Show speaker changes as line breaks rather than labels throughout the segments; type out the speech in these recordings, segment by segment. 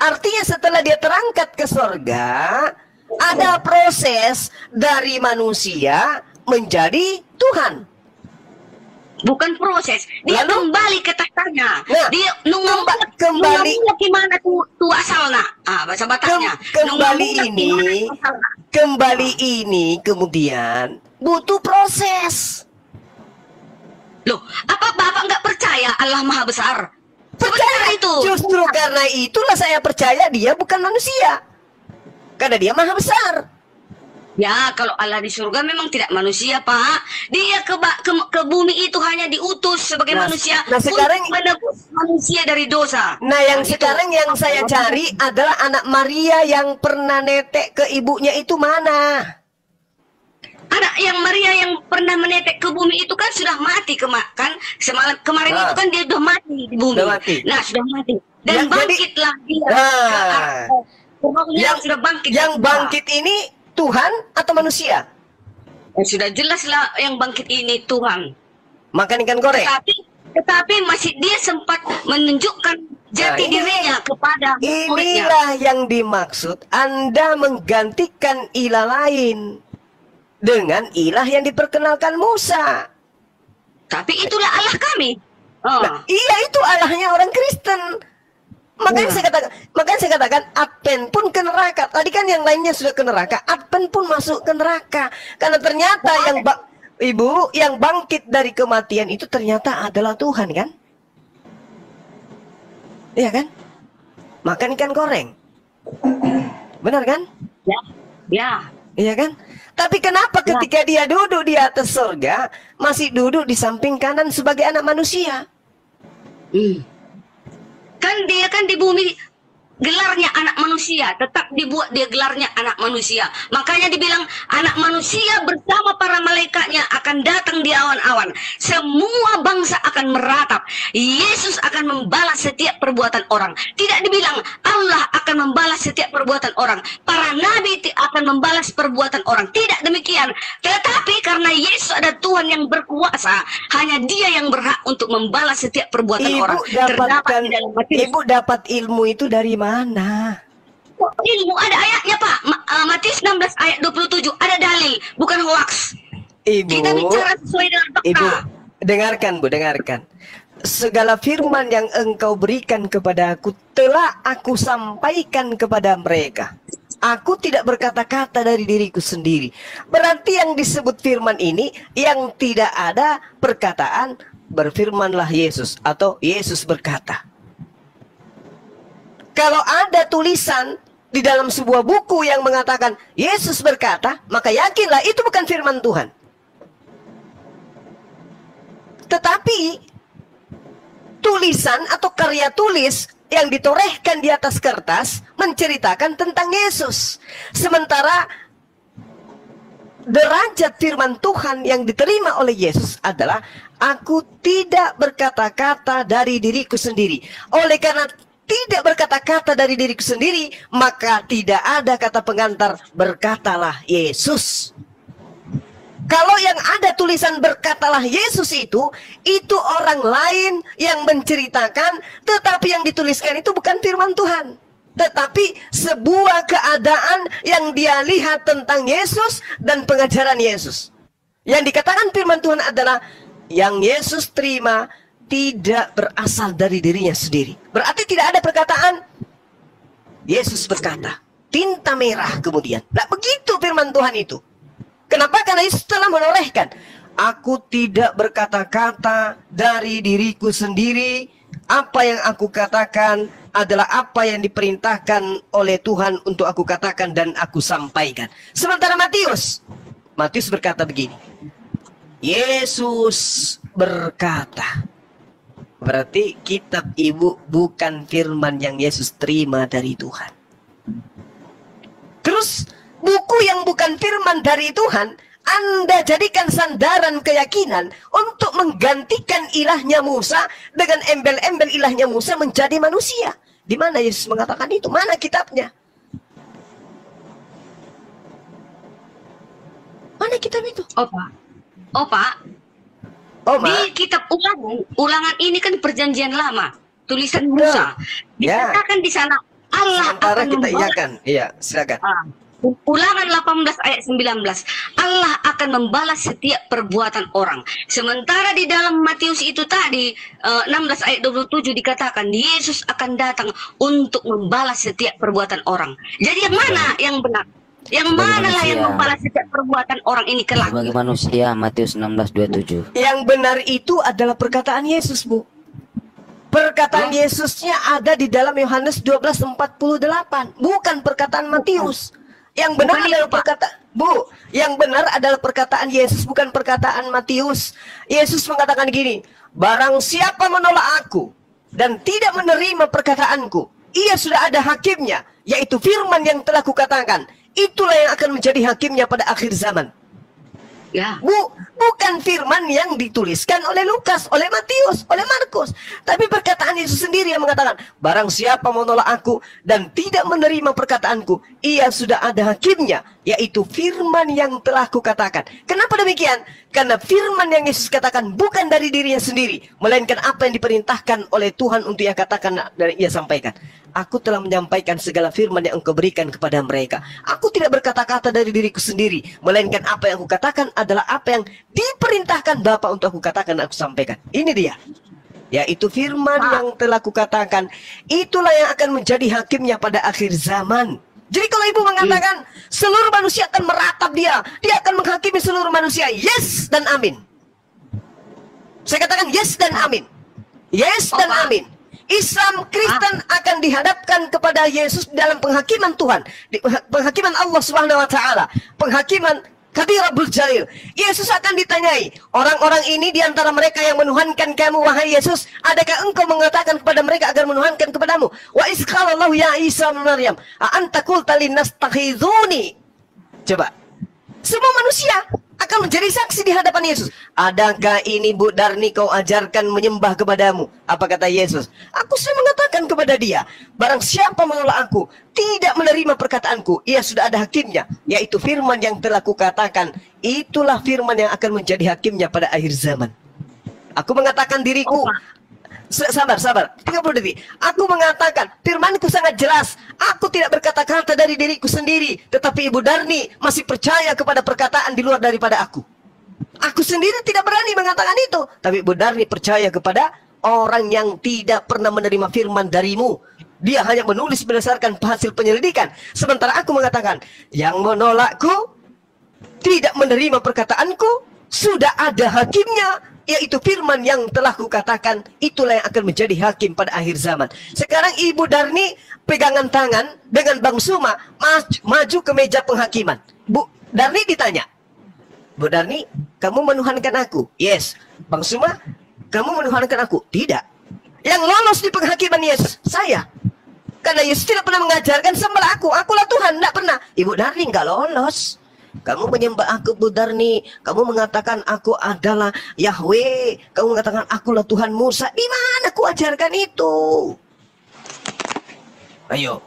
Artinya setelah dia terangkat ke surga, ada proses dari manusia menjadi Tuhan.
Bukan proses, dia
Lalu?
kembali ke tahtanya.
Nah,
dia nunggu
kemba- kembali-
gimana tuh tu asalna. Ah, bahasa Bataknya.
Kem- kembali
Nunggu
ini
tu
kembali ini kemudian butuh proses.
Loh, apa Bapak nggak percaya Allah Maha Besar?
Percaya
Sebenarnya itu.
Justru karena itulah saya percaya dia bukan manusia. Karena dia maha besar.
Ya, kalau Allah di surga memang tidak manusia, Pak. Dia ke, ke, ke bumi itu hanya diutus sebagai
Nah,
manusia
nah sekarang-
untuk menebus manusia dari dosa.
Nah yang
itu.
sekarang yang saya cari adalah anak Maria yang pernah netek ke ibunya itu mana?
Anak yang Maria yang pernah menetek ke bumi itu kan sudah mati kema kan semalam kemarin
Ah.
itu kan dia sudah mati di bumi.
Sudah mati.
Nah, sudah mati. Dan
Ya, jadi-
bangkitlah dia.
Nah.
Pokoknya
Yang
sudah bangkit.
Yang bangkit ini Tuhan atau manusia?
Ya, sudah jelas lah yang bangkit ini Tuhan.
Makan ikan goreng.
Tetapi tetapi masih dia sempat menunjukkan jati
Nah,
dirinya kepada muridnya.
Inilah yang dimaksud Anda menggantikan ilah lain dengan ilah yang diperkenalkan Musa.
Tapi itulah Allah kami. Oh.
Nah, iya itu Allahnya orang Kristen. Makanya
Iya.
saya katakan, makanya saya katakan Advent pun ke neraka. Tadi kan yang lainnya sudah ke neraka, Advent pun masuk ke neraka. Karena ternyata yang ba- Ibu yang bangkit dari kematian itu ternyata adalah Tuhan kan? Iya kan? Makan ikan goreng. Benar kan?
ya. Ya.
Iya kan? Tapi kenapa ketika dia duduk di atas surga masih duduk di samping kanan sebagai anak manusia?
Hmm. Kan dia kan di bumi gelarnya anak manusia, tetap dibuat dia gelarnya anak manusia. Makanya dibilang anak manusia bersama para malaikatnya akan datang di awan-awan. Semua bangsa akan meratap. Yesus akan membalas setiap perbuatan orang. Tidak dibilang Allah akan membalas setiap perbuatan orang. Para nabi akan membalas perbuatan orang. Tidak demikian. Tetapi karena Yesus ada Tuhan yang berkuasa, hanya Dia yang berhak untuk membalas setiap perbuatan orang.
Ibu dapatkan
Terdapat di dalam
Ibu dapat ilmu itu dari mana?
Ilmu ada ayatnya Pak uh, Matius 16 ayat 27 ada dalil bukan hoax
Ibu,
kita bicara sesuai dengan fakta
Ibu, dengarkan Bu, dengarkan. Segala firman yang engkau berikan kepada aku telah aku sampaikan kepada mereka. Aku tidak berkata-kata dari diriku sendiri. Berarti yang disebut firman ini yang tidak ada perkataan berfirmanlah Yesus atau Yesus berkata. Kalau ada tulisan di dalam sebuah buku yang mengatakan Yesus berkata, maka yakinlah itu bukan firman Tuhan. Tetapi tulisan atau karya tulis yang ditorehkan di atas kertas menceritakan tentang Yesus. Sementara derajat firman Tuhan yang diterima oleh Yesus adalah aku tidak berkata-kata dari diriku sendiri. Oleh karena tidak berkata-kata dari diriku sendiri, maka tidak ada kata pengantar berkatalah Yesus. Kalau yang ada tulisan berkatalah Yesus itu, itu orang lain yang menceritakan, tetapi yang dituliskan itu bukan firman Tuhan. Tetapi sebuah keadaan yang dia lihat tentang Yesus dan pengajaran Yesus. Yang dikatakan firman Tuhan adalah yang Yesus terima tidak berasal dari dirinya sendiri. Berarti tidak ada perkataan Yesus berkata, tinta merah kemudian. Nah begitu firman Tuhan itu. Kenapa? Karena Yesus telah menorehkan. Aku tidak berkata-kata dari diriku sendiri. Apa yang aku katakan adalah apa yang diperintahkan oleh Tuhan untuk aku katakan dan aku sampaikan. Sementara Matius, Matius berkata begini. Yesus berkata. Berarti kitab ibu bukan firman yang Yesus terima dari Tuhan. Terus buku yang bukan firman dari Tuhan, Anda jadikan sandaran keyakinan untuk menggantikan ilahnya Musa dengan embel-embel ilahnya Musa menjadi manusia. Di mana Yesus mengatakan itu? Mana kitabnya? Mana kitab itu?
oh Pak oh
Oh,
di kitab ulangan ulangan ini kan perjanjian lama tulisan
Betul.
Musa.
Ya.
Dikatakan di sana Allah
Sementara
akan
kita
membalas
iakan. Iya, silakan.
Ah, Ulangan 18 ayat 19. Allah akan membalas setiap perbuatan orang. Sementara di dalam Matius itu tadi eh, 16 ayat 27 dikatakan Yesus akan datang untuk membalas setiap perbuatan orang. Jadi yang mana yang benar? Yang mana lah yang membalas setiap perbuatan orang ini kelak?
Sebagai manusia Matius 16:27.
Yang benar itu adalah perkataan Yesus, Bu. Perkataan Yesusnya ada di dalam Yohanes 12:48, bukan perkataan Matius. Yang benar
Bukan
adalah perkataan Bu, yang benar adalah perkataan Yesus bukan perkataan Matius. Yesus mengatakan gini, barang siapa menolak aku dan tidak menerima perkataanku, ia sudah ada hakimnya, yaitu firman yang telah kukatakan. Itulah yang akan menjadi hakimnya pada akhir zaman.
Ya.
Bu, bukan firman yang dituliskan oleh Lukas, oleh Matius, oleh Markus. Tapi perkataan Yesus sendiri yang mengatakan, barang siapa menolak aku dan tidak menerima perkataanku, ia sudah ada hakimnya, yaitu firman yang telah kukatakan. Kenapa demikian? Karena firman yang Yesus katakan bukan dari dirinya sendiri, melainkan apa yang diperintahkan oleh Tuhan untuk ia katakan dan ia sampaikan. Aku telah menyampaikan segala firman yang engkau berikan kepada mereka. Aku tidak berkata-kata dari diriku sendiri, melainkan apa yang aku katakan adalah apa yang diperintahkan Bapa untuk aku katakan dan aku sampaikan. Ini dia. Yaitu firman yang telah kukatakan, itulah yang akan menjadi hakimnya pada akhir zaman. Jadi kalau ibu mengatakan seluruh manusia akan meratap dia, dia akan menghakimi seluruh manusia. Yes dan amin. Saya katakan yes dan amin. Yes dan amin. Islam Kristen akan dihadapkan kepada Yesus dalam penghakiman Tuhan, penghakiman Allah Subhanahu wa taala, penghakiman Rabbul Jalil. Yesus akan ditanyai, orang-orang ini di antara mereka yang menuhankan kamu wahai Yesus, adakah engkau mengatakan kepada mereka agar menuhankan kepadamu? Wa iz qala Allah ya Isa Maryam, a anta qulta linnas takhizuni. Coba. Semua manusia akan menjadi saksi di hadapan Yesus. Adakah ini Bu Darni kau ajarkan menyembah kepadamu? Apa kata Yesus? Aku sudah mengatakan kepada dia, barang siapa menolak aku, tidak menerima perkataanku, ia sudah ada hakimnya, yaitu firman yang telah kukatakan. Itulah firman yang akan menjadi hakimnya pada akhir zaman. Aku mengatakan diriku Sabar, sabar. 30 detik. Aku mengatakan, firmanku sangat jelas. Aku tidak berkata-kata dari diriku sendiri. Tetapi Ibu Darni masih percaya kepada perkataan di luar daripada aku. Aku sendiri tidak berani mengatakan itu. Tapi Ibu Darni percaya kepada orang yang tidak pernah menerima firman darimu. Dia hanya menulis berdasarkan hasil penyelidikan. Sementara aku mengatakan, yang menolakku tidak menerima perkataanku, sudah ada hakimnya, yaitu firman yang telah kukatakan, itulah yang akan menjadi hakim pada akhir zaman. Sekarang Ibu Darni pegangan tangan dengan Bang Suma maju, maju ke meja penghakiman. Bu Darni ditanya, Bu Darni, kamu menuhankan aku? Yes. Bang Suma, kamu menuhankan aku? Tidak. Yang lolos di penghakiman Yesus, saya. Karena Yesus tidak pernah mengajarkan sembah aku. Akulah Tuhan, tidak pernah. Ibu Darni nggak lolos. Kamu menyembah aku Bu Darni. Kamu mengatakan aku adalah Yahweh. Kamu mengatakan akulah Tuhan Musa. Di mana aku ajarkan itu? Ayo,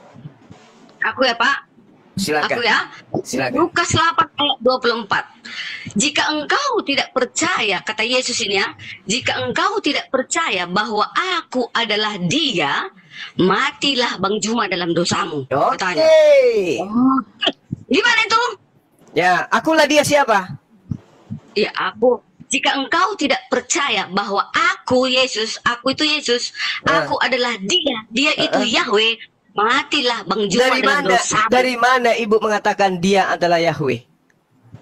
Aku ya, Pak.
silakan.
Aku ya.
Silakan.
Lukas 8 ayat 24. Jika engkau tidak percaya, kata Yesus ini ya, jika engkau tidak percaya bahwa aku adalah dia, matilah Bang Juma dalam dosamu.
Oke.
Oh. Gimana itu?
Ya, akulah dia siapa?
Ya aku. Jika engkau tidak percaya bahwa aku Yesus, aku itu Yesus,
Ah.
aku adalah dia, dia itu
Ah, ah.
Yahweh, matilah Bang Juma
Dari mana?
dosamu.
Dari mana ibu mengatakan dia adalah Yahweh?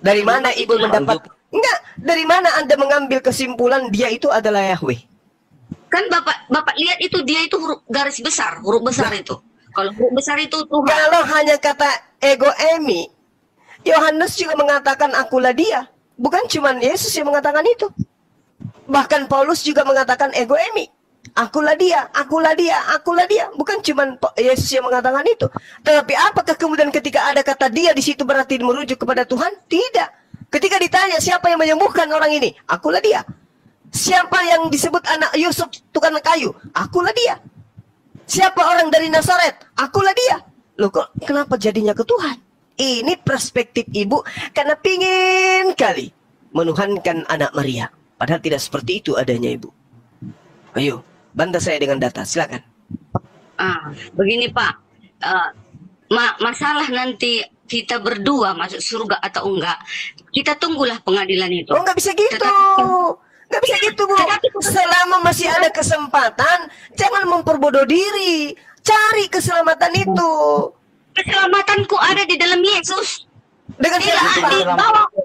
Dari mana ibu mendapat? Enggak. Dari mana anda mengambil kesimpulan dia itu adalah Yahweh?
Kan Bapak Bapak lihat itu dia itu huruf garis besar, huruf besar itu. Kalau huruf besar itu Tuhan.
Kalau hanya kata ego emi, Yohanes juga mengatakan akulah dia. Bukan cuma Yesus yang mengatakan itu. Bahkan Paulus juga mengatakan ego emi. Akulah dia, akulah dia, akulah dia. Bukan cuma Yesus yang mengatakan itu. Tetapi apakah kemudian ketika ada kata dia di situ berarti merujuk kepada Tuhan? Tidak. Ketika ditanya siapa yang menyembuhkan orang ini? Akulah dia. Siapa yang disebut anak Yusuf tukang kayu? Akulah dia. Siapa orang dari Nazaret? Akulah dia. Loh kok kenapa jadinya ke Tuhan? Ini perspektif ibu karena pingin kali menuhankan anak Maria. Padahal tidak seperti itu adanya ibu. Ayo, Bantah saya dengan data. Silakan.
Ah, begini Pak, ma- masalah nanti kita berdua masuk surga atau enggak, kita tunggulah pengadilan itu.
Oh nggak bisa gitu.
Tetapi-
Nggak bisa gitu bu. Selama masih ada kesempatan, jangan memperbodoh diri. Cari keselamatan itu.
Keselamatanku ada di dalam Yesus.
Dengan cara apa?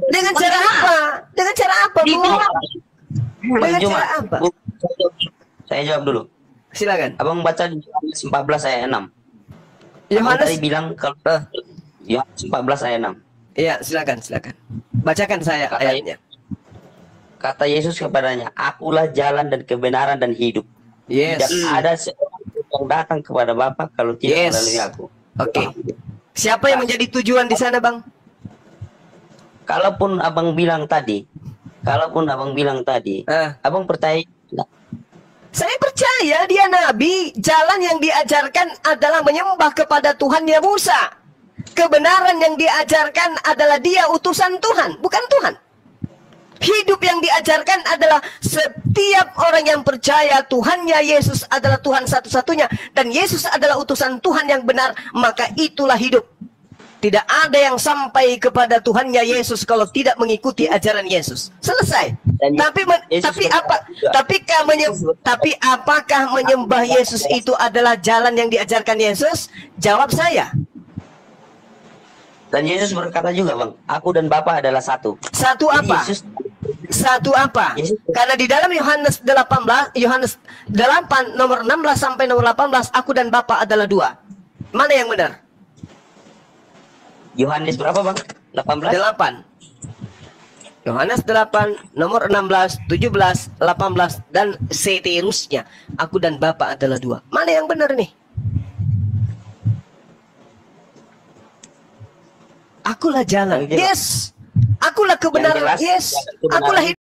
Dengan cara apa? Dengan cara apa. Dengan
Cuma,
cara apa?
Bu, saya jawab- dulu.
Silakan.
Abang baca di Yohanes 14 ayat 6. Abang
Yohanes.
tadi bilang kalau
Ah,
Yohanes 14 ayat 6.
Iya silakan silakan. Bacakan saya
Kata-
ayatnya.
Kata Yesus kepadanya, "Akulah jalan dan kebenaran dan hidup.
Yes.
Tidak ada seorang yang datang kepada Bapa kalau tidak
Yes.
melalui aku."
Oke. Siapa yang menjadi tujuan di sana bang?
Kalaupun Abang bilang tadi, kalaupun Abang bilang tadi,
Ah.
Abang percaya?
Saya percaya dia nabi. Jalan yang diajarkan adalah menyembah kepada Tuhannya Musa. Kebenaran yang diajarkan adalah dia utusan Tuhan, bukan Tuhan. Hidup yang diajarkan adalah setiap orang yang percaya Tuhannya Yesus adalah Tuhan satu-satunya dan Yesus adalah utusan Tuhan yang benar, maka itulah hidup. Tidak ada yang sampai kepada Tuhannya Yesus kalau tidak mengikuti ajaran Yesus. Selesai.
Dan
tapi men-
Yesus
tapi apa? Tapi menye- tapi apakah menyembah Yesus itu adalah jalan yang diajarkan Yesus? Jawab saya.
Dan Yesus berkata juga, Bang, aku dan Bapa adalah satu.
Satu
Jadi
apa?
Yesus
Satu apa? Karena di dalam Yohanes 18, Yohanes 8 nomor 16 sampai nomor 18, aku dan Bapa adalah dua. Mana yang benar?
Yohanes berapa, Bang? 18?
8. Yohanes 8 nomor 16, 17, 18 dan seterusnya. Aku dan Bapa adalah dua. Mana yang benar nih? Akulah jalan. Yes. Akulah kebenaran.
jelas,
Yes.
kebenaran.
Akulah hidup.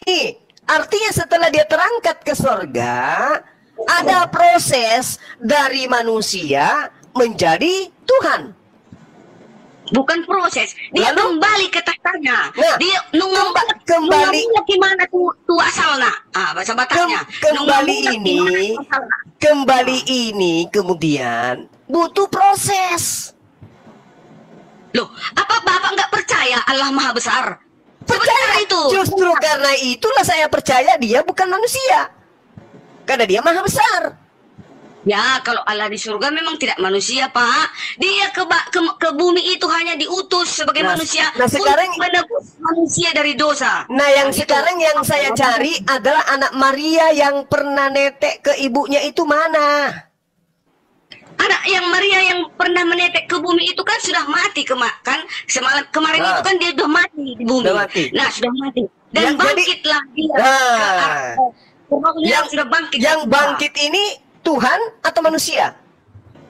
Ini artinya setelah dia terangkat ke sorga, ada proses dari manusia menjadi Tuhan.
Bukan proses, dia
Lalu?
kembali ke tahtanya.
Nah,
dia nunggu
kemba- kembali-
gimana tu tu asalna. Ah, bahasa Bataknya.
Kem- kembali
Nunggu
ini kembali ini kemudian butuh proses
Loh, apa Bapak nggak percaya Allah Maha Besar?
percaya
Sebenarnya itu.
justru karena itulah saya percaya dia bukan manusia karena dia maha besar
Ya, kalau Allah di surga memang tidak manusia, Pak. Dia ke, ke, ke bumi itu hanya diutus sebagai
Nah,
manusia
nah sekarang-
menebus manusia dari dosa.
nah yang
itu.
sekarang yang saya cari adalah anak Maria yang pernah netek ke ibunya itu mana
Anak yang Maria yang pernah menetek ke bumi itu kan sudah mati kema kan semalam kemarin
Nah.
itu kan dia sudah mati di bumi.
Sudah mati.
Nah, sudah mati. Dan
Yang jadi-
bangkitlah dia.
Nah. Yang
sudah bangkit.
yang bangkit ini Tuhan atau manusia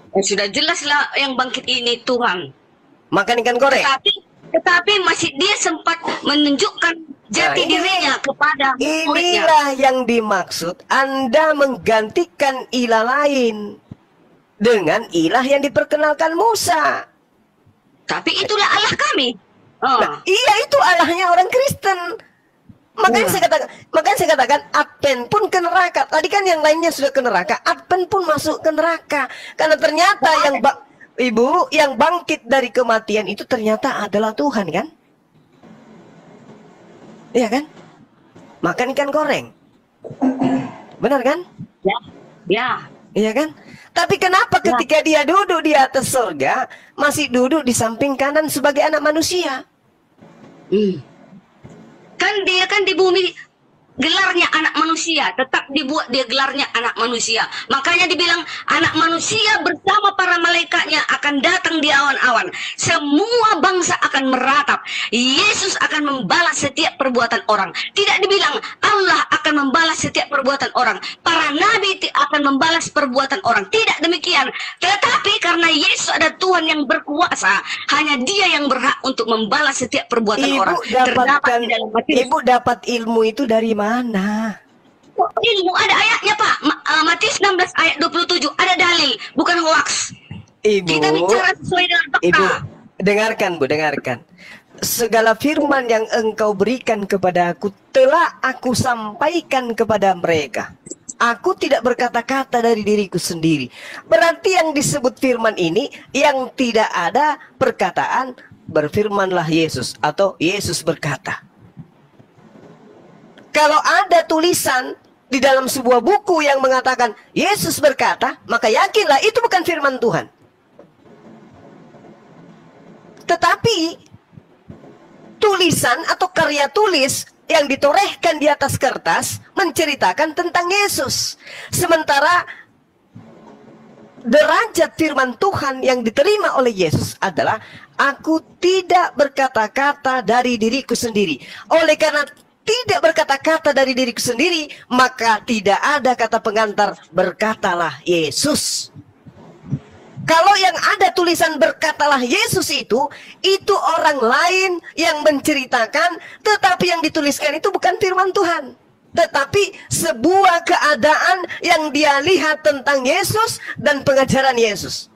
Ya, sudah jelas lah yang bangkit ini Tuhan.
makan ikan goreng
Tetapi tetapi masih dia sempat menunjukkan jati
Nah, ini-
dirinya kepada muridnya.
Inilah yang dimaksud Anda menggantikan ilah lain dengan ilah yang diperkenalkan Musa.
Tapi itulah Allah kami. Oh.
Nah, iya itu Allahnya orang Kristen. Makanya
Iya.
saya katakan, makanya saya katakan Advent pun ke neraka. Tadi kan yang lainnya sudah ke neraka, Advent pun masuk ke neraka. Karena ternyata yang ba- Ibu yang bangkit dari kematian itu ternyata adalah Tuhan kan? Iya kan? Makan ikan goreng. Benar kan?
ya. Ya.
Iya kan? Tapi kenapa ketika dia duduk di atas surga masih duduk di samping kanan sebagai anak manusia?
Hmm. Kan dia kan di bumi gelarnya anak manusia, tetap dibuat dia gelarnya anak manusia. Makanya dibilang anak manusia bersama para malaikatnya akan datang di awan-awan. Semua bangsa akan meratap. Yesus akan membalas setiap perbuatan orang. Tidak dibilang Allah akan membalas setiap perbuatan orang. Para nabi akan membalas perbuatan orang. Tidak demikian. Tetapi karena Yesus ada Tuhan yang berkuasa, hanya Dia yang berhak untuk membalas setiap perbuatan orang.
Ibu dapatkan
Terdapat di dalam Matius
Ibu dapat ilmu itu dari mana?
Ilmu ada ayatnya Pak uh, Matius 16 ayat 27 ada dalil bukan hoax
Ibu,
kita bicara sesuai dengan fakta
Ibu, dengarkan Bu, dengarkan. Segala firman yang engkau berikan kepada aku telah aku sampaikan kepada mereka. Aku tidak berkata-kata dari diriku sendiri. Berarti yang disebut firman ini yang tidak ada perkataan berfirmanlah Yesus atau Yesus berkata. Kalau ada tulisan di dalam sebuah buku yang mengatakan Yesus berkata, maka yakinlah itu bukan firman Tuhan. Tetapi tulisan atau karya tulis yang ditorehkan di atas kertas menceritakan tentang Yesus. Sementara derajat firman Tuhan yang diterima oleh Yesus adalah aku tidak berkata-kata dari diriku sendiri. Oleh karena tidak berkata-kata dari diriku sendiri, maka tidak ada kata pengantar berkatalah Yesus. Kalau yang ada tulisan berkatalah Yesus itu, itu orang lain yang menceritakan, tetapi yang dituliskan itu bukan firman Tuhan. Tetapi sebuah keadaan yang dia lihat tentang Yesus dan pengajaran Yesus.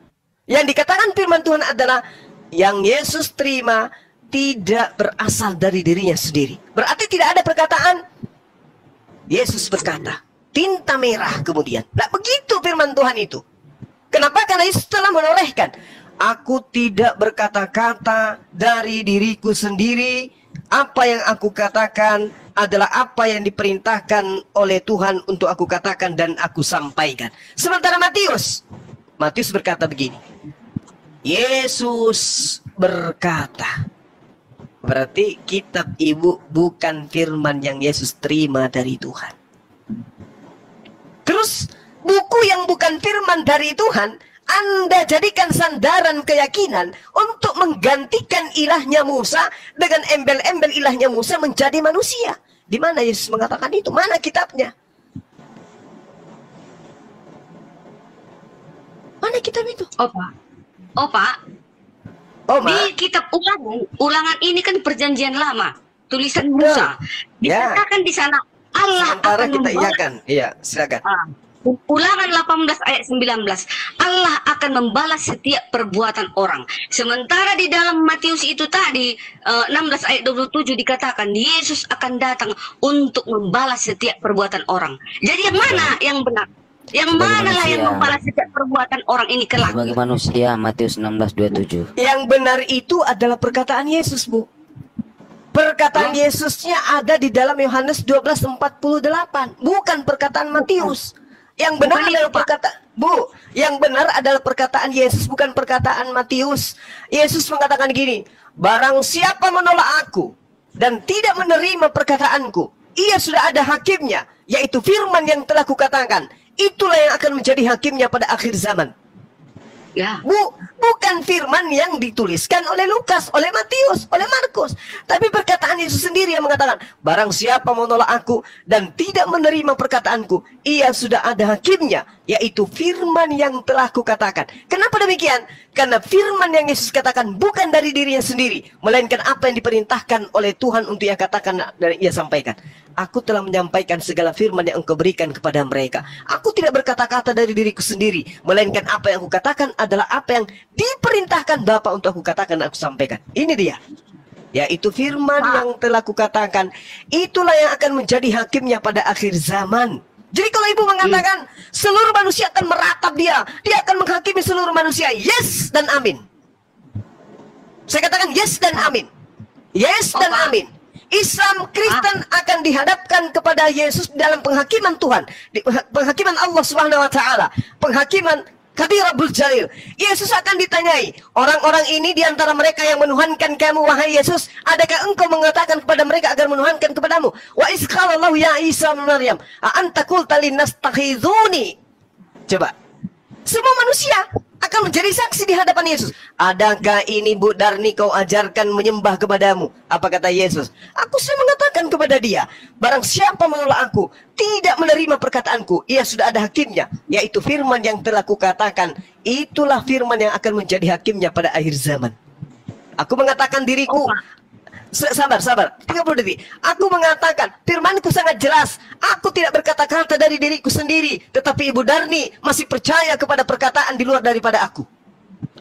Yang dikatakan firman Tuhan adalah yang Yesus terima tidak berasal dari dirinya sendiri. Berarti tidak ada perkataan Yesus berkata, tinta merah kemudian. Nah begitu firman Tuhan itu. Kenapa? Karena Yesus telah menorehkan. Aku tidak berkata-kata dari diriku sendiri. Apa yang aku katakan adalah apa yang diperintahkan oleh Tuhan untuk aku katakan dan aku sampaikan. Sementara Matius, Matius berkata begini. Yesus berkata, Berarti kitab ibu bukan firman yang Yesus terima dari Tuhan. Terus buku yang bukan firman dari Tuhan, Anda jadikan sandaran keyakinan untuk menggantikan ilahnya Musa dengan embel-embel ilahnya Musa menjadi manusia. Di mana Yesus mengatakan itu? Mana kitabnya? Mana kitab itu?
Oh Pak, oh
Oh,
di kitab ulangan, ulangan ini kan perjanjian lama, tulisan
Betul.
Musa.
Ya.
Dikatakan di sana Allah
Sementara
akan
kita
membalas-
iakan. Iya, silakan.
Ah, Ulangan 18 ayat 19. Allah akan membalas setiap perbuatan orang. Sementara di dalam Matius itu tadi eh, 16 ayat 27 dikatakan Yesus akan datang untuk membalas setiap perbuatan orang. Jadi yang mana yang benar? Yang mana lah yang membalas setiap perbuatan orang ini kelak?
Sebagai manusia Matius 16:27.
Yang benar itu adalah perkataan Yesus, Bu. Perkataan Yesusnya ada di dalam Yohanes 12:48, bukan perkataan Matius. Yang benar
Bukan
adalah perkataan Bu, yang benar adalah perkataan Yesus bukan perkataan Matius. Yesus mengatakan gini, barang siapa menolak aku dan tidak menerima perkataanku, ia sudah ada hakimnya, yaitu firman yang telah kukatakan. Itulah yang akan menjadi hakimnya pada akhir zaman.
Ya.
Bu, bukan firman yang dituliskan oleh Lukas, oleh Matius, oleh Markus. Tapi perkataan Yesus sendiri yang mengatakan, barang siapa menolak aku dan tidak menerima perkataanku, ia sudah ada hakimnya, yaitu firman yang telah kukatakan. Kenapa demikian? Karena firman yang Yesus katakan bukan dari dirinya sendiri, melainkan apa yang diperintahkan oleh Tuhan untuk ia katakan dan ia sampaikan. Aku telah menyampaikan segala firman yang engkau berikan kepada mereka. Aku tidak berkata-kata dari diriku sendiri, melainkan apa yang aku katakan adalah apa yang diperintahkan Bapa untuk aku katakan dan aku sampaikan. Ini dia. Yaitu firman yang telah kukatakan, itulah yang akan menjadi hakimnya pada akhir zaman. Jadi kalau ibu mengatakan seluruh manusia akan meratap dia, dia menghakimi seluruh manusia. Yes dan amin. Saya katakan yes dan amin. Yes dan amin. Islam Kristen akan dihadapkan kepada Yesus dalam penghakiman Tuhan, penghakiman Allah Subhanahu wa taala, penghakiman Kadir Abdul Jalil. Yesus akan ditanyai, orang-orang ini di antara mereka yang menuhankan kamu wahai Yesus, adakah engkau mengatakan kepada mereka agar menuhankan kepadamu? Wa iz qala Allah ya Isa Maryam, a anta qulta linnas takhizuni? Coba. Semua manusia akan menjadi saksi di hadapan Yesus. Adakah ini Bu Darni kau ajarkan menyembah kepadamu? Apa kata Yesus? Aku sudah mengatakan kepada dia, barang siapa menolak aku, tidak menerima perkataanku, ia sudah ada hakimnya, yaitu firman yang telah kukatakan. Itulah firman yang akan menjadi hakimnya pada akhir zaman. Aku mengatakan diriku, Sabar, sabar. 30 detik. Aku mengatakan, firmanku sangat jelas. Aku tidak berkata-kata dari diriku sendiri. Tetapi Ibu Darni masih percaya kepada perkataan di luar daripada aku.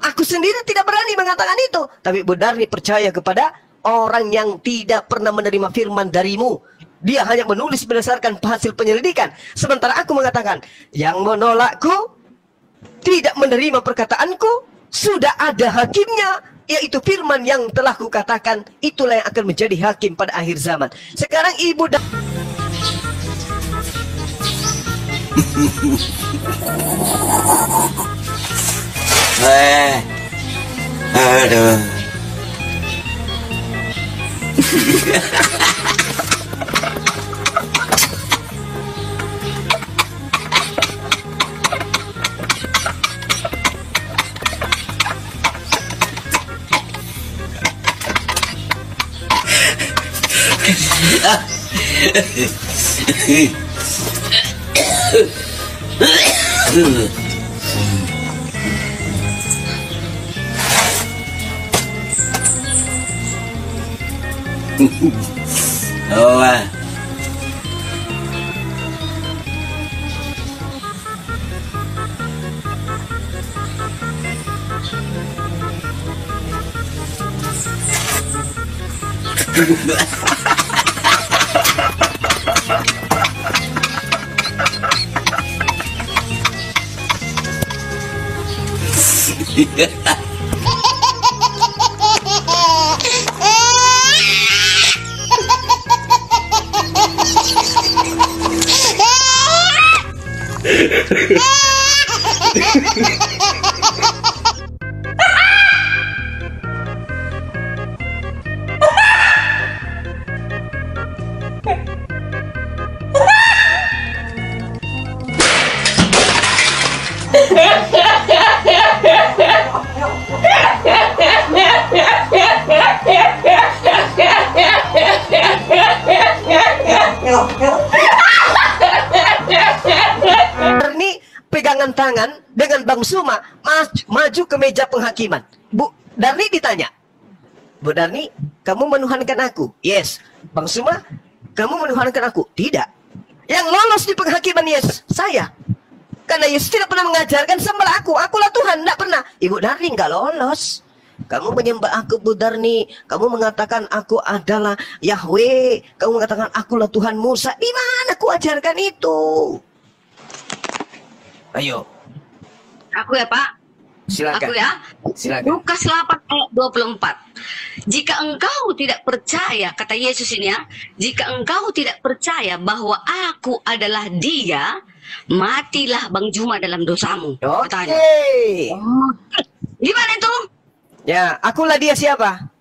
Aku sendiri tidak berani mengatakan itu. Tapi Ibu Darni percaya kepada orang yang tidak pernah menerima firman darimu. Dia hanya menulis berdasarkan hasil penyelidikan. Sementara aku mengatakan, yang menolakku tidak menerima perkataanku, sudah ada hakimnya, yaitu firman yang telah kukatakan, itulah yang akan menjadi hakim pada akhir zaman. Sekarang ibu dan
Eh, aduh. Oh, ah.
Darni pegangan tangan dengan Bang Suma maju, ke meja penghakiman. Bu Darni ditanya, Bu Darni, kamu menuhankan aku? Yes. Bang Suma, kamu menuhankan aku? Tidak. Yang lolos di penghakiman Yesus, saya. Karena Yesus tidak pernah mengajarkan sembah aku. Akulah Tuhan, tidak pernah. Ibu Darni nggak lolos. Kamu menyembah aku Bu Darni. Kamu mengatakan aku adalah Yahweh. Kamu mengatakan akulah Tuhan Musa. Di mana aku ajarkan itu? Ayo,
Aku ya Pak.
silakan.
Aku ya.
Silakan.
Lukas 8 ayat 24. Jika engkau tidak percaya, kata Yesus ini ya, jika engkau tidak percaya bahwa aku adalah dia, matilah Bang Juma dalam dosamu.
Oke.
Katanya. Gimana itu?
Ya, akulah dia siapa?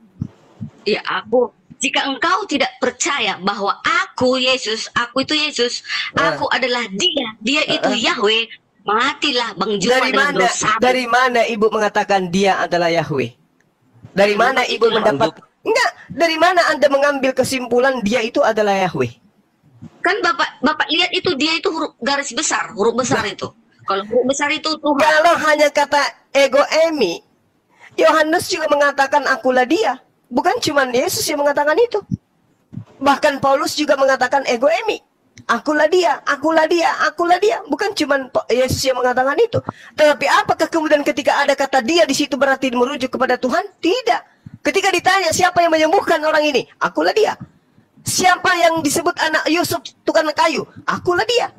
Ya aku. Jika engkau tidak percaya bahwa aku Yesus, aku itu Yesus,
Ah.
aku adalah dia, dia itu Yahweh, matilah Bang Juma
Dari mana? Dari mana ibu mengatakan dia adalah Yahweh? Dari mana ibu mendapat? Enggak. Dari mana anda mengambil kesimpulan dia itu adalah Yahweh?
Kan Bapak Bapak lihat itu dia itu huruf garis besar, huruf besar itu. Kalau huruf besar itu Tuhan.
Kalau hanya kata ego emi, Yohanes juga mengatakan akulah dia. Bukan cuma Yesus yang mengatakan itu. Bahkan Paulus juga mengatakan ego emi. Akulah dia, akulah dia, akulah dia. Bukan cuma Yesus yang mengatakan itu. Tetapi apakah kemudian ketika ada kata dia di situ berarti merujuk kepada Tuhan? Tidak. Ketika ditanya siapa yang menyembuhkan orang ini? Akulah dia. Siapa yang disebut anak Yusuf tukang kayu? Akulah dia.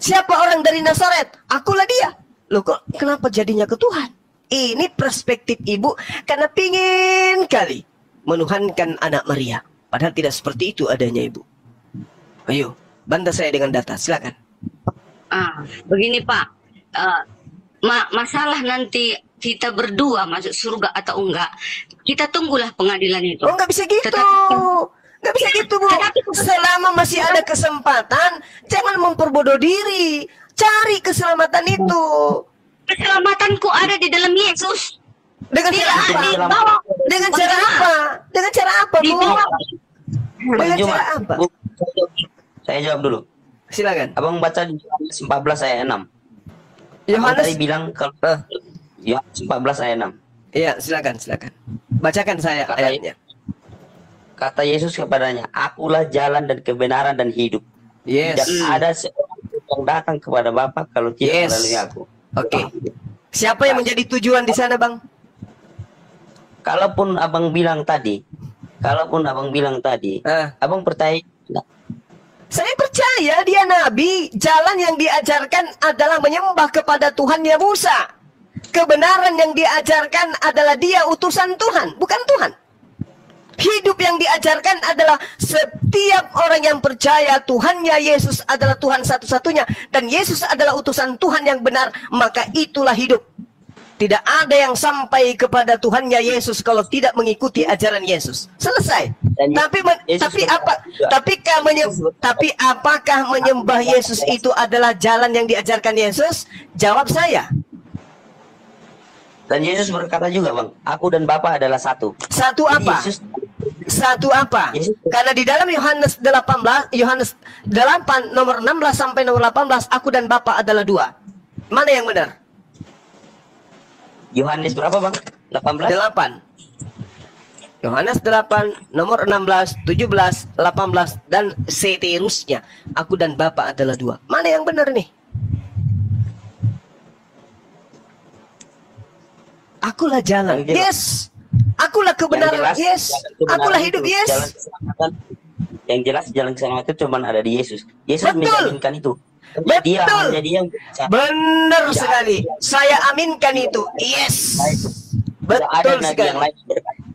Siapa orang dari Nazaret? Akulah dia. Loh kok kenapa jadinya ke Tuhan? Ini perspektif ibu karena pingin kali menuhankan anak Maria. Padahal tidak seperti itu adanya ibu. Ayo, bantah saya dengan data, silakan.
Ah, begini Pak, Eh, ma- masalah nanti kita berdua masuk surga atau enggak, kita tunggulah pengadilan itu.
Oh nggak bisa gitu.
Tetapi-
Nggak bisa gitu bu.
Tetapi-
Selama masih ada kesempatan, jangan memperbodoh diri. Cari keselamatan itu.
Keselamatanku ada di dalam Yesus.
Dengan
Tidak
cara apa?
di bawah.
Dengan cara apa? Dengan cara apa
Di
bu? Dengan cara apa?
Saya jawab- dulu.
Silakan.
Abang baca di Yohanes 14 ayat 6. Abang
Yohanes.
tadi bilang kalau
Ah,
Yohanes 14 ayat 6.
Iya, silakan, silakan. Bacakan saya
Kata-
ayatnya.
Kata Yesus kepadanya, Akulah jalan dan kebenaran dan hidup.
Yes.
Tidak ada seorang yang datang kepada Bapa kalau tidak
Yes.
melalui aku.
Oke. Siapa yang menjadi tujuan di sana, Bang?
Kalaupun abang bilang tadi, kalaupun abang bilang tadi,
Ah,
abang percaya?
Saya percaya dia nabi. Jalan yang diajarkan adalah menyembah kepada Tuhannya Musa. Kebenaran yang diajarkan adalah dia utusan Tuhan, bukan Tuhan. Hidup yang diajarkan adalah setiap orang yang percaya Tuhannya Yesus adalah Tuhan satu-satunya dan Yesus adalah utusan Tuhan yang benar, maka itulah hidup. Tidak ada yang sampai kepada Tuhannya Yesus kalau tidak mengikuti ajaran Yesus. Selesai.
Dan
Tapi men-
Yesus
tapi apa? Tapi menyem- tapi apakah menyembah Yesus itu adalah jalan yang diajarkan Yesus? Jawab saya.
Dan Yesus berkata juga, Bang, aku dan Bapa adalah satu.
Satu apa?
Yesus
Satu apa?
Yesus.
Karena di dalam Yohanes 18, Yohanes 8 nomor 16 sampai nomor 18, aku dan Bapa adalah dua. Mana yang benar?
Yohanes berapa, Bang? 18?
8. Yohanes 8 nomor 16, 17, 18 dan seterusnya. Aku dan Bapa adalah dua. Mana yang benar nih? Akulah jalan. Yes. Akulah
Yang
kebenaran.
jelas,
Yes.
kebenaran
Akulah hidup.
itu,
Yes.
Jalan. Yang jelas jalan keselamatan itu cuma ada di Yesus. Yesus
Betul.
menjaminkan itu. Dia
Betul.
dia yang.
Benar sekali. Saya aminkan itu. Yes. Betul sekali.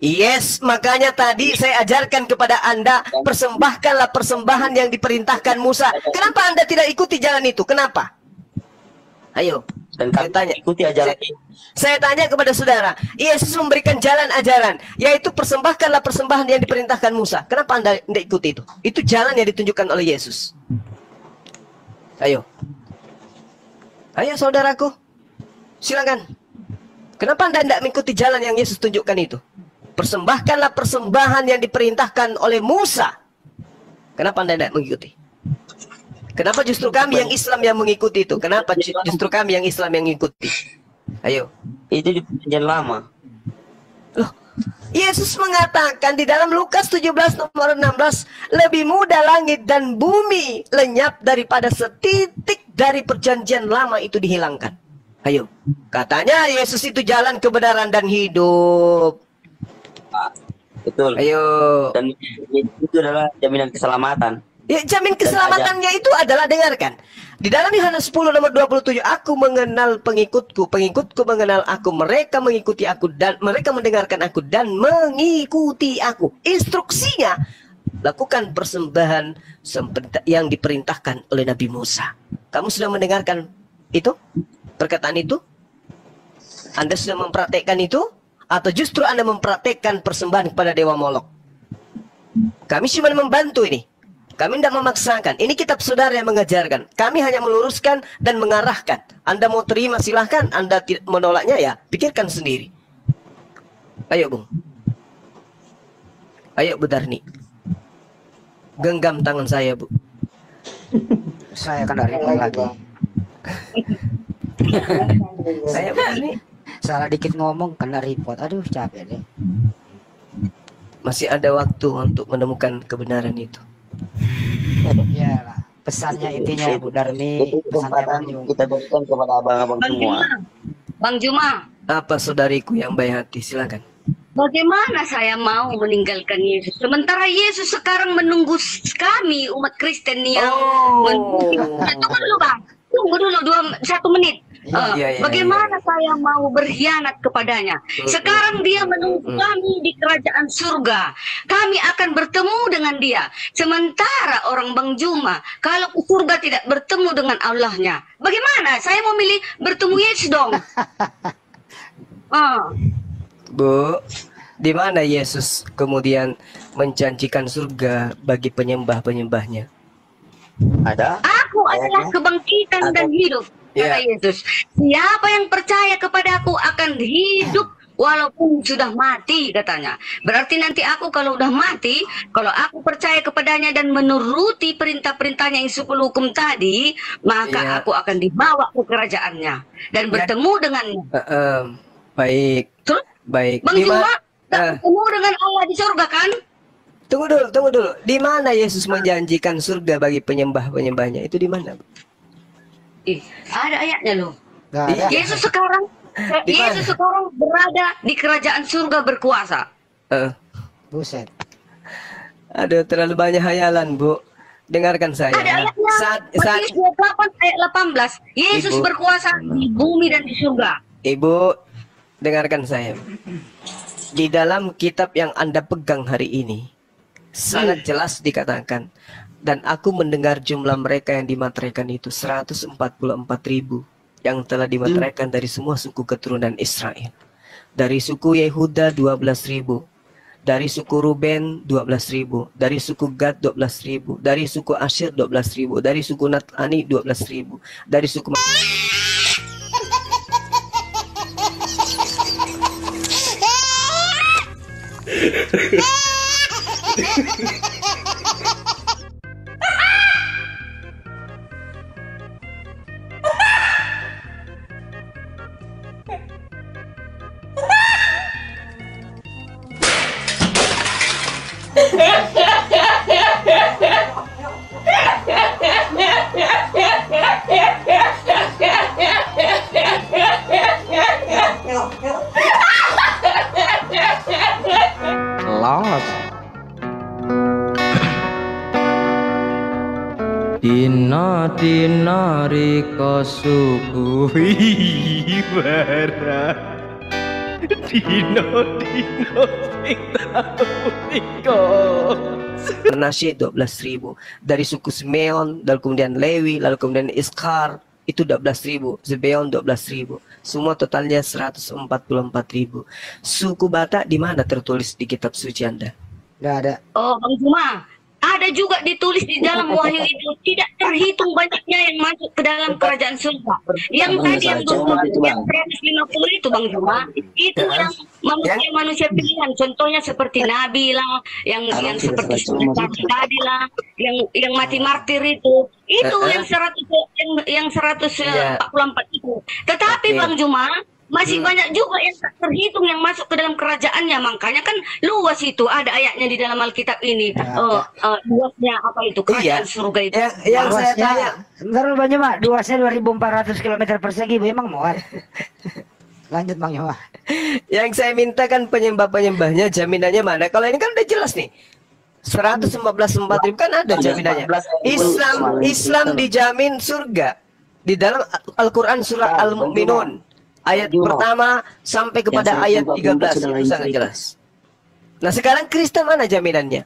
Yes, makanya tadi saya ajarkan kepada Anda persembahkanlah persembahan yang diperintahkan Musa. Kenapa Anda tidak ikuti jalan itu? Kenapa? Ayo.
Dan
Saya tanya.
ikuti ajaran
Saya, saya tanya kepada saudara, Yesus memberikan jalan ajaran, yaitu persembahkanlah persembahan yang diperintahkan Musa. Kenapa Anda tidak ikuti itu? Itu jalan yang ditunjukkan oleh Yesus. Ayo. Ayo saudaraku. Silakan. Kenapa Anda tidak mengikuti jalan yang Yesus tunjukkan itu? Persembahkanlah persembahan yang diperintahkan oleh Musa. Kenapa Anda tidak mengikuti? Kenapa justru kami yang Islam yang mengikuti itu? Kenapa ju- justru kami yang Islam yang mengikuti? Ayo.
itu di perjanjian lama.
Loh, Yesus mengatakan di dalam Lukas 17 nomor 16, lebih mudah langit dan bumi lenyap daripada setitik dari perjanjian lama itu dihilangkan. Ayo. Katanya Yesus itu jalan kebenaran dan hidup.
Betul.
Ayo.
Dan itu adalah jaminan keselamatan.
Ya, jamin keselamatannya itu adalah dengarkan. Di dalam Yohanes 10 nomor 27, aku mengenal pengikutku, pengikutku mengenal aku, mereka mengikuti aku dan mereka mendengarkan aku dan mengikuti aku. Instruksinya lakukan persembahan yang diperintahkan oleh Nabi Musa. Kamu sudah mendengarkan itu? Perkataan itu? Anda sudah mempraktekkan itu? Atau justru Anda mempraktekkan persembahan kepada Dewa Molok? Kami cuma membantu ini. Kami tidak memaksakan. Ini kitab saudara yang mengajarkan. Kami hanya meluruskan dan mengarahkan. Anda mau terima silahkan. Anda menolaknya ya pikirkan sendiri. Ayo Bung. Ayo Bu Darni. Genggam tangan saya Bu.
Saya kan dari lagi.
Saya Bu Darni.
Salah dikit ngomong kena report. Aduh capek deh.
Masih ada waktu untuk menemukan kebenaran itu.
Ya lah. Pesannya intinya Bu Darmi,
Itu
pesannya
kesempatan kita berikan kepada abang-abang
Bang
semua.
Juma, Bang Juma,
Apa saudariku yang baik hati? Silakan.
bagaimana saya mau meninggalkan Yesus? Sementara Yesus sekarang menunggu kami umat Kristen yang
Oh.
menunggu. Tunggu dulu bang, tunggu dulu dua satu menit.
Iya,
Eh,
iya, iya,
bagaimana saya mau berkhianat kepadanya? Sekarang dia menunggu kami di kerajaan surga. Kami akan bertemu dengan dia. Sementara orang Bang Juma, kalau ke surga tidak bertemu dengan Allahnya, bagaimana? Saya mau milih bertemu Yesus dong. Ah.
Bu, di mana Yesus kemudian menjanjikan surga bagi penyembah-penyembahnya?
Ada?
Aku adalah kebangkitan dan hidup, kata
Ya.
Yesus. Siapa yang percaya kepadaku akan hidup walaupun sudah mati, katanya. Berarti nanti aku kalau udah mati, kalau aku percaya kepadanya dan menuruti perintah-perintahnya yang sepuluh hukum tadi, maka
Ya.
aku akan dibawa ke kerajaannya dan
Ya.
bertemu dengannya.
Eh, em, baik,
Terus,
baik.
Bang Juma, tak
Eh.
bertemu dengan Allah di surga kan?
Tunggu dulu, tunggu dulu. Di mana Yesus menjanjikan surga bagi penyembah-penyembahnya? Itu di mana?
Ih, ada ayatnya loh.
Gak
Iya.
ada.
Yesus sekarang
mana?
Yesus sekarang berada di kerajaan surga berkuasa.
Eh,
Buset.
aduh, terlalu banyak hayalan, Bu. dengarkan saya.
Ada ayatnya.
Saat saat
Matius 28 ayat 18. Yesus
Ibu.
berkuasa di bumi dan di surga.
Ibu dengarkan saya. Di dalam kitab yang Anda pegang hari ini sangat jelas dikatakan dan aku mendengar jumlah mereka yang dimateraikan itu 144 ribu yang telah dimateraikan dari semua suku keturunan Israel. Dari suku Yehuda 12 ribu, dari suku Ruben 12 ribu, dari suku Gad 12 ribu, dari suku Asyir 12 ribu, dari suku Natani 12 ribu, dari suku
Lost. Dina dina rika suguhi bara Dina dina sing tau nika
Nasyid 12 ribu. Dari suku Simeon lalu kemudian Lewi lalu kemudian Iskar. Itu 12 ribu. Zebeon 12 ribu semua totalnya 144 ribu suku Batak di mana tertulis di kitab suci Anda
Nggak ada.
Oh, Bang Juma. Ada juga ditulis di dalam wahyu itu tidak terhitung banyaknya yang masuk ke dalam kerajaan surga. Yang tadi yang
saya jawab itu,
yang 150 itu Bang Juma, itu yang manusia manusia pilihan. Contohnya seperti Nabi lah, yang yang seperti tadi lah, yang yang mati martir itu. Itu
eh.
yang 100 yang yang 144 itu. Tetapi. Bang Juma masih banyak juga yang tak terhitung yang masuk ke dalam kerajaannya. Makanya kan luas itu ada ayatnya di dalam Alkitab ini. Eh, eh, luasnya apa itu? Kerajaan
Iya.
surga itu.
Yang, yang saya tanya
Bentar dulu Bang Juma, luasnya 2400 km persegi, Bu. emang muat. Lanjut Bang Juma.
yang saya mintakan penyembah-penyembahnya jaminannya mana? Kalau ini kan udah jelas nih. 114 ribu kan ada
Ada
jaminannya.
14
Islam. Islam dijamin surga. Di dalam Al-Quran surah
Nah,
Al-Mu'minun ayat pertama sampai kepada ayat
coba
13
sudah
itu sangat jelas. Nah sekarang Kristen mana jaminannya?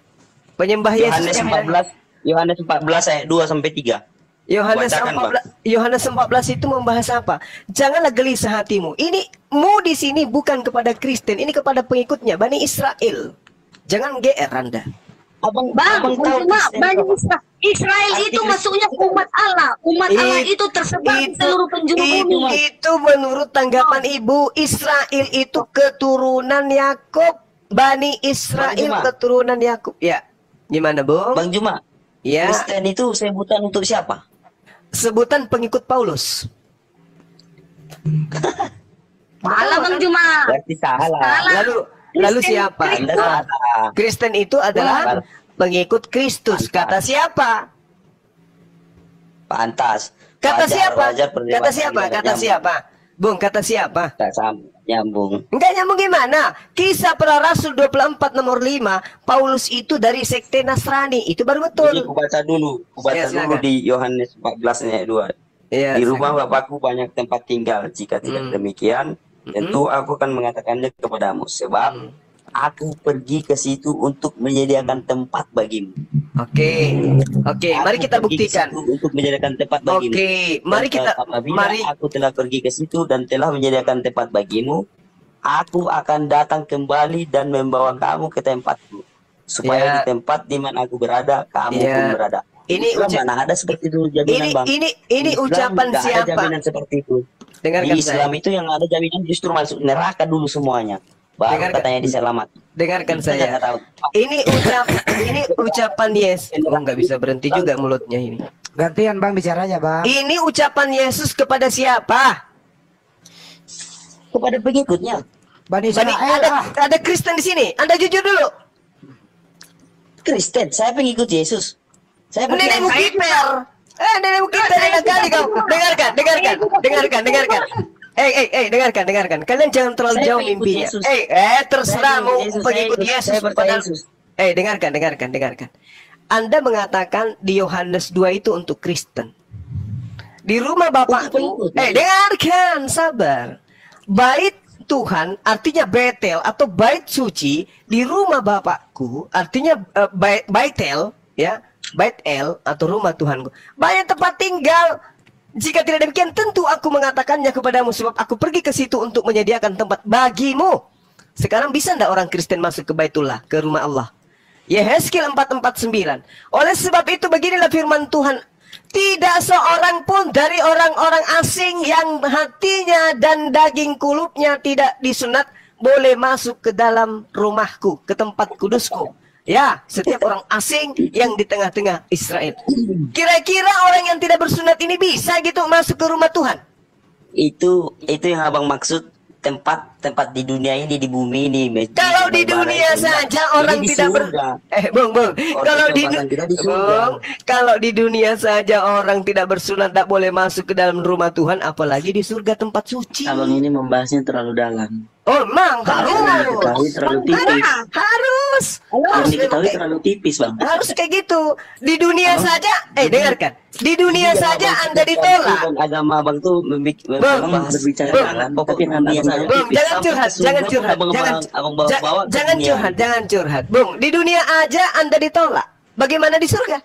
Penyembah Yesus
Yohanes
jaminannya.
14 Yohanes 14 ayat 2 sampai 3.
Yohanes
Bacakan,
14 Yohanes 14 itu membahas apa? Janganlah gelisah hatimu. Ini mu di sini bukan kepada Kristen, ini kepada pengikutnya Bani Israel. Jangan GR Anda.
Abang
Bang,
abang
Bang
tahu
Bani Israel
Arti
itu maksudnya umat Allah. Umat Allah
It-
itu tersebar di seluruh penjuru
itu,
bumi.
itu menurut tanggapan Ibu Israel itu keturunan Yakub. Bani Israel keturunan Yakub. Ya. Gimana, Bung?
Bang Juma,
ya.
Kristen itu sebutan untuk siapa?
Sebutan pengikut Paulus.
Malah Bang Juma.
Berarti salah.
Salah.
Lalu lalu siapa? Nah. Kristen itu adalah pengikut Kristus. Kata siapa?
Pantas.
Kata
Wajar,
siapa?
wajar
Kata siapa? Kata
nyambung.
siapa? Bung, kata siapa?
Tak sama, nyambung.
Enggak nyambung gimana? Kisah para Rasul 24 nomor 5, Paulus itu dari sekte Nasrani. Itu baru
Jadi
betul.
aku baca dulu, aku baca
Ya,
dulu
silakan.
di Yohanes 14 ayat 2.
Ya,
Di rumah Bapakku banyak tempat tinggal. Jika tidak
Hmm.
demikian, tentu aku akan mengatakannya kepadamu. Sebab
Hmm.
aku pergi ke situ untuk menyediakan tempat bagimu.
Oke. Oke,
Aku
mari kita buktikan.
Untuk menyediakan tempat bagimu.
Oke, mari
Dan
kita
apabila
mari
aku telah pergi ke situ dan telah menyediakan tempat bagimu, aku akan datang kembali dan membawa kamu ke tempatku. Supaya
Ya.
di tempat di mana aku berada, kamu
Ya.
pun berada.
Ini
Islam
uca-
mana ada seperti itu jaminan
ini
bang.
ini ini
Islam
ucapan
nggak ada
siapa?
jaminan seperti itu.
Dengarkan
di Islam
saya.
itu yang ada jaminan justru masuk neraka dulu semuanya. Baru
Dengarkan-
katanya diselamat.
Dengarkan
Kita
saya.
tahu.
Ini ucap ini ucapan Yesus. Oh, nggak bisa berhenti juga mulutnya ini.
Gantian Bang bicaranya Bang.
Ini ucapan Yesus kepada siapa?
Kepada pengikutnya.
Bani
Bani,
Israel
ada
ah.
ada Kristen di sini. Anda jujur dulu.
Kristen, saya pengikut Yesus. Saya
Nenekmu kiper. Eh, nenekmu kiper enak kali kau. Dengarkan, dengarkan, dengarkan, dengarkan. Eh, eh, eh, dengarkan, dengarkan. Kalian jangan terlalu
Saya
jauh mimpinya. Eh, eh, terserah mau
pengikut Yesus,
padahal-. Eh, dengarkan, dengarkan, dengarkan. Anda mengatakan di Yohanes 2 itu untuk Kristen. Di rumah Bapakku, eh dengarkan, sabar. Bait Tuhan artinya Betel atau bait suci di rumah Bapakku artinya eh, bait Baitel ya, bait El atau rumah Tuhanku. Banyak tempat tinggal. Jika tidak demikian tentu aku mengatakannya kepadamu sebab aku pergi ke situ untuk menyediakan tempat bagimu. Sekarang bisa ndak orang Kristen masuk ke Baitullah, ke rumah Allah? Yehezkiel 449. Oleh sebab itu beginilah firman Tuhan. Tidak seorang pun dari orang-orang asing yang hatinya dan daging kulupnya tidak disunat boleh masuk ke dalam rumahku, ke tempat kudusku. Ya, setiap orang asing yang di tengah-tengah Israel. Kira-kira orang yang tidak bersunat ini bisa gitu masuk ke rumah Tuhan?
Itu itu yang abang maksud tempat tempat di dunia ini di bumi ini.
Kalau di dunia saja orang tidak ber eh bung bung
Orang
kalau di. Bung, kalau di dunia saja orang tidak bersunat tak boleh masuk ke dalam rumah Tuhan apalagi di surga tempat suci.
Abang ini membahasnya terlalu dalam.
Oh,
Yang
harus.
diketahui terlalu tipis.
Harus.
Yang
Harus
diketahui
kayak-
terlalu tipis, Bang.
harus kayak gitu. Di dunia saja, eh dengarkan. Di dunia
Jadi
saja
abang
Anda ditolak.
agama abang tuh membahas
berbicara dalam,
pokok
tapi yang
dunia
abang
saja.
bawa
Bung,
tipis.
Jangan curhat, jangan curhat, jangan
ke
jangan curhat, jangan curhat. Bung, di dunia aja Anda ditolak. Bagaimana di surga?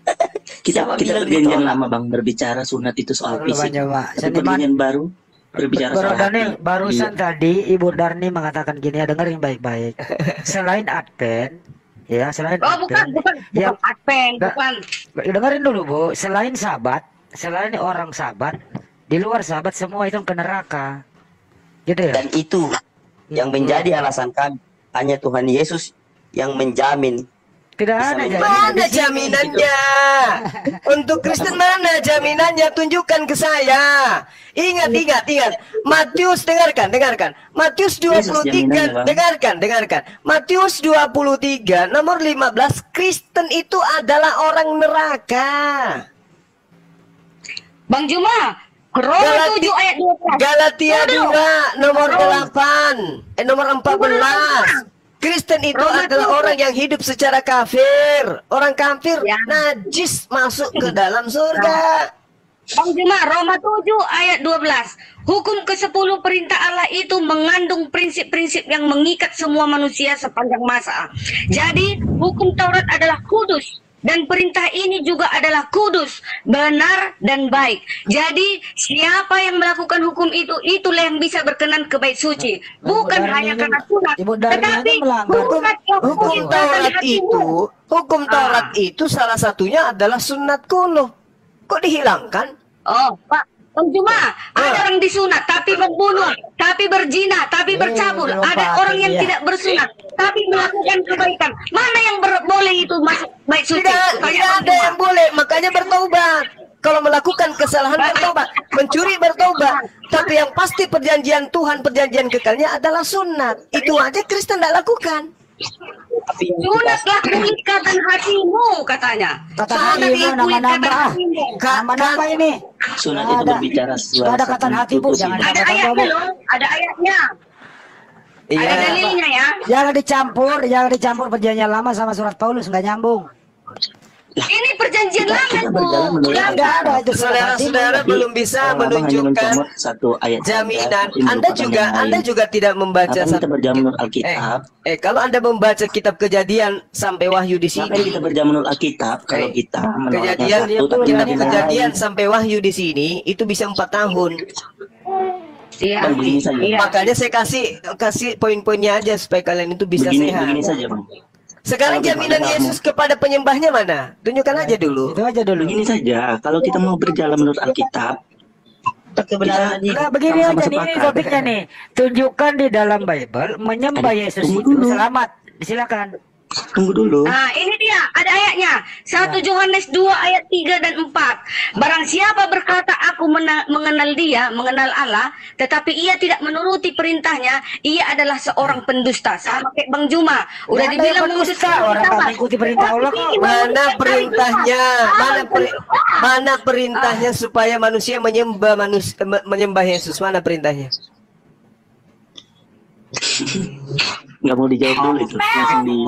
Kita
Siapa
kita perjanjian
ditolak?
lama, Bang, berbicara sunat itu soal fisik. Tapi
Seniman.
perjanjian baru berbicara
Bro
soal
Daniel,
hati.
barusan
Iya.
tadi Ibu Darni mengatakan gini ya, dengerin baik-baik. Selain Advent, ya selain
Oh bukan,
Advent,
bukan,
Ya.
bukan Advent, bukan.
dengerin dulu Bu, selain sahabat, selain orang sahabat, di luar sahabat semua itu ke neraka. Gitu ya?
Dan itu yang menjadi alasan kami hanya Tuhan Yesus yang menjamin
Tidak ada jaminan
Mana
di sini.
jaminannya? Untuk Kristen mana jaminannya? Tunjukkan ke saya. Ingat, ingat, ingat. Matius dengarkan, dengarkan. Matius 23,
jaminannya, Bang.
dengarkan, dengarkan. Matius 23 nomor 15, Kristen itu adalah orang neraka.
Bang Juma, Roma
Galati-
7 ayat 12.
Galatia
Aduh.
2 nomor 8 eh nomor 14 Kristen itu
Roma
adalah
tujuh.
orang yang hidup secara kafir Orang kafir
Ya.
najis masuk ke dalam surga
Bang Juma, Roma 7 ayat 12. Hukum ke-10 perintah Allah itu mengandung prinsip-prinsip yang mengikat semua manusia sepanjang masa. Jadi, hukum Taurat adalah kudus. Dan perintah ini juga adalah kudus, benar, dan baik. Jadi, siapa yang melakukan hukum itu, itulah yang bisa berkenan ke bait suci. Bukan
Ibu
hanya karena sunat, tetapi
Hukum
menciptakan
Taurat itu Hukum Taurat
Ah.
itu salah satunya adalah sunat kuno Kok dihilangkan?
Oh, Pak. Juma,
Ah.
ada orang disunat tapi membunuh, tapi berzina, tapi
Eh,
bercabul. Ada orang yang
dia.
tidak bersunat tapi melakukan kebaikan. Mana yang ber- boleh itu masuk baik suci?
Tidak, tidak ada yang boleh Makanya bertobat kalau melakukan kesalahan bertobat, mencuri bertobat. Tapi yang pasti perjanjian Tuhan, perjanjian kekalnya adalah sunat. Itu aja Kristen tidak lakukan.
Sunatlah kulitkan hatimu katanya.
Kata
Sunat
hati
itu
itu nama nambah.
hatimu.
Nama nambah ini.
Sunat itu berbicara
ada kata hati Bu, jangan
Ada ayatnya loh, ada ayatnya. Ada
Iya.
dalilnya ya.
Jangan dicampur, jangan dicampur perjanjian lama sama surat Paulus nggak nyambung.
Ini perjanjian
Kita-
lama
kita
Bu.
berjalan menurut
Yang
Nggak ada itu
Saudara-saudara belum bisa menunjukkan
satu ayat
jaminan. Anda juga Anda juga tidak membaca satu-
menurut
Eh,
Alkitab?
eh, kalau Anda membaca kitab Kejadian sampai Wahyu di sini,
kita berjalan menurut Alkitab kalau
Eh,
kita menolaknya
Kejadian
satu
Kejadian sampai Wahyu di sini itu bisa empat tahun.
Iya.
Bang, begini saja.
Iya.
Makanya saya kasih kasih poin-poinnya aja supaya kalian itu bisa
begini,
sehat.
begini saja bang.
Sekarang
Kalau
jaminan Yesus kepada penyembahnya mana? Tunjukkan aja dulu.
Itu aja dulu.
Begini saja, kalau kita mau berjalan menurut Alkitab,
kebenaran
Nah, begini aja nih, ini topiknya nih. Tunjukkan di dalam Bible menyembah Yesus itu selamat. Silakan.
Tunggu dulu.
Nah, ini dia, ada ayatnya. 1
Ya.
Yohanes 2 ayat 3 dan 4. Barang siapa berkata aku mengenal dia, mengenal Allah, tetapi ia tidak menuruti perintahnya, ia adalah seorang pendusta. Sama kayak Bang Juma. Udah
yang
dibilang
pendusta, orang nggak mengikuti perintah Allah kok.
Mana perintahnya? Mana peri- mana perintahnya supaya manusia menyembah manusia menyembah Yesus? Mana perintahnya?
nggak mau dijawab dulu itu langsung di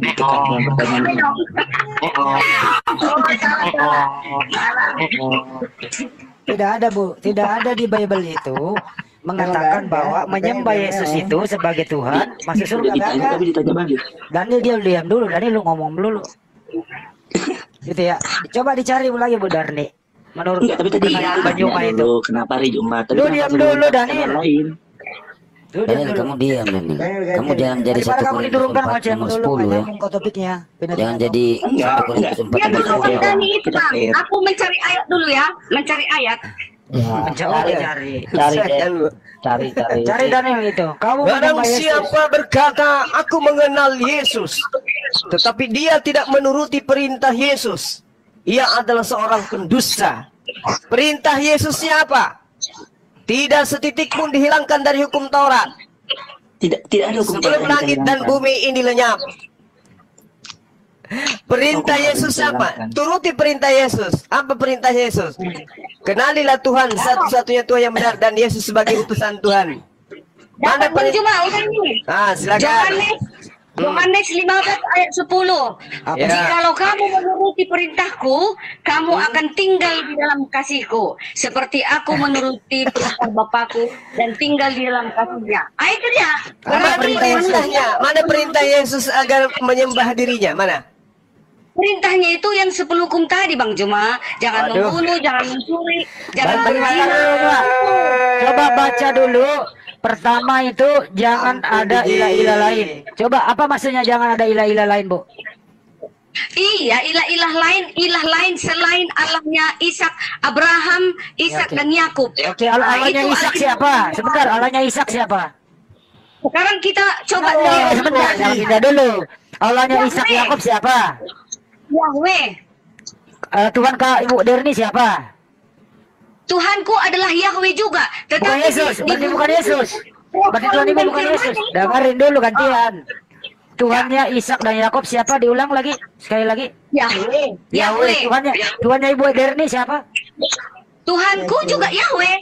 ditekan dengan pertanyaan ini.
Tidak ada bu, tidak ada di Bible itu mengatakan bahwa menyembah Yesus itu sebagai Tuhan masuk surga
Udah ditanya tapi
ada.
ditanya balik
Daniel dia diam dulu, Daniel lu ngomong dulu. gitu ya. Coba dicari lagi Bu Darni. Menurut
enggak tapi tadi
itu.
kenapa hari Jumat tapi
Lu diam dulu, Daniel.
lain
Daniel kamu diam Daniel. Kamu jangan jadi satu Korintus
diturunkan
4
macam
nomor
dulu
10 ya. Jangan jadi
Enggak,
satu Korintus 4
Dia
nomor
betul
10.
Dani itu
Kita
bang.
fair.
Aku mencari ayat dulu ya, mencari ayat.
Mencoba cari.
Cari
dulu.
Cari cari.
Cari Daniel itu. Kamu
Barang siapa berkata, aku mengenal Yesus, tetapi dia tidak menuruti perintah Yesus, ia adalah seorang pendusta. Perintah Yesus siapa? Tidak setitik pun dihilangkan dari hukum Taurat.
tidak tidak ada hukum Taurat
Sebelum langit dan bumi ini lenyap. Perintah
Hukum
Yesus apa? Turuti perintah Yesus. Apa perintah Yesus? Kenalilah Tuhan satu-satunya Tuhan yang benar dan Yesus sebagai utusan Tuhan. Mana
Dapat
perintah? Ah, silakan.
Yohanes Yohanes 15 ayat 10.
Apa
Ya.
Jikalau kamu menuruti perintahku, kamu akan tinggal di dalam kasihku. Seperti aku menuruti perintah Bapakku dan tinggal di dalam kasihnya. Ah, itu dia.
Mana
Berarti
perintah Yesusnya? Mana perintah Yesus agar menyembah dirinya? Mana?
Perintahnya itu yang sepuluh hukum tadi Bang Juma. Jangan
Aduh.
membunuh, jangan mencuri, jangan berzina.
Coba baca dulu. Pertama itu jangan ada ilah-ilah lain. Coba apa maksudnya jangan ada ilah-ilah lain, Bu?
Iya, ilah-ilah lain, ilah lain selain Allahnya Ishak, Abraham, Ishak
oke.
dan Yakub.
Oke, al
Nah,
Allahnya
itu
Ishak siapa? Sebentar, Allahnya Ishak siapa?
Sekarang kita coba
Oh,
lihat
sebentar, pindah dulu. Allahnya Ishak Yakub siapa?
Yahweh.
Eh, Tuhan Kak Ibu Derni siapa?
Tuhanku adalah Yahweh juga.
Bukan
Tetapi
Yesus,
di-
berarti bukan Yesus. Berarti Tuhan Ibu bukan Yesus. Dengarin dulu gantian. Tuhannya Ishak dan Yakub siapa? Diulang lagi, sekali lagi.
Yahweh.
Yahweh. Tuhannya, Tuhannya Ibu Derni siapa?
Tuhanku juga Yahweh.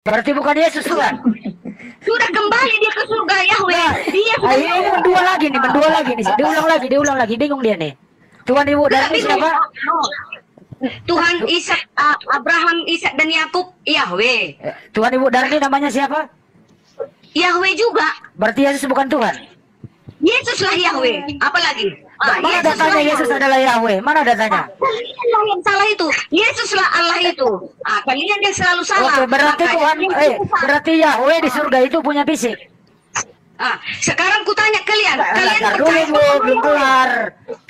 Berarti bukan Yesus Tuhan.
Sudah kembali dia ke surga Yahweh. Dia sudah
Ah, ini mendua lagi nih, mendua lagi nih. Diulang lagi, diulang lagi. Bingung dia nih. Tuhan Ibu Derni siapa?
Tuhan ah, Abraham, Ishak dan Yakub Yahweh.
Eh, Tuhan Ibu Darni namanya siapa?
Yahweh juga.
Berarti Yesus bukan Tuhan.
Yesuslah Yahweh. Apalagi? Ah,
Mana datanya Yesus adalah Yahweh? Mana datanya?
Kalian yang salah itu. Yesuslah Allah itu. Ah, kalian yang selalu salah.
Oke, berarti
Makanya
Tuhan, eh,
salah.
berarti Yahweh di surga itu punya fisik.
Ah, sekarang ku tanya kalian, kalian
Bentar dulu,
percaya
Bu, belum kelar.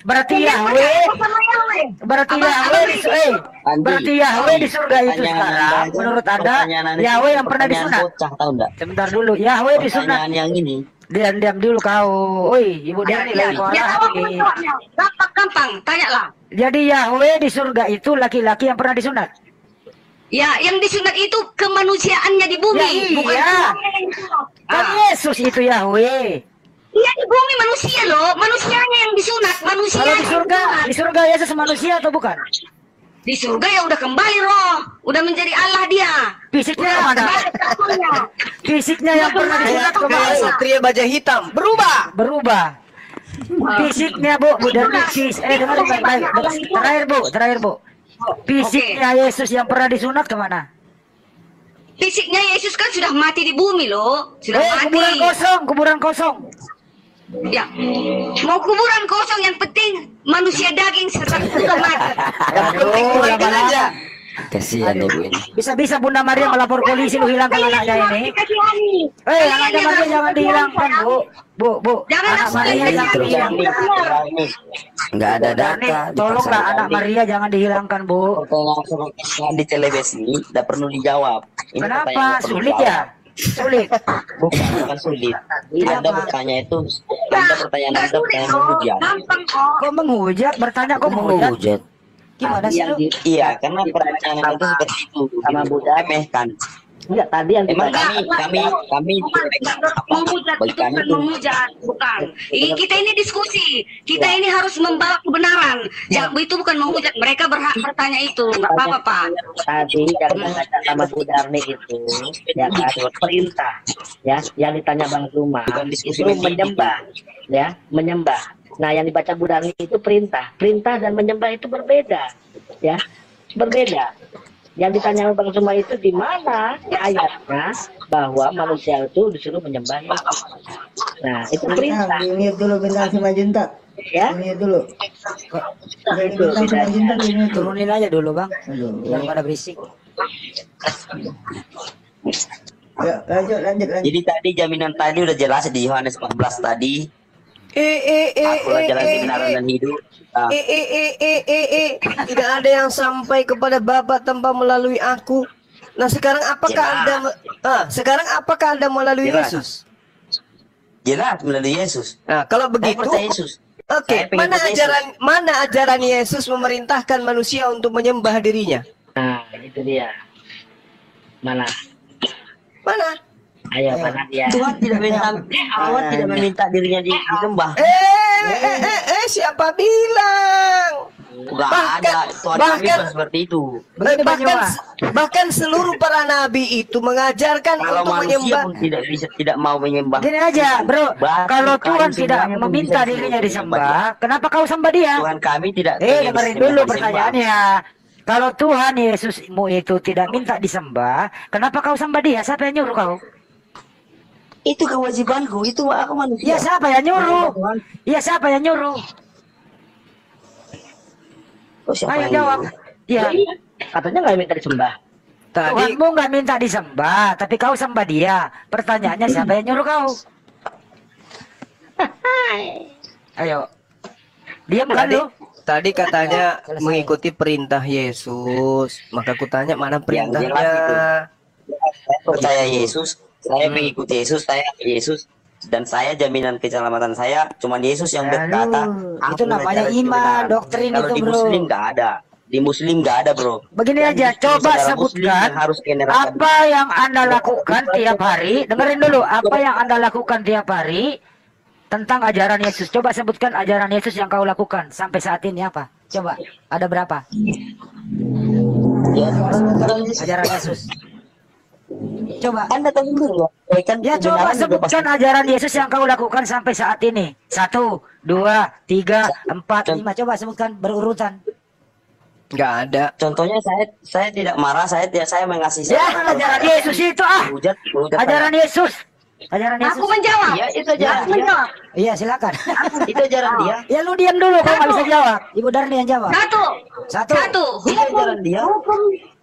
Berarti
Kalian
Yahweh, berarti
Abang-
Yahweh di
itu.
eh,
Andi,
berarti Yahweh di surga itu sekarang. Menurut Anda, Yahweh yang pernah disunat.
bocah tahu enggak?
Sebentar dulu, Yahweh disunat.
Pertanyaan yang ini
Diam, diam dulu kau. Oi, Ibu Darni
Ya,
lagi
ya,
ini.
Gampang, gampang. Tanyalah.
Jadi Yahweh di surga itu laki-laki yang pernah disunat.
Ya, yang disunat itu kemanusiaannya di bumi,
Ya, iya.
bukan.
Kan
Ah.
Yesus itu Yahweh.
Iya di bumi manusia loh, manusianya yang disunat, manusia.
Kalau di surga, di surga Yesus manusia atau bukan?
Di surga ya udah kembali roh, udah menjadi Allah dia.
Fisiknya
Udah
mana? Fisiknya yang pernah disunat
Kayak
kembali
satria baja hitam berubah.
berubah. Fisiknya bu, bu Darni fis. Eh dengar baik-baik. Terakhir bu, terakhir bu. Fisiknya Yesus yang pernah disunat ke mana?
Fisiknya Yesus kan sudah mati di bumi loh, sudah
Eh,
mati.
kuburan kosong, kuburan kosong.
Ya, mau kuburan kosong yang penting manusia daging serta mati.
Yang aja.
Kasihan ibu ini.
Bisa-bisa Bunda Maria melapor polisi lu hilangkan anaknya ini. Eh, anaknya Maria jangan dihilangkan, Bu. Bu, Bu.
Jangan
Anak
langsung
Maria
dihilangkan.
jangan dihilangkan.
ini, ini,
Nggak ada data.
tolonglah anak Maria jangan dihilangkan, Bu.
pertanyaan di televisi tidak perlu dijawab.
Kenapa? Sulit ya? Sulit.
Bukan, bukan sulit.
Iya,
Anda bertanya itu, Anda pertanyaan Anda pertanyaan
kok,
menghujat.
kok.
Menghujat? Bertanya kok menghujat? Gimana sih lu?
Iya, karena pertanyaan Anda itu seperti itu.
Sama Buddha. Enggak, tadi yang
Emang kami, kami, kami tidak
bukan
kami
bukan kita ini diskusi kita ini harus membawa kebenaran jangan itu bukan menghujat mereka berhak bertanya itu nggak apa-apa pak
Tadi yang ditanya sama Bu Darni itu, ya kan, perintah, ya, yang ditanya Bang Zuma,
Bukan diskusi
itu menyembah, ya, menyembah. Nah, yang dibaca Bu Darni itu perintah, perintah dan menyembah itu berbeda, ya, berbeda. Yang ditanya Bang Zuma itu di mana ayatnya bahwa manusia itu disuruh menyembah. Nah, itu perintah,
Ini dulu bintang sama Junta.
ya.
Ini dulu. Jadi
Itu
bintang sama Junta ini.
Turunin aja dulu, Bang.
Aduh.
Jangan pada berisik.
Ya, lanjut, lanjut, lanjut.
Jadi tadi jaminan tadi udah jelas di Yohanes 14 tadi.
Eh, eh, eh,
Aku
eh,
jalan
eh,
kebenaran
eh.
dan hidup. Nah,
Eh, eh, eh, eh, eh, eh. Tidak ada yang sampai kepada Bapa tanpa melalui aku. Nah, sekarang apakah
Jelas.
Anda ah, sekarang apakah Anda melalui
Jelas.
Yesus?
jelas melalui Yesus.
Nah, kalau begitu
Yesus.
Oke,
pengikut
mana
Yesus.
ajaran mana ajaran Yesus memerintahkan manusia untuk menyembah dirinya?
Nah, itu dia. Mana?
Mana?
Ayo, mana dia?
Tuhan tidak minta Tuhan tidak meminta dirinya di, disembah.
Eh, eh, eh, eh, siapa bilang?
Enggak
bahkan-
ada. Tuhan
bahkan-
seperti itu.
Eh, bahkan bahkan seluruh para nabi itu mengajarkan
Kalau
untuk
manusia
menyembah.
pun tidak bisa tidak mau menyembah.
Gini aja, bro. Kalau Tuhan tidak meminta dirinya
disembah
kenapa kau sembah dia?
Tuhan kami tidak
Eh, dengerin dulu pertanyaannya. Kalau Tuhan Yesusmu itu tidak minta disembah, kenapa kau sembah dia? Siapa yang nyuruh kau?
Itu kewajibanku, itu aku manusia.
Iya siapa yang nyuruh? Iya siapa yang nyuruh?
Oh, siapa
Ayo
yang
jawab.
nyuruh?
Iya.
Katanya nggak minta disembah.
Tadi
Tuhanmu nggak minta disembah, tapi kau sembah dia. Pertanyaannya siapa yang nyuruh kau? Ayo. Diam kan
tadi
lu?
tadi katanya
Selesai.
mengikuti perintah Yesus. Maka kutanya mana perintahnya?
Saya percaya Yesus, saya mengikuti Yesus, saya Yesus dan saya jaminan keselamatan saya cuma Yesus yang berkata
itu namanya iman,
kebenaran."
doktrin
kalau
itu,
di
bro.
muslim nggak ada di muslim nggak ada bro
Begini
Dan
aja, coba sebutkan
yang harus
apa yang Anda lakukan tiap hari. Dengerin dulu, apa yang Anda lakukan tiap hari tentang ajaran Yesus. Coba sebutkan ajaran Yesus yang kau lakukan sampai saat ini apa? Coba, ada berapa?
Ya,
Ajaran Yesus. Coba.
anda tahu dulu ya kan
Ya coba sebutkan
pasti-
ajaran Yesus yang kau lakukan sampai saat ini. Satu, dua, tiga, empat, lima. Coba sebutkan berurutan.
Nggak ada.
contohnya saya saya tidak marah saya tidak saya mengasihi
Ya, ajaran Yesus itu ah.
hujat hujat
Ajaran Yesus. Ajaran Yesus.
aku menjawab
Iya, itu ajaran
aku
dia.
menjawab
Iya, silakan.
itu ajaran dia
ya lu diam dulu kau nggak bisa jawab. Ibu Darni yang jawab.
satu
Satu.
satu
itu ajaran dia
hukum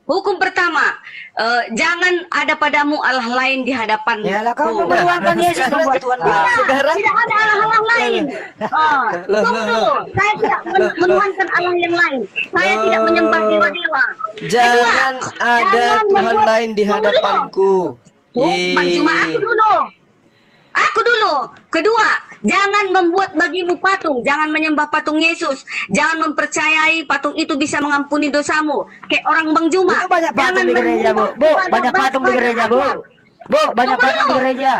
hukum pertama eh, jangan ada padamu Allah lain di hadapan
Ya lah kau memperjuangkan Yesus membuat Tuhan.
Sekarang-
tidak ada Allah lain. Oh, tunggu dulu. Saya tidak men- menuhankan Allah yang lain. Saya tidak menyembah dewa-dewa.
Jangan
Kedua,
ada
jangan
Tuhan
membuat-
lain di hadapanku.
Bukan cuma aku dulu. Aku dulu. Kedua, jangan membuat bagimu patung. Jangan menyembah patung Yesus. Jangan mempercayai patung itu bisa mengampuni dosamu. Kayak orang Bang Juma.
Itu banyak patung di gereja, Bu. Bu, banyak patung di gereja, Bu. Bu, banyak patung di gereja.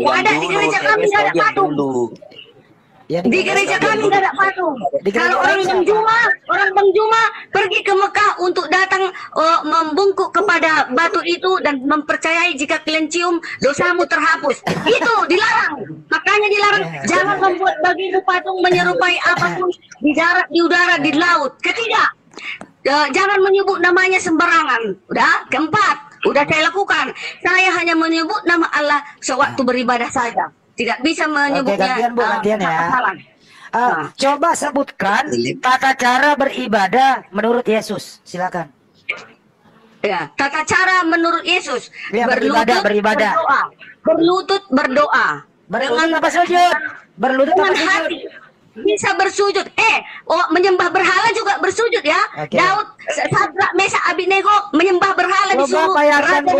Oh, ada di gereja kami nggak ada patung.
Ya,
Di gereja kami nggak ada patung. Kalau orang
lain
Bang
siapa?
Juma, orang Bang Juma pergi ke Mekah untuk datang eh, membungkuk kepada batu itu dan mempercayai jika kalian cium dosamu terhapus. Itu dilarang. Makanya dilarang. Jangan membuat bagimu patung menyerupai apa pun di darat, di udara, di laut. Ketiga, eh, jangan menyebut namanya sembarangan. Udah, keempat, udah saya lakukan. Saya hanya menyebut nama Allah sewaktu beribadah saja. Tidak bisa menyebutnya
gantian, Bu,
eh,
gantian ya.
salah.
Ah, coba sebutkan tata cara beribadah menurut Yesus. Silakan.
Ya, tata cara menurut Yesus
Ya, beribadah, beribadah.
berdoa, berlutut berdoa,
Berlutut apa sujud? Berlutut
dengan
apa sujud?
hati bisa bersujud. Eh, oh menyembah berhala juga bersujud ya.
Oke.
Daud, Sadrak, Mesa, Abednego menyembah berhala
Coba
disuruh
bayangkan bu,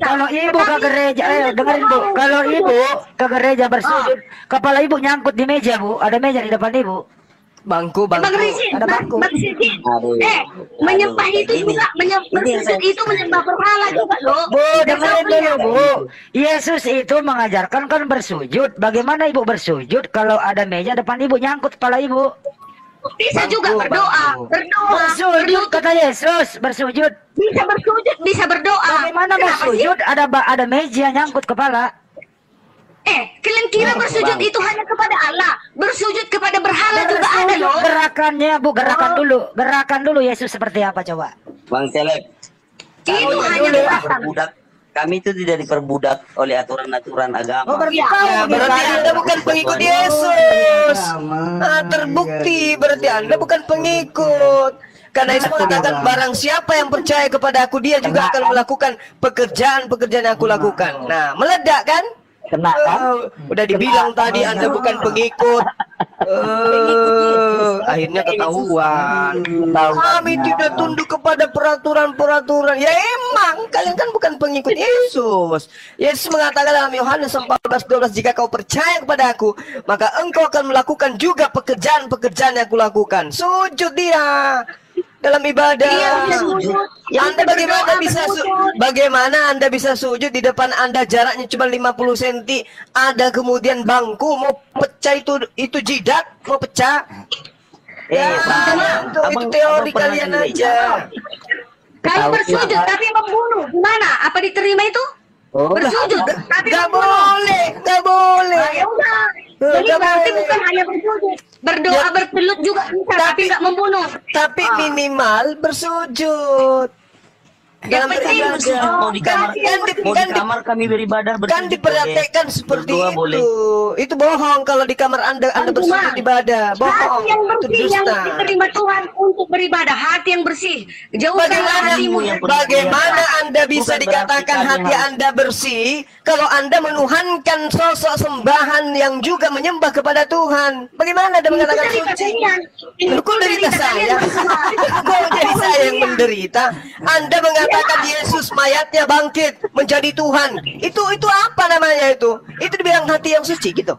kalau ibu ke
Tetapi-
gereja, eh dengerin bu, kalau ibu ke gereja bersujud, kepala ibu nyangkut di meja bu, ada meja di depan ibu.
Bangku,
Bang
bangku.
Rizky,
ada
Bang,
bangku.
Bang.
Aduh.
Eh, menyembah
Aduh,
itu juga, menyembah itu menyembah berhala juga loh.
Bu, dengerin dulu bu. Yesus itu mengajarkan kan bersujud. Bagaimana ibu bersujud kalau ada meja depan ibu nyangkut kepala ibu?
Bisa juga
Bangku,
berdoa,
bangku.
berdoa,
Bersujud kata Yesus, bersujud.
bisa bersujud, bisa berdoa.
Bagaimana
Kenapa sih?
bersujud ada ba- ada meja nyangkut kepala?
Eh, kalian kira
Oh,
bersujud
Bang.
itu hanya kepada Allah, bersujud kepada berhala juga ada
Bersujud,
loh.
Gerakannya bu, gerakan
Oh.
dulu, gerakan dulu Yesus seperti apa coba?
Bang Celeb,
Itu hanya
perbudak kami itu tidak diperbudak oleh aturan-aturan agama.
Oh, berarti
Ya,
Ya, berarti
beribadah.
Anda bukan pengikut Yesus.
Sama.
Ah, terbukti berarti Anda bukan pengikut. Karena Yesus mengatakan barang siapa yang percaya kepada aku dia juga akan melakukan pekerjaan-pekerjaan yang aku lakukan. Nah, meledak kan?
Kena kan?
Oh, udah dibilang tadi Anda bukan pengikut. Eh, akhirnya ketahuan. Kami tidak tunduk kepada peraturan-peraturan. Ya emang, kalian kan bukan pengikut Yesus. Yesus mengatakan dalam Yohanes 14:12, jika kau percaya kepada aku, maka engkau akan melakukan juga pekerjaan-pekerjaan yang aku lakukan. Sujud dia dalam ibadah.
Iya. Yang
Anda bagaimana
berdoa
bisa su- bagaimana Anda bisa sujud di depan Anda jaraknya cuma 50 cm, ada kemudian bangku mau pecah itu itu jidat mau pecah.
Eh,
Ya,
Bang,
itu, itu
abang-
teori
abang pernah
kalian aja.
Kalau
Tahu,
bersujud tapi membunuh, gimana? Apa diterima itu?
Oh,
Bersujud tapi
Gak
membunuh.
boleh, gak boleh.
Ah, ya udah.
Eh,
Jadi
nggak
berarti
boleh.
bukan hanya bersujud. Berdoa,
Ya.
bertelut juga bisa, tapi
Tapi-
nggak membunuh.
Tapi
Ah.
minimal bersujud.
Yang penting
mau di kamar,
Kan di-
mau
kan
di
di-
kamar kami beribadah
kan diperhatikan
boleh.
seperti itu.
boleh.
Itu bohong kalau di kamar Anda Anda bersujud ibadah. Bohong.
Hati yang
Itu
bersih yang diterima Tuhan untuk beribadah. Hati yang bersih. Jauhkan
Bagaimana
hatimu
yang
bagaimana Anda bisa
Bukan
dikatakan hati Anda bersih kalau Anda menuhankan sosok sembahan yang juga menyembah kepada Tuhan? Bagaimana Anda mengatakan suci? Kok
dari
derita saya? Kok jadi saya yang menderita? Anda mengatakan Yesus mayatnya bangkit menjadi Tuhan. Itu itu apa namanya itu? Itu dibilang hati yang suci gitu.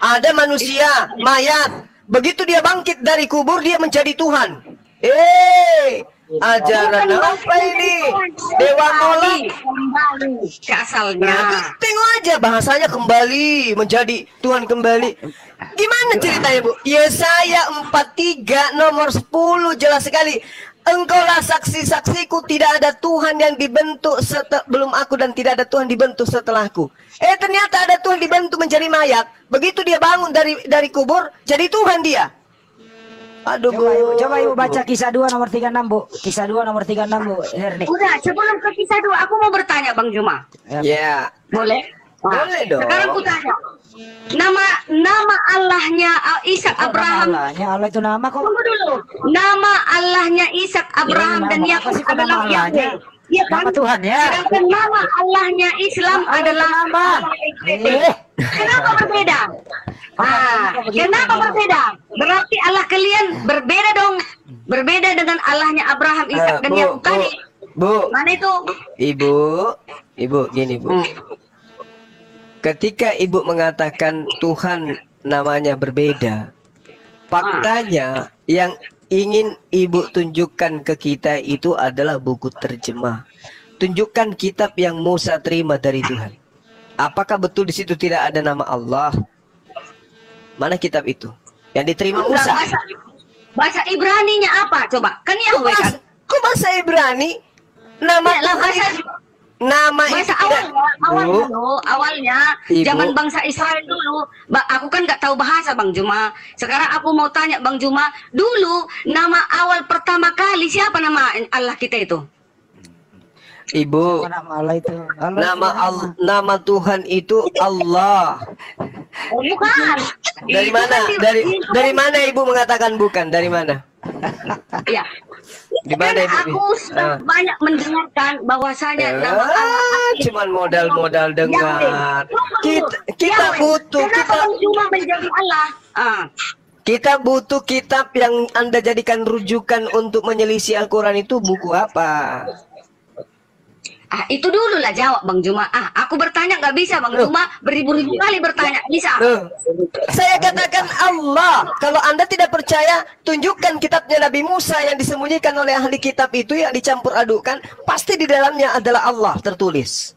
Ada manusia mayat, begitu dia bangkit dari kubur dia menjadi Tuhan. Eh, ajaran apa ini? Dewa nolak.
Kembali ke asalnya.
Nah, tengok aja bahasanya kembali menjadi Tuhan kembali. Gimana ceritanya, Bu? Yesaya 43 nomor 10 jelas sekali. Engkaulah saksi-saksiku tidak ada Tuhan yang dibentuk sebelum aku dan tidak ada Tuhan dibentuk setelahku. Eh ternyata ada Tuhan dibentuk menjadi mayat. Begitu dia bangun dari dari kubur, jadi Tuhan dia. Aduh,
Coba ibu,
Bu.
coba ibu baca kisah 2 nomor 36 bu. Kisah 2 nomor 36 bu. Herni.
Udah, sebelum ke kisah dua, aku mau bertanya Bang Juma.
Ya.
Boleh? Nah,
Boleh dong.
Sekarang aku tanya. Nama nama Allahnya uh, Ishak Abraham.
Allahnya Allah itu nama kok.
Tunggu dulu. Nama Allahnya Ishak Abraham
Nama
dan Yakub
nama
adalah? Yahweh. Iya kan?
Nama Tuhan ya.
Sedangkan nama Allahnya Islam adalah
nama. Eh.
Kenapa berbeda? Ah, kenapa berbeda? Berarti Allah kalian berbeda dong. Berbeda dengan Allahnya Abraham, Ishak
Eh,
dan Yakub
Bu,
tadi.
Bu,
Mana itu?
Ibu, Ibu gini Bu.
Hmm.
Ketika Ibu mengatakan Tuhan namanya berbeda, faktanya yang ingin Ibu tunjukkan ke kita itu adalah buku terjemah. Tunjukkan kitab yang Musa terima dari Tuhan. Apakah betul di situ tidak ada nama Allah? Mana kitab itu? Yang diterima Musa.
bahasa, bahasa Ibraninya apa? Coba. Kan Yahweh kan?
kok bahasa Ibrani? Nama
Ya,
Tuhan
bahasa
Nama itu
Masa
tidak
awalnya, awalnya
Bu,
loh, awalnya
Ibu.
zaman bangsa Israel dulu, ba- aku kan nggak tahu bahasa Bang Juma. Sekarang aku mau tanya Bang Juma, dulu nama awal pertama kali siapa nama Allah kita itu?
Ibu,
nama Allah itu? Allah
nama al nama Tuhan itu Allah.
Oh, bukan.
Dari mana? Dari dari mana Ibu mengatakan bukan? Dari mana?
Ya.
Di mana Ibu?
aku sudah
Ah.
banyak mendengarkan bahwasanya nama Allah
Ah, cuman modal-modal dengar. Kita kita butuh kita
Juma menjadi Allah? Ah.
kita butuh kitab yang Anda jadikan rujukan untuk menyelisih Al-Qur'an itu buku apa?
Ah, itu dulu lah jawab Bang Juma. Ah, aku bertanya nggak bisa Bang
Loh.
Juma beribu-ribu kali bertanya bisa.
Loh, saya katakan Allah. Kalau Anda tidak percaya, tunjukkan kitabnya Nabi Musa yang disembunyikan oleh ahli kitab itu yang dicampur adukkan, pasti di dalamnya adalah Allah tertulis.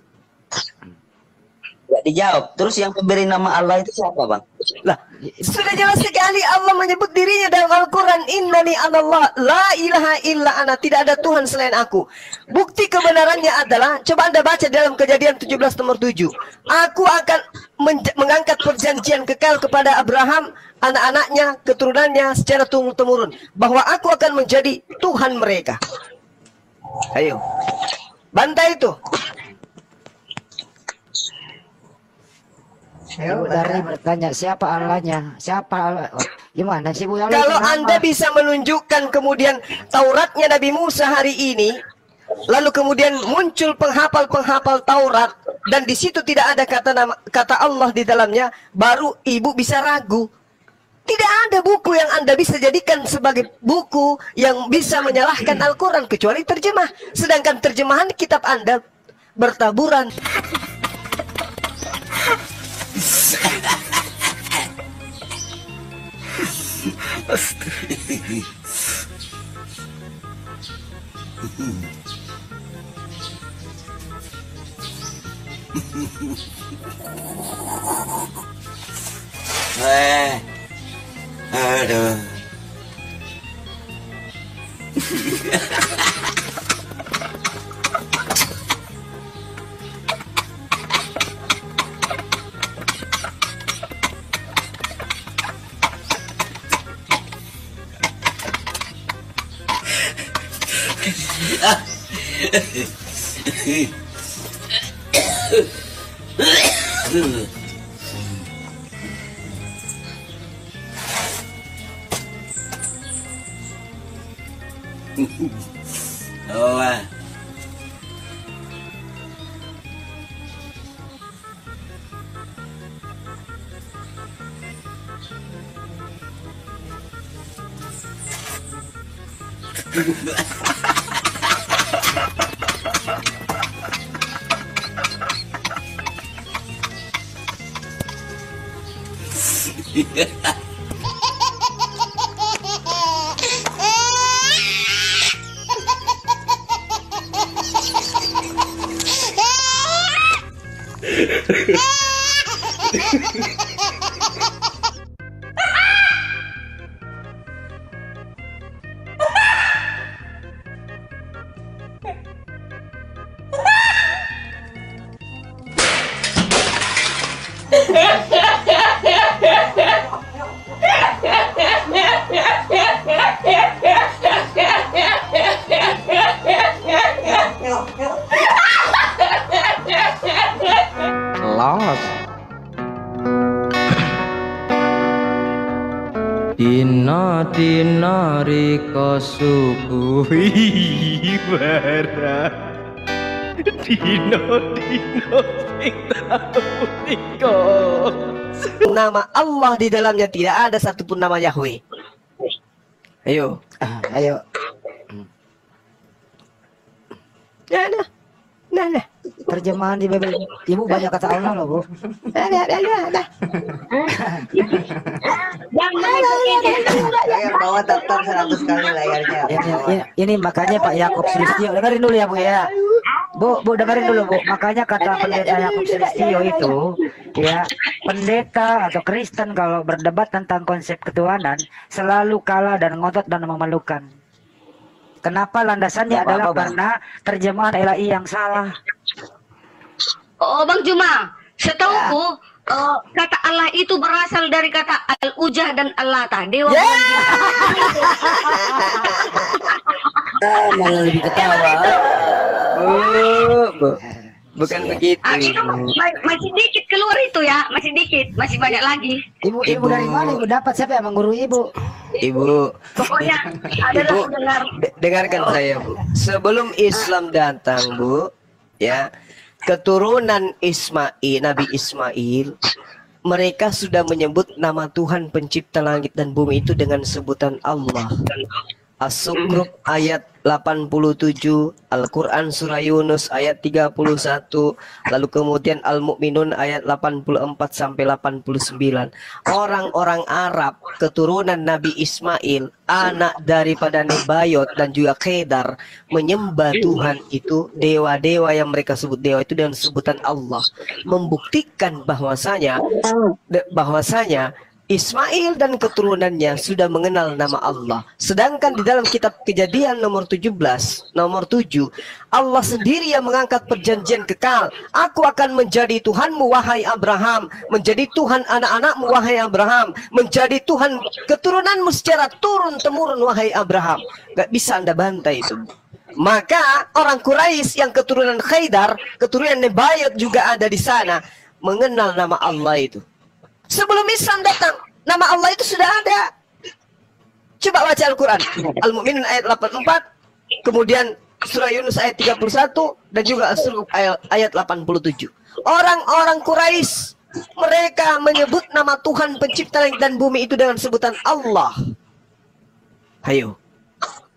Gak dijawab. Terus yang pemberi nama Allah itu siapa bang?
Lah, sudah jelas sekali Allah menyebut dirinya dalam Al-Quran Innani anallah La ilaha illa ana Tidak ada Tuhan selain aku. Bukti kebenarannya adalah Coba anda baca dalam kejadian 17 nomor 7 Aku akan men- mengangkat perjanjian kekal kepada Abraham Anak-anaknya, keturunannya secara turun-temurun Bahwa aku akan menjadi Tuhan mereka. Ayo. Bantai itu
Ibu dari bertanya siapa Allahnya? Siapa Allah? Oh, gimana sih Bu?
Kalau
nama.
Anda bisa menunjukkan kemudian Tauratnya Nabi Musa hari ini, lalu kemudian muncul penghafal-penghafal Taurat dan di situ tidak ada kata nama kata Allah di dalamnya, baru ibu bisa ragu. Tidak ada buku yang Anda bisa jadikan sebagai buku yang bisa menyalahkan Al-Quran kecuali terjemah. Sedangkan terjemahan kitab Anda bertaburan.
Eh. Aduh. Oh,
Ugh. Dina dina sing
Nama Allah di dalamnya tidak ada satupun nama Yahweh. Ayo.
Ah, ayo.
Nah, nah. Nah, nah.
Terjemahan di Bible. Ibu banyak kata Allah loh, Bu.
Nah, nah, nah, nah, nah.
Bawah daftar 100 kali layarnya.
Ini, makanya Pak Yakob Sulistyo dengerin dulu ya Bu ya. Bu, Bu dengerin dulu Bu. Makanya kata pendeta Yakob Sulistyo itu ya pendeta atau Kristen kalau berdebat tentang konsep ketuhanan selalu kalah dan ngotot dan memalukan. Kenapa landasannya
apa-apa,
adalah
Bang.
karena terjemahan LAI yang salah.
Oh, Bang Juma, setahuku
Ya.
Eh, kata Allah itu berasal dari kata Al-Ujah dan Al-Lata, dewa
Ya.
bulan bintang.
Ah, malah lebih ketawa.
Bu, bu. Bukan begitu.
Ah, itu ma- masih dikit keluar itu ya, masih dikit, masih banyak lagi.
Ibu, ibu,
Ibu.
dari mana ibu dapat siapa yang menggurui ibu?
Ibu,
Pokoknya adalah
Ibu,
pendengar.
de- dengarkan saya, Bu. Sebelum Islam datang, Bu, ya, keturunan Ismail, Nabi Ismail, mereka sudah menyebut nama Tuhan pencipta langit dan bumi itu dengan sebutan Allah. As-Sukruk ayat 87, Al-Quran Surah Yunus ayat 31, lalu kemudian Al-Mu'minun ayat 84 sampai 89. Orang-orang Arab keturunan Nabi Ismail, anak daripada Nebayot dan juga Kedar, menyembah Tuhan itu dewa-dewa yang mereka sebut dewa itu dengan sebutan Allah, membuktikan bahwasanya bahwasanya Ismail dan keturunannya sudah mengenal nama Allah. Sedangkan di dalam kitab Kejadian nomor 17, nomor 7, Allah sendiri yang mengangkat perjanjian kekal. Aku akan menjadi Tuhanmu wahai Abraham, menjadi Tuhan anak-anakmu wahai Abraham, menjadi Tuhan keturunanmu secara turun temurun wahai Abraham. Gak bisa Anda bantai itu. Maka orang Quraisy yang keturunan Khaidar, keturunan Nebayot juga ada di sana, mengenal nama Allah itu. Sebelum Islam datang, nama Allah itu sudah ada. Coba baca Al-Quran. Al-Mu'minun ayat 84, kemudian surah Yunus ayat 31, dan juga surah ayat, ayat 87. Orang-orang Quraisy mereka menyebut nama Tuhan pencipta langit dan bumi itu dengan sebutan Allah. Ayo.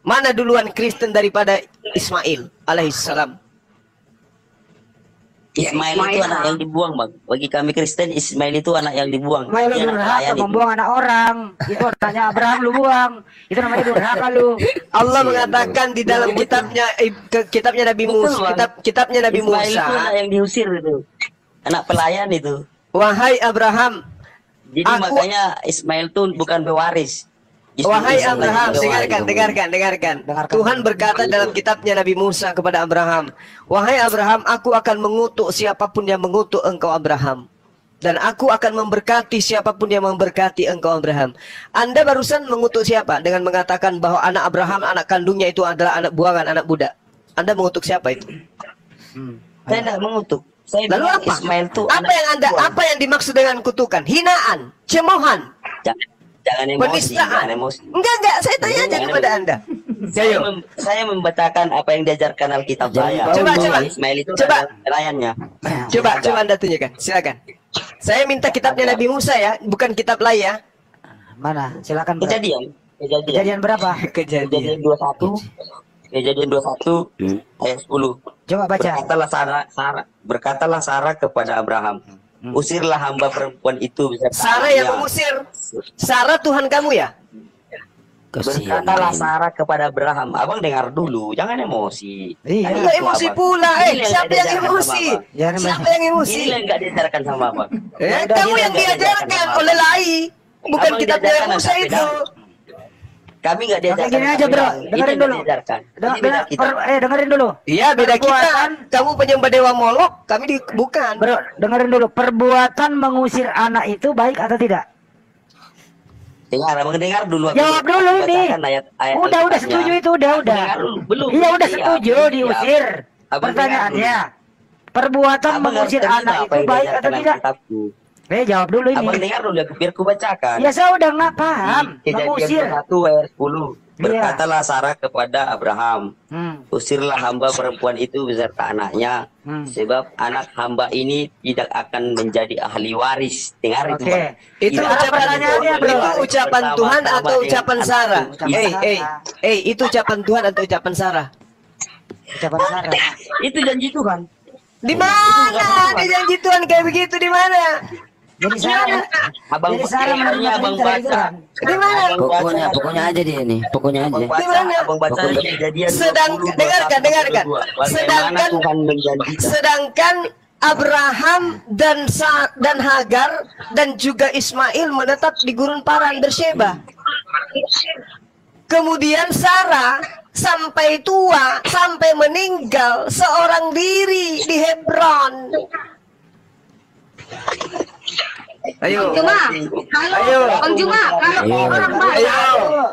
Mana duluan Kristen daripada Ismail alaihissalam?
Ya,
Ismail itu
Ismail.
anak yang dibuang bang. Bagi kami Kristen Ismail itu anak yang dibuang. Dia anak
durhaka
itu.
membuang anak orang. Itu anaknya Abraham lu buang. Itu namanya durhaka lu.
Allah mengatakan di dalam kitabnya kitabnya Nabi Musa, kitab kitabnya Nabi
Ismail
Musa.
itu anak yang diusir itu. Anak pelayan itu.
Wahai Abraham,
Jadi
Aku-
makanya Ismail tuh bukan pewaris.
Wahai
itu
Abraham, dengarkan, dengarkan, dengarkan.
Dengarkan.
Tuhan berkata dalam kitabnya Nabi Musa kepada Abraham, Wahai Abraham, aku akan mengutuk siapa pun yang mengutuk engkau Abraham. Dan aku akan memberkati siapa pun yang memberkati engkau Abraham. Anda barusan mengutuk siapa? Dengan mengatakan bahwa anak Abraham, anak kandungnya itu adalah anak buangan, anak budak. Anda mengutuk siapa itu?
Saya tidak mengutuk. Saya
Lalu apa?
Ismail tuh
Apa yang Anda
buang.
apa yang dimaksud dengan kutukan? Hinaan, cemoohan,
Jangan, jangan emosi,
penistaan.
jangan emosi.
Enggak, enggak, saya tanya aja
Jangan
kepada
emosi.
Anda.
Saya, mem- saya membacakan apa yang diajarkan Alkitab saya.
Coba, coba.
Ismail itu
Coba.
pelayannya.
Coba, coba Anda tunjukkan. Silakan. Saya minta kitabnya Nabi Musa ya, bukan kitab lain ya.
Mana? Silakan.
Kejadian. Kejadian.
Kejadian berapa?
Kejadian 21. Kejadian 21
Hmm.
ayat 10.
Coba baca.
Berkatalah Sarah, Sarah, berkatalah Sarah kepada Abraham, usirlah hamba perempuan itu beserta
Sarah yang
anaknya."
mengusir. Sarah Tuhan kamu ya?
Kasihan.
Berkatalah Sarah kepada Abraham, abang dengar dulu, jangan emosi.
Iya.
Enggak emosi pula. Eh,
yang
siapa yang emosi?
abang.
Siapa yang emosi?
Ini yang nggak diajarkan sama abang.
Eh, kamu yang diajarkan oleh
sama
Lai. Bukan
Abang
kitabnya Musa itu.
Kami nggak diajarkan.
gini aja, bro. Dengerin dulu.
diajarkan.
Dengar,
Ini beda
dengar,
kita.
per- eh dengerin dulu.
Iya, beda kita. Kamu penyembah dewa Molok, kami di, bukan.
Bro, dengerin dulu. Perbuatan mengusir anak itu baik atau tidak?
Dengar, abang dengar dulu.
Jawab dulu ini.
bacakan ayat- ayat
Udah, udah setuju itu, udah, udah.
Belum.
Iya, udah
Iya,
setuju
iya.
diusir. Pertanyaannya, perbuatan
Abang
mengusir anak itu baik atau tidak? Eh, jawab dulu
Abang
ini.
dengar dulu, biar ku bacakan.
Ya saya udah nggak paham.
Di. Kejadian 1 ayat 10.
Iya.
Berkatalah Sarah kepada Abraham,
Hmm.
usirlah hamba perempuan itu beserta anaknya,
Hmm.
sebab anak hamba ini tidak akan menjadi ahli waris. Dengar itu. Pak.
Itu
Tidak
ucapan
pertanyaannya, bro.
itu ucapan Tuhan atau ucapan. Sarah? Eh, eh, eh, itu ucapan Tuhan atau ucapan Sarah?
Ucapan Sarah.
Itu janji Tuhan.
Di mana? Di janji Tuhan kayak begitu di mana?
Jadi Sarah,
Abang
jadi Sarah menerima
abang baca.
Di mana?
Pokoknya, pokoknya aja dia nih. Pokoknya aja.
Di mana?
abang baca kejadian
Sedang
20,
dengarkan,
21,
dengarkan.
22. Bagaimana
Sedangkan
Tuhan menjanjikan.
sedangkan Abraham dan Sa dan Hagar dan juga Ismail menetap di gurun Paran Bersheba. Kemudian Sarah sampai tua, sampai meninggal seorang diri di Hebron. Ayo.
Kalau
Ayo.
Bang Juma, kalau
Ayo.
orang baca,
Ayo.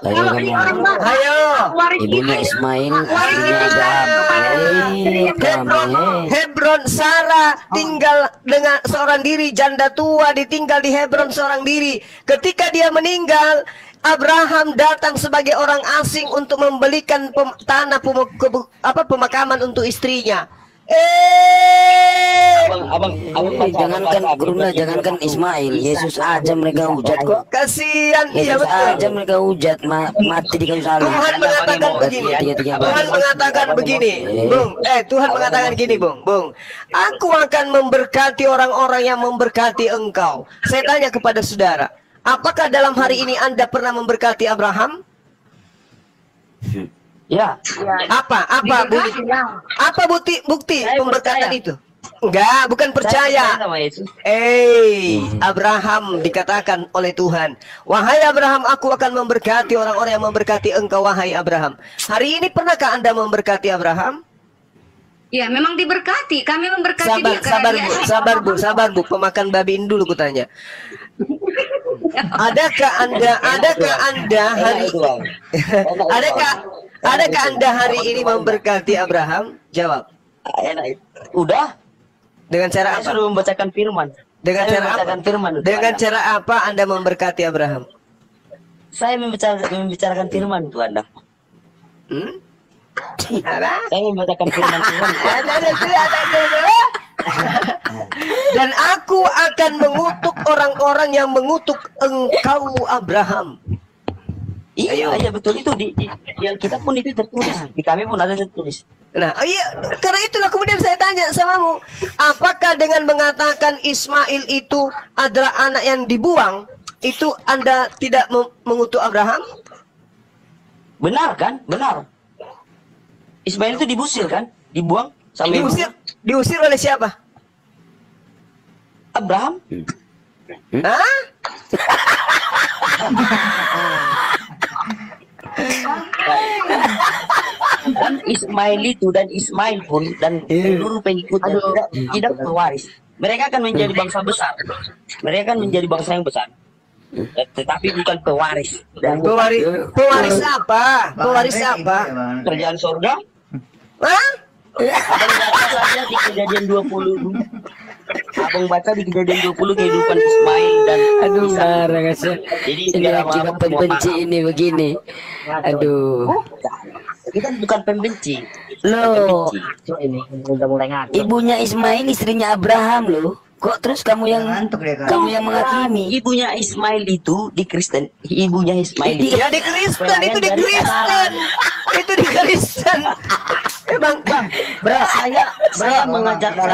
Ayo
kalau ini orang
Ayo.
Ibunya Ismail, Abraham.
Hebron. Hebron Sarah tinggal dengan seorang diri janda tua ditinggal di Hebron seorang diri. Ketika dia meninggal, Abraham datang sebagai orang asing untuk membelikan pem- tanah pem- apa pemakaman untuk istrinya. Eh,
Abang, abang, abang
Eh, jangankan
abang
jangankan. Ismail, Yesus aja mereka hujat kok.
kasihan iya
Yesus aja mereka hujat ma- mati di kayu salib.
Tuhan mengatakan begini. Tuhan mengatakan begini, Bung. Eh, Tuhan mengatakan gini, Bung. Bung, aku akan memberkati orang-orang yang memberkati engkau. Saya tanya kepada saudara, apakah dalam hari ini Anda pernah memberkati Abraham?
Ya,
Apa? Apa bukti? Apa bukti bukti
Saya
pemberkatan
percaya.
itu? Enggak, bukan percaya. Eh, Abraham dikatakan oleh Tuhan, "Wahai Abraham, aku akan memberkati orang-orang yang memberkati engkau, wahai Abraham." Hari ini pernahkah Anda memberkati Abraham?
Ya, memang diberkati. Kami memberkati
Sabar,
dia. karena
sabar
dia-
Bu, sabar Bu, sabar Bu, pemakan babi ini dulu kutanya. Adakah Anda, adakah Anda hari
itu, itu,
Adakah adakah Anda hari ini memberkati Abraham? Jawab.
Enak itu. Udah,
Dengan cara
saya
apa?
sudah membacakan firman.
Dengan
Saya
cara apa?
firman.
Dengan
Anda.
cara apa Anda memberkati Abraham?
saya membicarakan, membicarakan firman untuk Anda.
Hmm? Apa?
Saya membacakan firman Tuhan.
Dan aku akan mengutuk orang-orang yang mengutuk engkau Abraham.
Iya, iya betul itu di, di, di Alkitab pun itu tertulis. Di kami pun ada tertulis.
Nah, iya, karena itulah kemudian saya tanya samamu, apakah dengan mengatakan Ismail itu adalah anak yang dibuang, itu Anda tidak mengutuk Abraham?
Benar kan? Benar. Ismail itu dibusir kan? Dibuang sama ibu.
Diusir, diusir oleh siapa?
Abraham.
Hah?
Dan Ismail itu dan Ismail pun dan seluruh pengikutnya tidak, tidak pewaris. Mereka akan menjadi bangsa besar. Mereka akan menjadi bangsa yang besar. Tetapi bukan pewaris. Dan
Pewaris, pewaris apa? Pewaris apa?
kerjaan surga.
Hah?
Abang baca di kejadian 20. Abang baca di kejadian 20 kehidupan Ismail dan
Aduh, marah kasih.
Jadi
Ini
semua
pembenci ini begini. Aduh.
Kita bukan pembenci.
Loh,
ini udah mulai ngatur.
ibunya Ismail istrinya Abraham loh. Kok terus kamu yang
Ngantuk dia kan.
kamu yang menghakimi?
Ibunya Ismail itu di Kristen. Ibunya Ismail itu
Ya di Kristen, itu di Kristen. Itu di Kristen. Emang Bang,
Bro, saya,
saya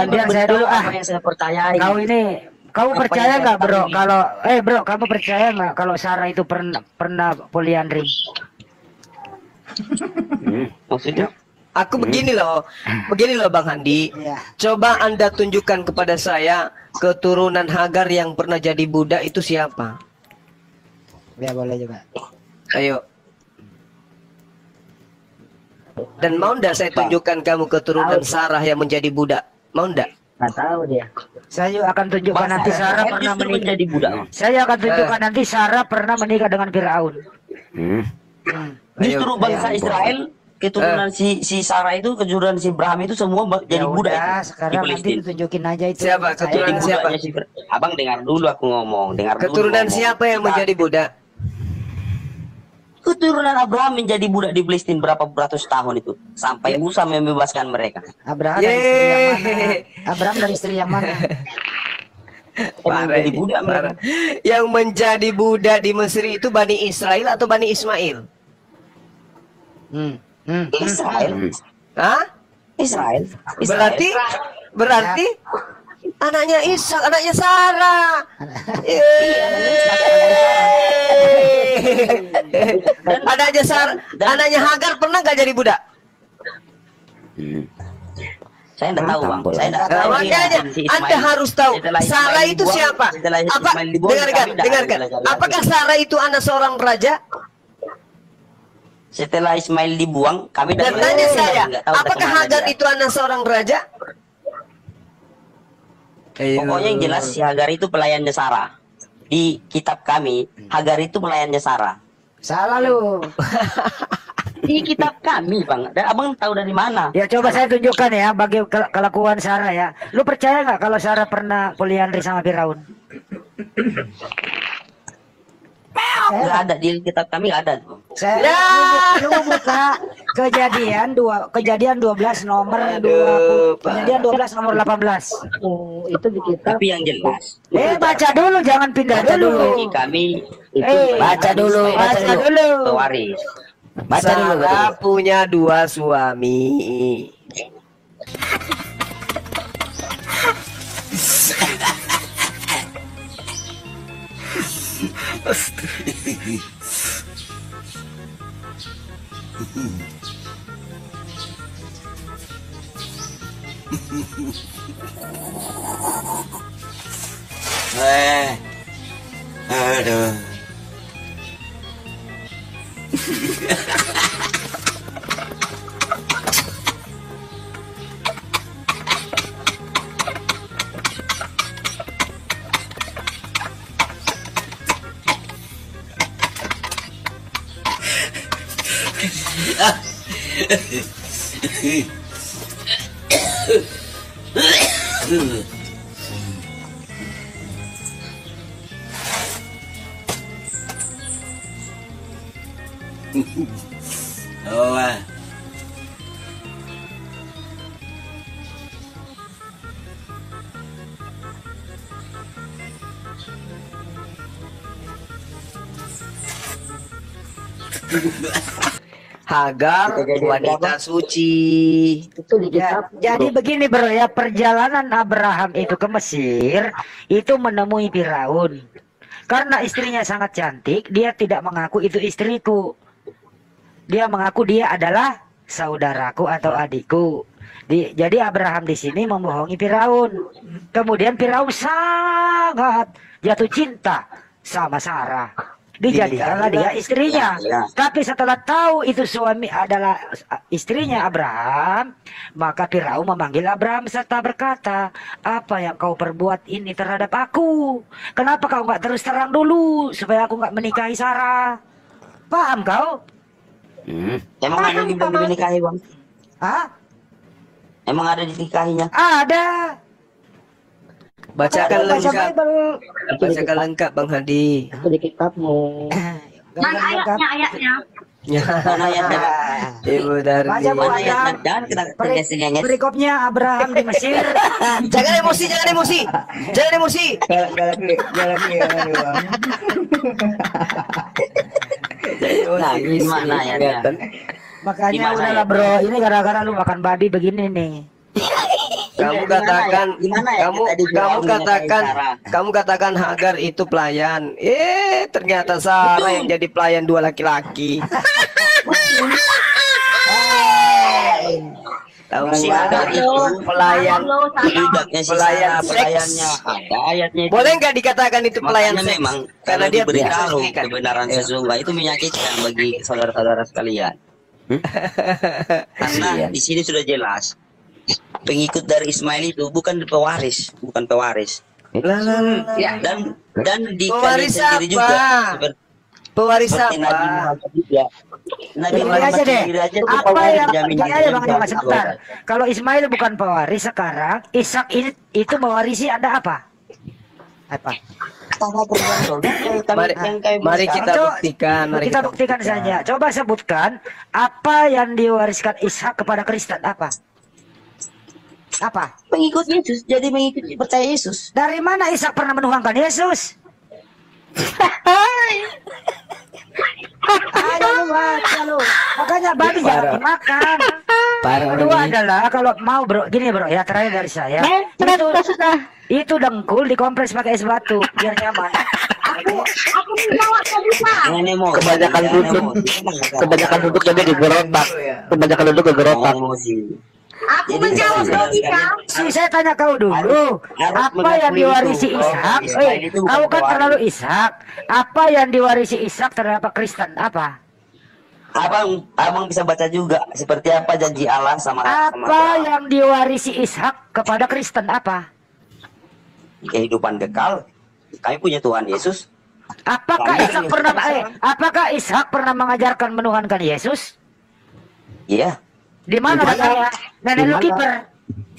Biar saya dulu, ah.
apa yang saya percayai.
Kau ini kamu
Apa
percaya nggak bro kalau eh bro kamu percaya nggak kalau Sarah itu pernah pernah poliandri
Maksudnya
Aku begini loh, begini loh Bang Handi. Coba Anda tunjukkan kepada saya keturunan Hagar yang pernah jadi budak itu siapa?
ya boleh juga
Ayo. Dan mau ndak saya tunjukkan kamu keturunan Sarah yang menjadi budak? Mau ndak?
nggak tahu dia.
saya akan tunjukkan
bangsa
nanti Sarah pernah menikah
menjadi budak.
saya akan tunjukkan nanti Sarah pernah menikah dengan Firaun
Hmm.
Justru bangsa Israel keturunan si si Sarah itu keturunan si Abraham itu semua jadi
ya
budak
udah
itu, di
sekarang nanti
Palestina.
ditunjukin aja itu
Siapa? Keturunan
Jadi
siapa?
si Abang dengar dulu aku ngomong, dengar dulu
Keturunan
ngomong.
siapa yang menjadi budak?
Keturunan Abraham menjadi budak di Palestina berapa ratus tahun itu sampai Musa membebaskan mereka.
Abraham dari istri yang mana Abraham dari istri yang mana
jadi
ini,
budak mereka.
parah. Yang menjadi budak di Mesir itu Bani Israel atau Bani Ismail?
hmm. Hmm.
Israel,
Hah?
Israel, Israel.
Berarti berarti anaknya Ishak, anaknya Sarah. Anaknya Sarah, anaknya Hagar pernah gak jadi budak?
Hmm.
Saya tidak tahu bang. Saya tidak
Nah,
tahu.
makanya
Ismail.
Anda harus tahu Sarah itu siapa? Apa? Dengarkan, dengarkan. Apakah Sarah itu anak seorang raja?
Setelah Ismail dibuang, kami
Dan tanya saya, apakah Hagar itu anak seorang raja?
Pokoknya yang jelas si Hagar itu pelayannya Sarah. di kitab kami Hagar itu melayannya Sarah.
Salah lu.
Di kitab kami, Bang. Dan Abang tahu dari mana?
Ya coba saya tunjukkan ya bagi ke- kelakuan Sarah ya. Lu percaya nggak kalau Sarah pernah poliandri sama Firaun?
Nggak ada di kitab kami nggak ada.
Saya
Ya.
lu, lu buka kejadian dua kejadian 12 nomor
Aduh,
20 kejadian 12 nomor 18.
Oh, itu di kitab
Tapi yang jelas
Eh baca dulu jangan pindah
Baca
dulu.
bagi kami itu
Eh,
Baca dulu, baca
Baca
dulu.
dulu.
pewaris.
Baca dulu, baca
Sarah
dulu.
punya dua suami.
Where are Eh. Aduh. Allah.
Hagar wanita suci.
itu di
Ya, jadi begini bro ya perjalanan Abraham itu ke Mesir itu menemui Firaun. Karena istrinya sangat cantik, dia tidak mengaku itu istriku. Dia mengaku dia adalah saudaraku atau adikku. Di- jadi Abraham di sini membohongi Firaun. Kemudian Firaun sangat jatuh cinta sama Sarah. Dijadikanlah dia istrinya.
Ya, ya.
Tapi setelah tahu itu suami adalah istrinya Abraham, maka Firaun memanggil Abraham serta berkata, apa yang kau perbuat ini terhadap aku? Kenapa kau nggak terus terang dulu supaya aku nggak menikahi Sarah? Paham kau?
Hmm.
Emang ada di bagi nikahi bang?
Hah?
Emang ada di nikahinya?
Ada.
Bacakan
Baca
lengkap.
Bible.
Bacakan lengkap Bang Hadi.
di kitabmu
Mana ayatnya ayatnya?
Mana ayatnya?
Ibu dari
Baca Bu
ayatnya? Jangan kita tegas
Berikutnya Abraham di Mesir.
Jangan emosi, jangan emosi. Jangan emosi.
Galak galak nih, galak.
Nah, gimana ayatnya?
Makanya udahlah
ya?
bro, ini gara-gara lu makan babi begini nih.
Kamu
Gimana
katakan,
ya? Gimana ya
kamu kamu
Firaun
katakan, kamu katakan Hagar itu pelayan. Eh, ternyata Sarah yang jadi pelayan dua laki-laki. Tahu
Si? Hagar itu
pelayan.
budaknya si
Pelayan seks.
pelayannya ada ayatnya itu.
Boleh nggak dikatakan itu pelayan seks?
memang
Karena
karena
dia
beritahu kebenaran sesungguhnya itu menyakitkan bagi saudara-saudara sekalian. Karena
Iya.
di sini sudah jelas pengikut dari Ismail itu bukan pewaris, bukan pewaris.
Lah, lah, lah.
Ya.
Dan dan di
Pewaris
kalian sendiri
apa?
juga seperti,
Pewaris
seperti Nabi
apa?
Muhammad juga. Nabi
Ini
Muhammad
aja deh.
aja
Apa
pewaris
yang
jamin
gini aja bang Dimas
jamin
sebentar. Kalau Ismail bukan pewaris sekarang, Ishak ini itu mewarisi ada apa? Apa?
Mari, mari kita buktikan. Mari
kita buktikan saja. Coba sebutkan apa yang diwariskan Ishak kepada Kristen apa? Apa?
pengikut Yesus jadi mengikut percaya Yesus.
Dari mana Ishak pernah menuhankan Yesus? Ayo lu baca lu. Makanya babi jangan dimakan.
Parah
Kedua adalah kalau mau bro, gini bro, ya terakhir dari saya. itu, itu dengkul dikompres pakai es batu biar nyaman.
Aku menjawab tadi Pak.
Jangan emosi.
Kebanyakan duduk.
emosi.
Kebanyakan duduk jadi digerotak. Kebanyakan duduk
Jangan
digerotak.
emosi.
Aku
Jadi,
menjawab Pak.
Si saya tanya kau dulu,
Harus- harus
apa yang diwarisi
itu.
Ishak?
Oh,
Eh, kau kan terlalu Ishak. Apa yang diwarisi Ishak terhadap Kristen? Apa?
Abang, abang bisa baca juga seperti apa janji Allah sama sama
Apa yang diwarisi Ishak kepada Kristen? Apa?
kehidupan kekal. Kami punya Tuhan Yesus.
Apakah
Kami
Ishak pernah eh, apakah Ishak pernah mengajarkan menuhankan Yesus?
Iya.
Di mana datanya? Nenek lu
Di mana?
kiper.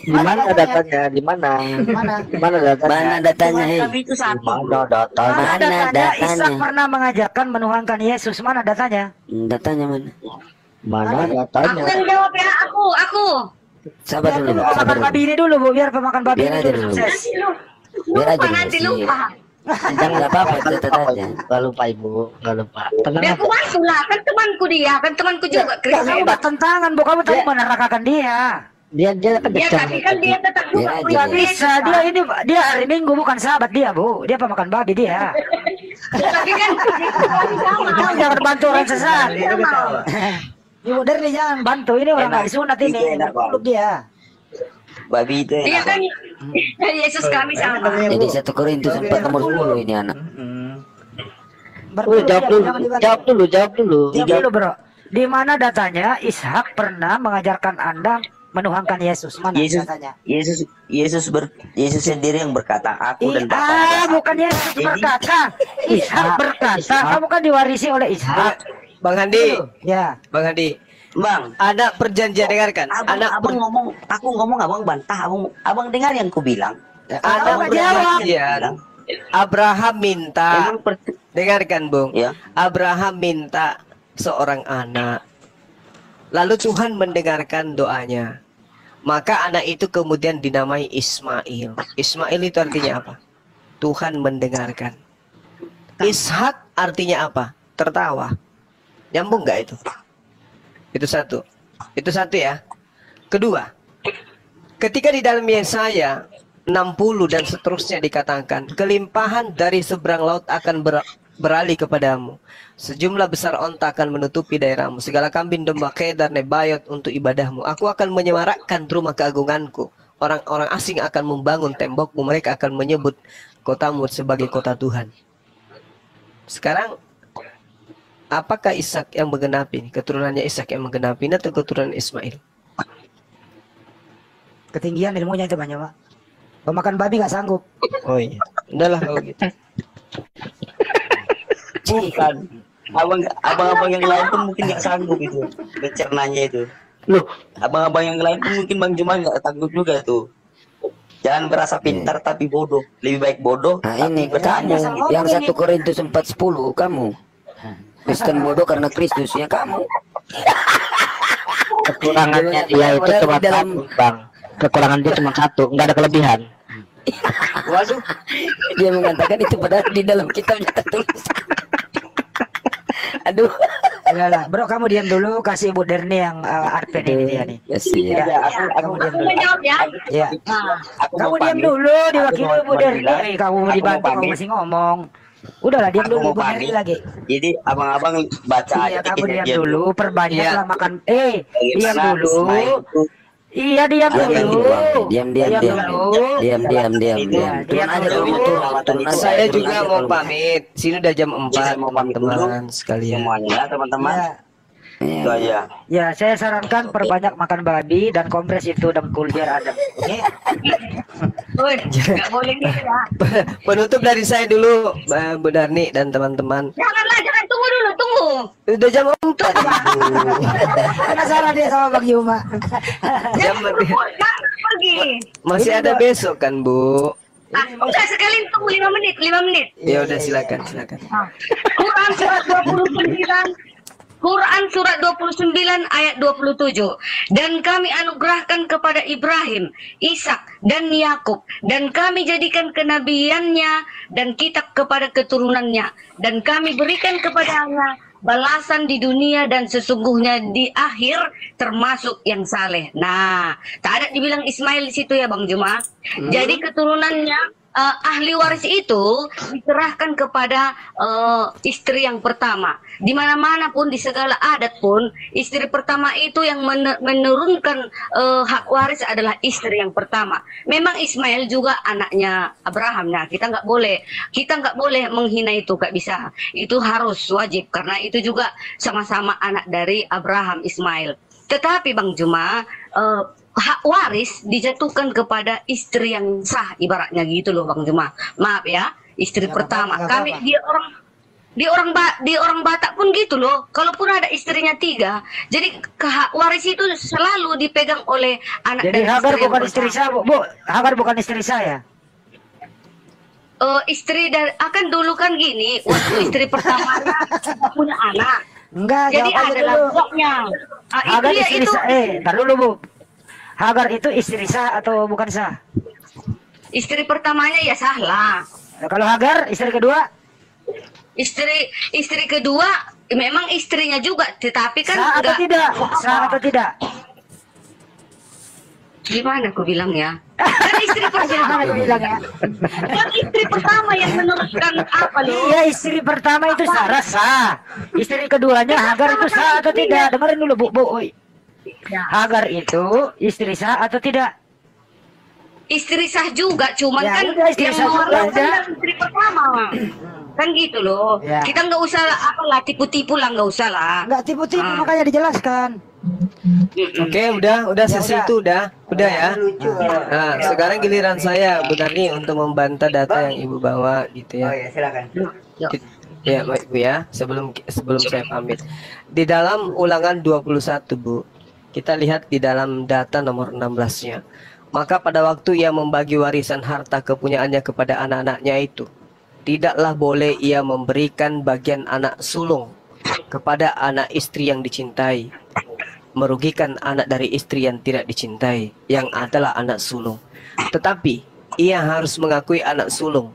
Di mana datanya? Di mana?
Di mana?
Datanya?
Mana datanya, hei?
Kami itu satu.
mana datanya?
Mana datanya?
Datanya?
pernah mengajarkan menuhankan Yesus. Mana datanya?
Datanya mana?
Mana
Aku
datanya?
yang jawab ya, aku, aku.
Sabar dulu. Sabar
pemakan
dulu.
babi ini dulu, Bu. Biar pemakan babi
Biar
ini
aja
dulu sukses.
Biar aja
Lupa nanti lupa.
Jangan nggak apa-apa, catat aja.
Gak lupa ibu, gak lupa. Tenang
Ya bantu lah, kan temanku dia, kan temanku juga
Kamu
Kristen.
udah tentangan, Bu. Kamu tadi
Ya.
menerakakan dia.
Dia dia kan
Ya tapi kan dia tetap juga punya
Bu.
Bisa, dia ini dia hari Minggu bukan sahabat dia, Bu. Dia pemakan babi dia.
Tapi kan
Kamu jangan bantu orang sesat. Ibu dari jangan bantu ini orang nggak disunat ini.
Itu Bang.
Peluk dia.
Babi itu enak.
kan Yesus kami sama.
Jadi satu Korintus 4 nomor 10 ini anak.
Berpeluk
jawab dulu, jawab dulu, jawab dulu.
Jawab dulu, Bro. Di mana datanya Ishak pernah mengajarkan Anda menuhankan Yesus? Mana
Yesus
datanya?
Yesus Yesus ber Yesus sendiri yang berkata aku dan Bapa
ah, bukan Yesus
Jadi-
berkata. Ishak berkata. Kamu kan diwarisi oleh Ishak.
Bang Handi,
Ya.
Bang Handi,
Bang
ada perjanjian dengarkan.
Abang,
Ada
abang
per-
ngomong, aku ngomong abang bantah, abang, abang dengar yang ku bilang.
ada perjanjian. Abraham minta,
Emang per,
dengarkan Bung.
ya,
Abraham minta seorang anak. Lalu Tuhan mendengarkan doanya. Maka anak itu kemudian dinamai Ismail. Ismail itu artinya apa? Tuhan mendengarkan. Ishak artinya apa? Tertawa. Nyambung nggak itu? Itu satu. Itu satu ya. Kedua, ketika di dalam Yesaya 60 dan seterusnya dikatakan, kelimpahan dari seberang laut akan ber- beralih kepadamu. Sejumlah besar onta akan menutupi daerahmu. Segala kambing domba kedar nebayot untuk ibadahmu. Aku akan menyemarakkan rumah keagunganku. Orang-orang asing akan membangun tembokmu. Mereka akan menyebut kotamu sebagai kota Tuhan. Sekarang apakah Ishak yang menggenapi? Keturunannya Ishak yang menggenapi atau keturunan Ismail?
Ketinggian ilmunya itu banyak, Pak. Pemakan babi nggak sanggup.
Oh iya. Udahlah kalau gitu.
bukan. Abang, abang-abang yang lain pun mungkin nggak sanggup itu mencernanya itu.
Loh,
Abang-abang yang lain pun mungkin bang Juman nggak sanggup juga tuh. Jangan berasa pintar tapi bodoh. Lebih baik bodoh.
Nah
tapi
ini
bertanya.
kamu yang satu Korintus 4:10 kamu. Kristen bodoh karena Kristus ya kamu.
kekurangannya dia itu cuma
dalam-
satu, bang. Kekurangan dia cuma satu, nggak ada kelebihan.
Waduh.
Dia mengatakan itu padahal di dalam kitabnya tertulis. Aduh.
Udah lah, bro kamu diam dulu kasih Ibu Derni yang uh, admin ini dia nih.
Kasihan.
Ya, aku, aku,
Kamu diam
Aku
dulu.
menjawab ya.
Ya.
aku
Kamu diam dulu diwakili Ibu Derni. Eh, kamu dibantu kamu masih ngomong. Udahlah diam dulu
mau pamit.
lagi.
Jadi abang-abang baca
Iya,
aja
kamu diam dulu, perbanyaklah
Iya.
makan. Eh, diam dulu. Iya, diam
Diam,
dulu.
diam, diam, diam.
dulu.
Diam, diam, diam, diam.
diam
Turun aja
dulu.
Saya juga mau pamit. Sini udah jam 4
Saya mau pamit
teman-teman sekalian.
semuanya ya teman-teman.
Ya,
Iya.
Itu aja.
ya, saya sarankan perbanyak makan babi dan kompres itu dengkul biar adem. Oke?
Woi, nggak boleh gitu ya.
Penutup dari saya dulu, Bu Darni dan teman-teman.
Janganlah, jangan tunggu dulu, tunggu.
Udah jam 4.
Penasaran dia sama Bang Yuma.
jam
Jangan pergi.
masih ada besok kan, Bu?
Ah, udah sekali tunggu 5 menit, 5 menit.
Ya udah silakan, silakan.
Quran surat 29 Quran surat 29 ayat 27 dan kami anugerahkan kepada Ibrahim, Ishak dan Yakub dan kami jadikan kenabiannya dan kitab kepada keturunannya dan kami berikan kepadanya balasan di dunia dan sesungguhnya di akhir termasuk yang saleh. Nah, tak ada dibilang Ismail di situ ya Bang Juma. Jadi keturunannya eh, ahli waris itu diserahkan kepada eh, istri yang pertama. Di mana-mana pun di segala adat pun istri pertama itu yang men- menurunkan eh, hak waris adalah istri yang pertama. Memang Ismail juga anaknya Abraham. Nah, kita nggak boleh kita nggak boleh menghina itu nggak bisa. Itu harus wajib karena itu juga sama-sama anak dari Abraham Ismail. Tetapi Bang Juma eh, hak waris dijatuhkan kepada istri yang sah ibaratnya gitu loh Bang Juma. Maaf ya. istri
Nggak
pertama.
nggak
Kami
apa-apa.
dia orang di orang ba, di orang Batak pun gitu loh. Kalaupun ada istrinya tiga, jadi kehak waris itu selalu dipegang oleh anak
Jadi
dari
Hagar
yang
bukan istri
pertama.
saya, Bu. Bu, Hagar bukan istri saya.
Eh, istri dari akan dulu kan gini, waktu istri tidak punya anak.
Enggak,
Jadi ada
dulu.
langsungnya. Ah, itu ya
istri
itu.
Eh, dulu, Bu. Hagar itu istri sah atau bukan sah?
istri pertamanya ya salah.
Nah, kalau Hagar istri kedua
Istri istri kedua memang istrinya juga, tetapi kan
sah atau tidak? Sah atau tidak?
gimana aku bilang ya? Kan istri pertama,
Gimana aku bilang ya?
kan istri pertama yang meneruskan apa loh?
Iya istri pertama itu Sarah sah. Istri keduanya Hagar itu sah atau tidak? Dengerin dulu Bu, Bu. Oi. Hagar itu istri sah atau tidak?
Istri sah juga, cuman
Ya,
kan
udah, istri
yang
sah juga, udah.
kan istri pertama. Kan gitu loh.
Ya.
Kita nggak usah apalah tipu-tipu lah, nggak usah lah.
Enggak tipu-tipu
Ah.
makanya dijelaskan.
Oke, udah, udah segitu udah, udah ya.
Lucu.
Nah, sekarang giliran saya Bu Darni untuk membantah data yang Ibu bawa gitu
Oh
ya.
ya, silakan.
Ya, baik Bu ya. Sebelum sebelum saya pamit. Di dalam ulangan 21, Bu. Kita lihat di dalam data nomor 16-nya. Maka pada waktu ia membagi warisan harta kepunyaannya kepada anak-anaknya itu, tidaklah boleh ia memberikan bagian anak sulung kepada anak istri yang dicintai, merugikan anak dari istri yang tidak dicintai, yang adalah anak sulung. Tetapi ia harus mengakui anak sulung,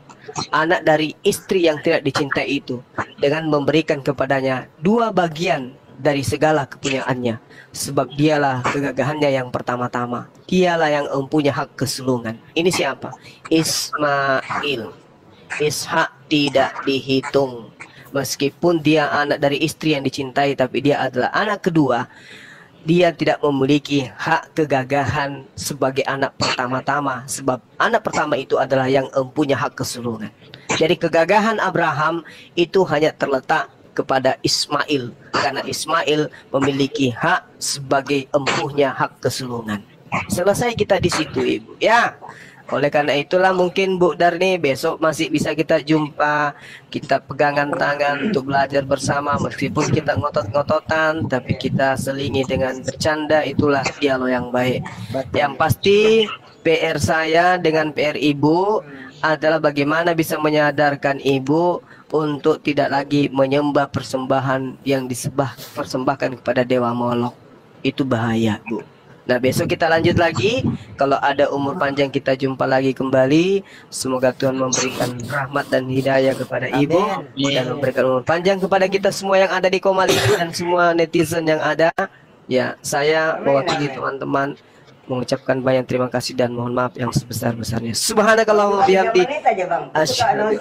anak dari istri yang tidak dicintai itu, dengan memberikan kepadanya dua bagian dari segala kepunyaannya, sebab dialah kegagahannya yang pertama-tama. Dialah yang mempunyai hak kesulungan. Ini siapa? Ismail. Ishak tidak dihitung. Meskipun dia anak dari istri yang dicintai, tapi dia adalah anak kedua. Dia tidak memiliki hak kegagahan sebagai anak pertama-tama, sebab anak pertama itu adalah yang mempunyai hak kesulungan. Jadi kegagahan Abraham itu hanya terletak kepada Ismail, karena Ismail memiliki hak sebagai empuhnya hak kesulungan. Selesai kita di situ, Ibu. Ya. Oleh karena itulah mungkin Bu Darni besok masih bisa kita jumpa, kita pegangan tangan untuk belajar bersama meskipun kita ngotot-ngototan tapi kita selingi dengan bercanda itulah dialog yang baik. Yang pasti PR saya dengan PR Ibu adalah bagaimana bisa menyadarkan Ibu untuk tidak lagi menyembah persembahan yang disembah persembahkan kepada dewa Molok. Itu bahaya, Bu. Nah, besok kita lanjut lagi. Kalau ada umur panjang kita jumpa lagi kembali. Semoga Tuhan memberikan rahmat dan hidayah kepada Ibu dan memberikan umur panjang kepada kita semua yang ada di Komal ini dan semua netizen yang ada. Ya, saya mewakili teman-teman mengucapkan banyak terima kasih dan mohon maaf yang sebesar-besarnya. Subhanakallahumma
Tiga
bihamdi Asyhadu-.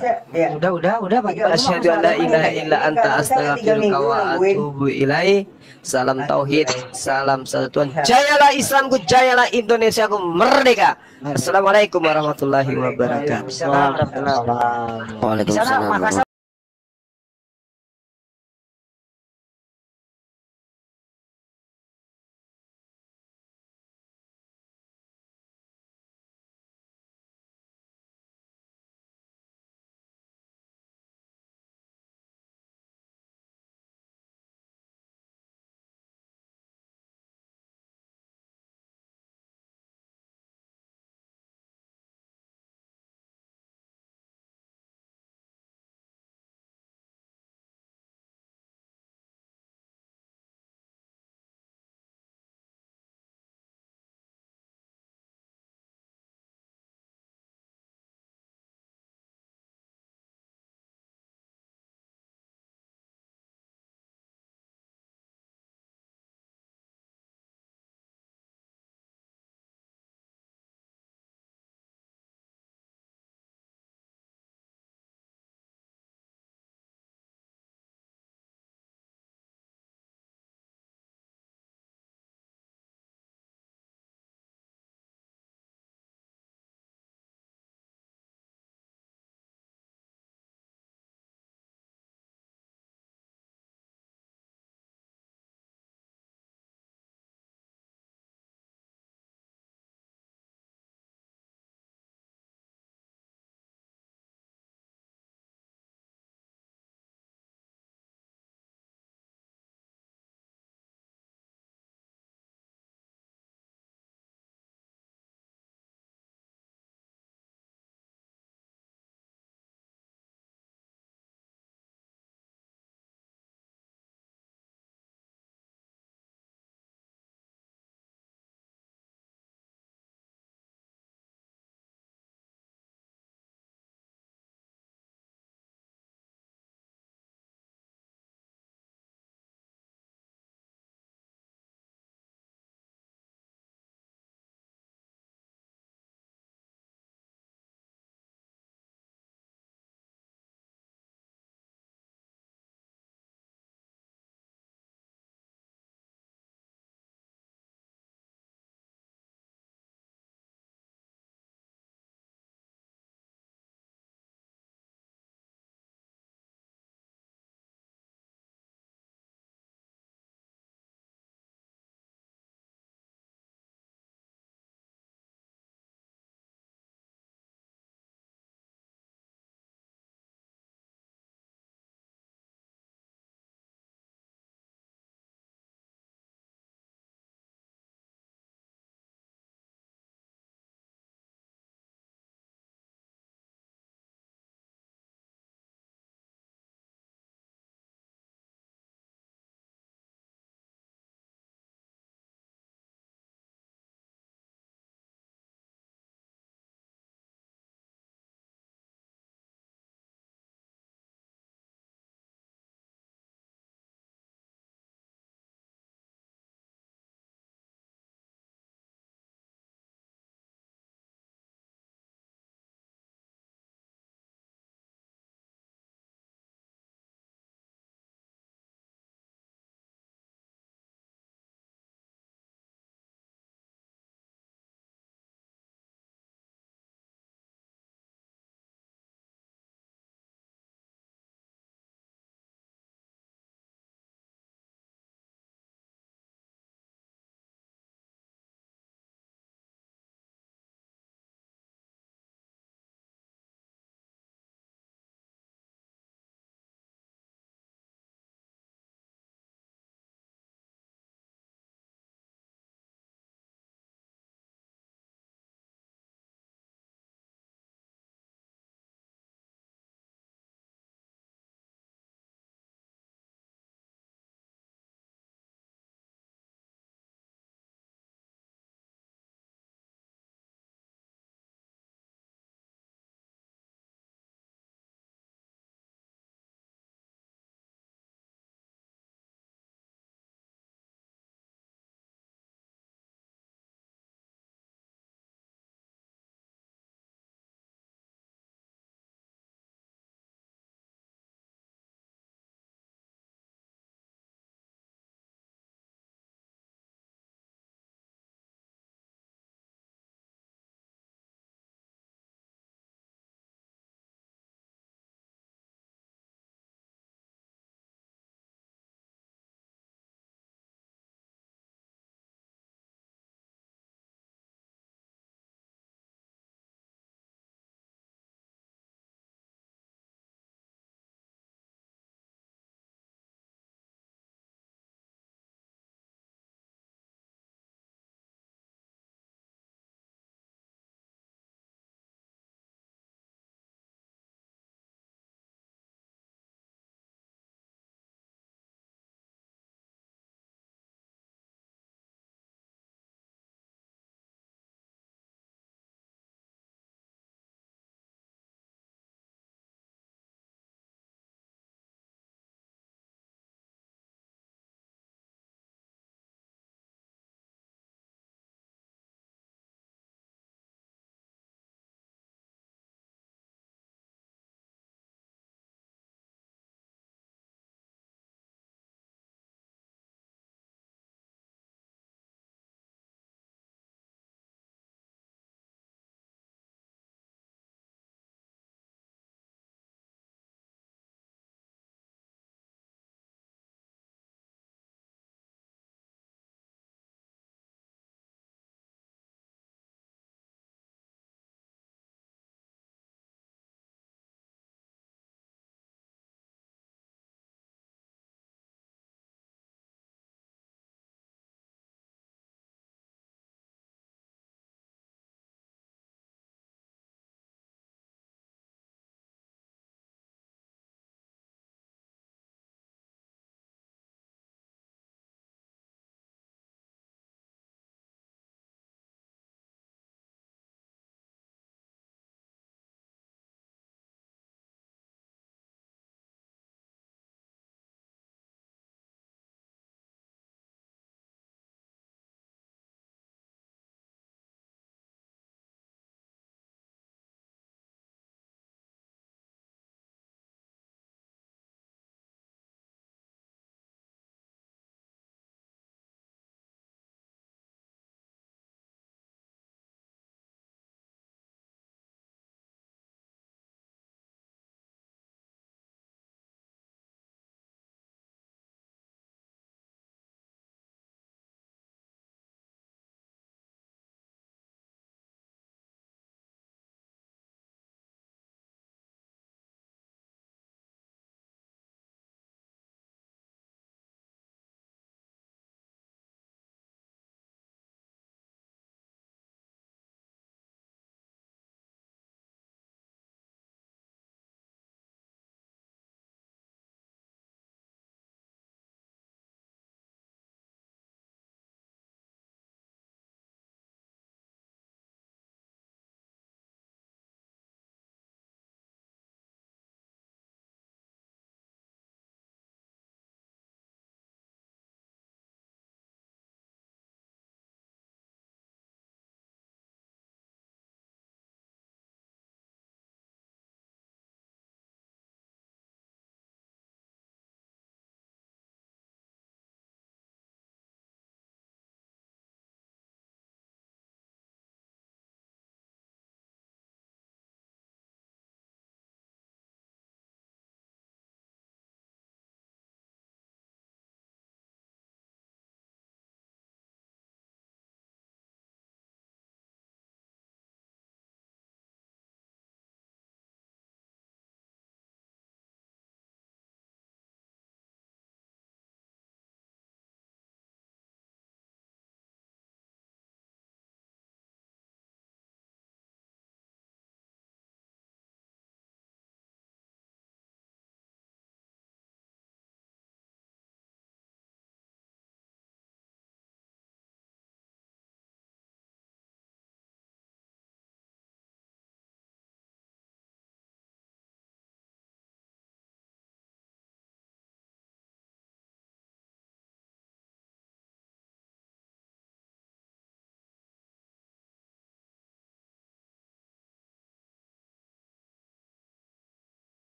Udah, udah, udah Pak.
asyhadu an la ilaha illa anta astaghfiruka wa atubu ilaih. Salam tauhid, salam satuan. Jayalah Islamku, jayalah Indonesiaku merdeka. Assalamualaikum warahmatullahi wabarakatuh.
Waalaikumsalam.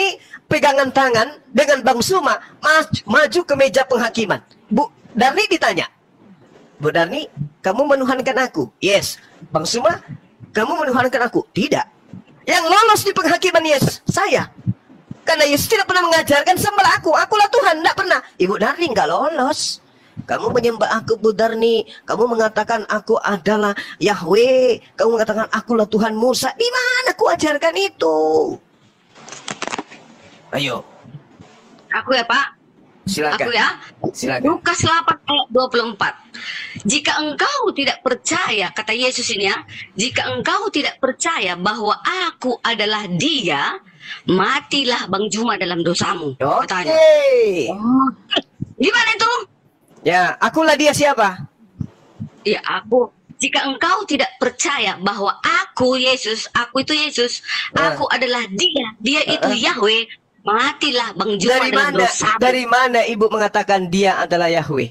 Darni pegangan tangan dengan Bang Suma maju, maju ke meja penghakiman. Bu Darni ditanya, Bu Darni, kamu menuhankan aku? Yes. Bang Suma, kamu menuhankan aku? Tidak. Yang lolos di penghakiman Yesus, saya. Karena Yesus tidak pernah mengajarkan sembah aku. Akulah Tuhan, tidak pernah. Ibu Darni nggak lolos. Kamu menyembah aku Bu Darni. Kamu mengatakan aku adalah Yahweh. Kamu mengatakan akulah Tuhan Musa. Di mana aku ajarkan itu? Ayo,
Aku ya Pak.
silakan.
Aku ya.
Silakan.
Lukas 8 ayat 24. Jika engkau tidak percaya, kata Yesus ini ya, jika engkau tidak percaya bahwa aku adalah dia, matilah Bang Juma dalam dosamu.
Oke.
Katanya. Gimana itu?
Ya, akulah dia siapa?
Ya aku. Jika engkau tidak percaya bahwa aku Yesus, aku itu Yesus,
Ya.
aku adalah dia, dia itu Yahweh, matilah Bang Juma
Dari mana?
dosamu.
Dari mana ibu mengatakan dia adalah Yahweh?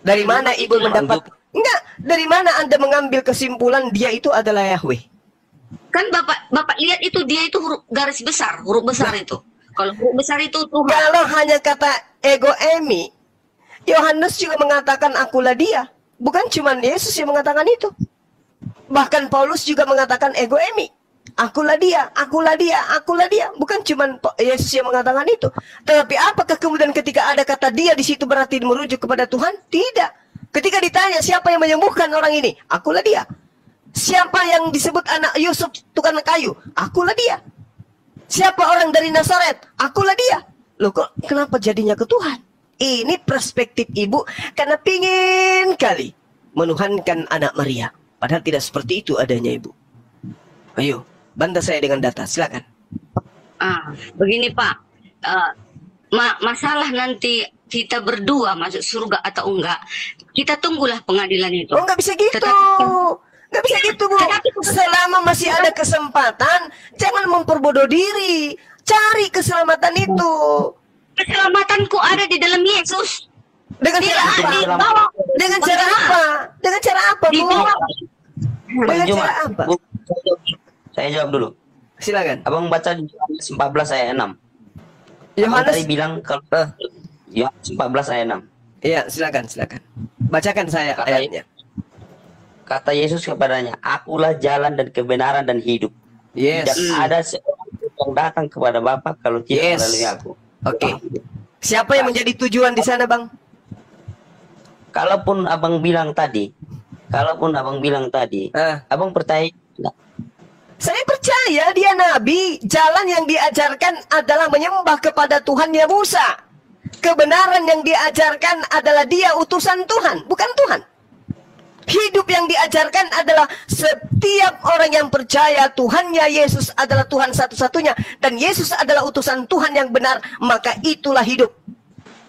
Dari mana ibu mendapat? Enggak. Dari mana anda mengambil kesimpulan dia itu adalah Yahweh?
Kan Bapak Bapak lihat itu dia itu huruf garis besar, huruf besar itu. Kalau huruf besar itu Tuhan.
Kalau hanya kata ego emi, Yohanes juga mengatakan akulah dia. Bukan cuma Yesus yang mengatakan itu. Bahkan Paulus juga mengatakan ego emi. Akulah dia, akulah dia, akulah dia. Bukan cuma Yesus yang mengatakan itu. Tetapi apakah kemudian ketika ada kata dia di situ berarti merujuk kepada Tuhan? Tidak. Ketika ditanya siapa yang menyembuhkan orang ini? Akulah dia. Siapa yang disebut anak Yusuf tukang kayu? Akulah dia. Siapa orang dari Nazaret? Akulah dia. Loh kok kenapa jadinya ke Tuhan? Ini perspektif ibu karena pingin kali menuhankan anak Maria. Padahal tidak seperti itu adanya ibu. Ayo, bantah saya dengan data, silakan.
Ah, begini Pak, Eh, ma- masalah nanti kita berdua masuk surga atau enggak, kita tunggulah pengadilan itu.
Oh nggak bisa gitu.
Tetapi-
Nggak bisa gitu bu. Selama masih ada kesempatan, jangan memperbodoh diri. Cari keselamatan itu.
Keselamatanku ada di dalam Yesus.
Dengan
Tidak
cara apa? Dengan cara apa? Dengan cara apa
Di
bu? Dengan cara apa?
Saya jawab- dulu.
Silakan.
Abang baca di Yohanes 14 ayat 6. Abang
Yohanes.
tadi bilang kalau
Ah.
Yohanes 14 ayat 6.
Iya, silakan, silakan. Bacakan saya
Kata
ayatnya.
Kata Yesus kepadanya, Akulah jalan dan kebenaran dan hidup.
Yes.
Tidak ada seorang yang datang kepada Bapa kalau tidak
Yes.
melalui aku.
Oke. Siapa yang menjadi tujuan di sana, Bang?
Kalaupun abang bilang tadi, kalaupun abang bilang tadi,
Ah.
abang percaya?
Saya percaya dia nabi. Jalan yang diajarkan adalah menyembah kepada Tuhannya Musa. Kebenaran yang diajarkan adalah dia utusan Tuhan, bukan Tuhan. Hidup yang diajarkan adalah setiap orang yang percaya Tuhannya Yesus adalah Tuhan satu-satunya dan Yesus adalah utusan Tuhan yang benar, maka itulah hidup.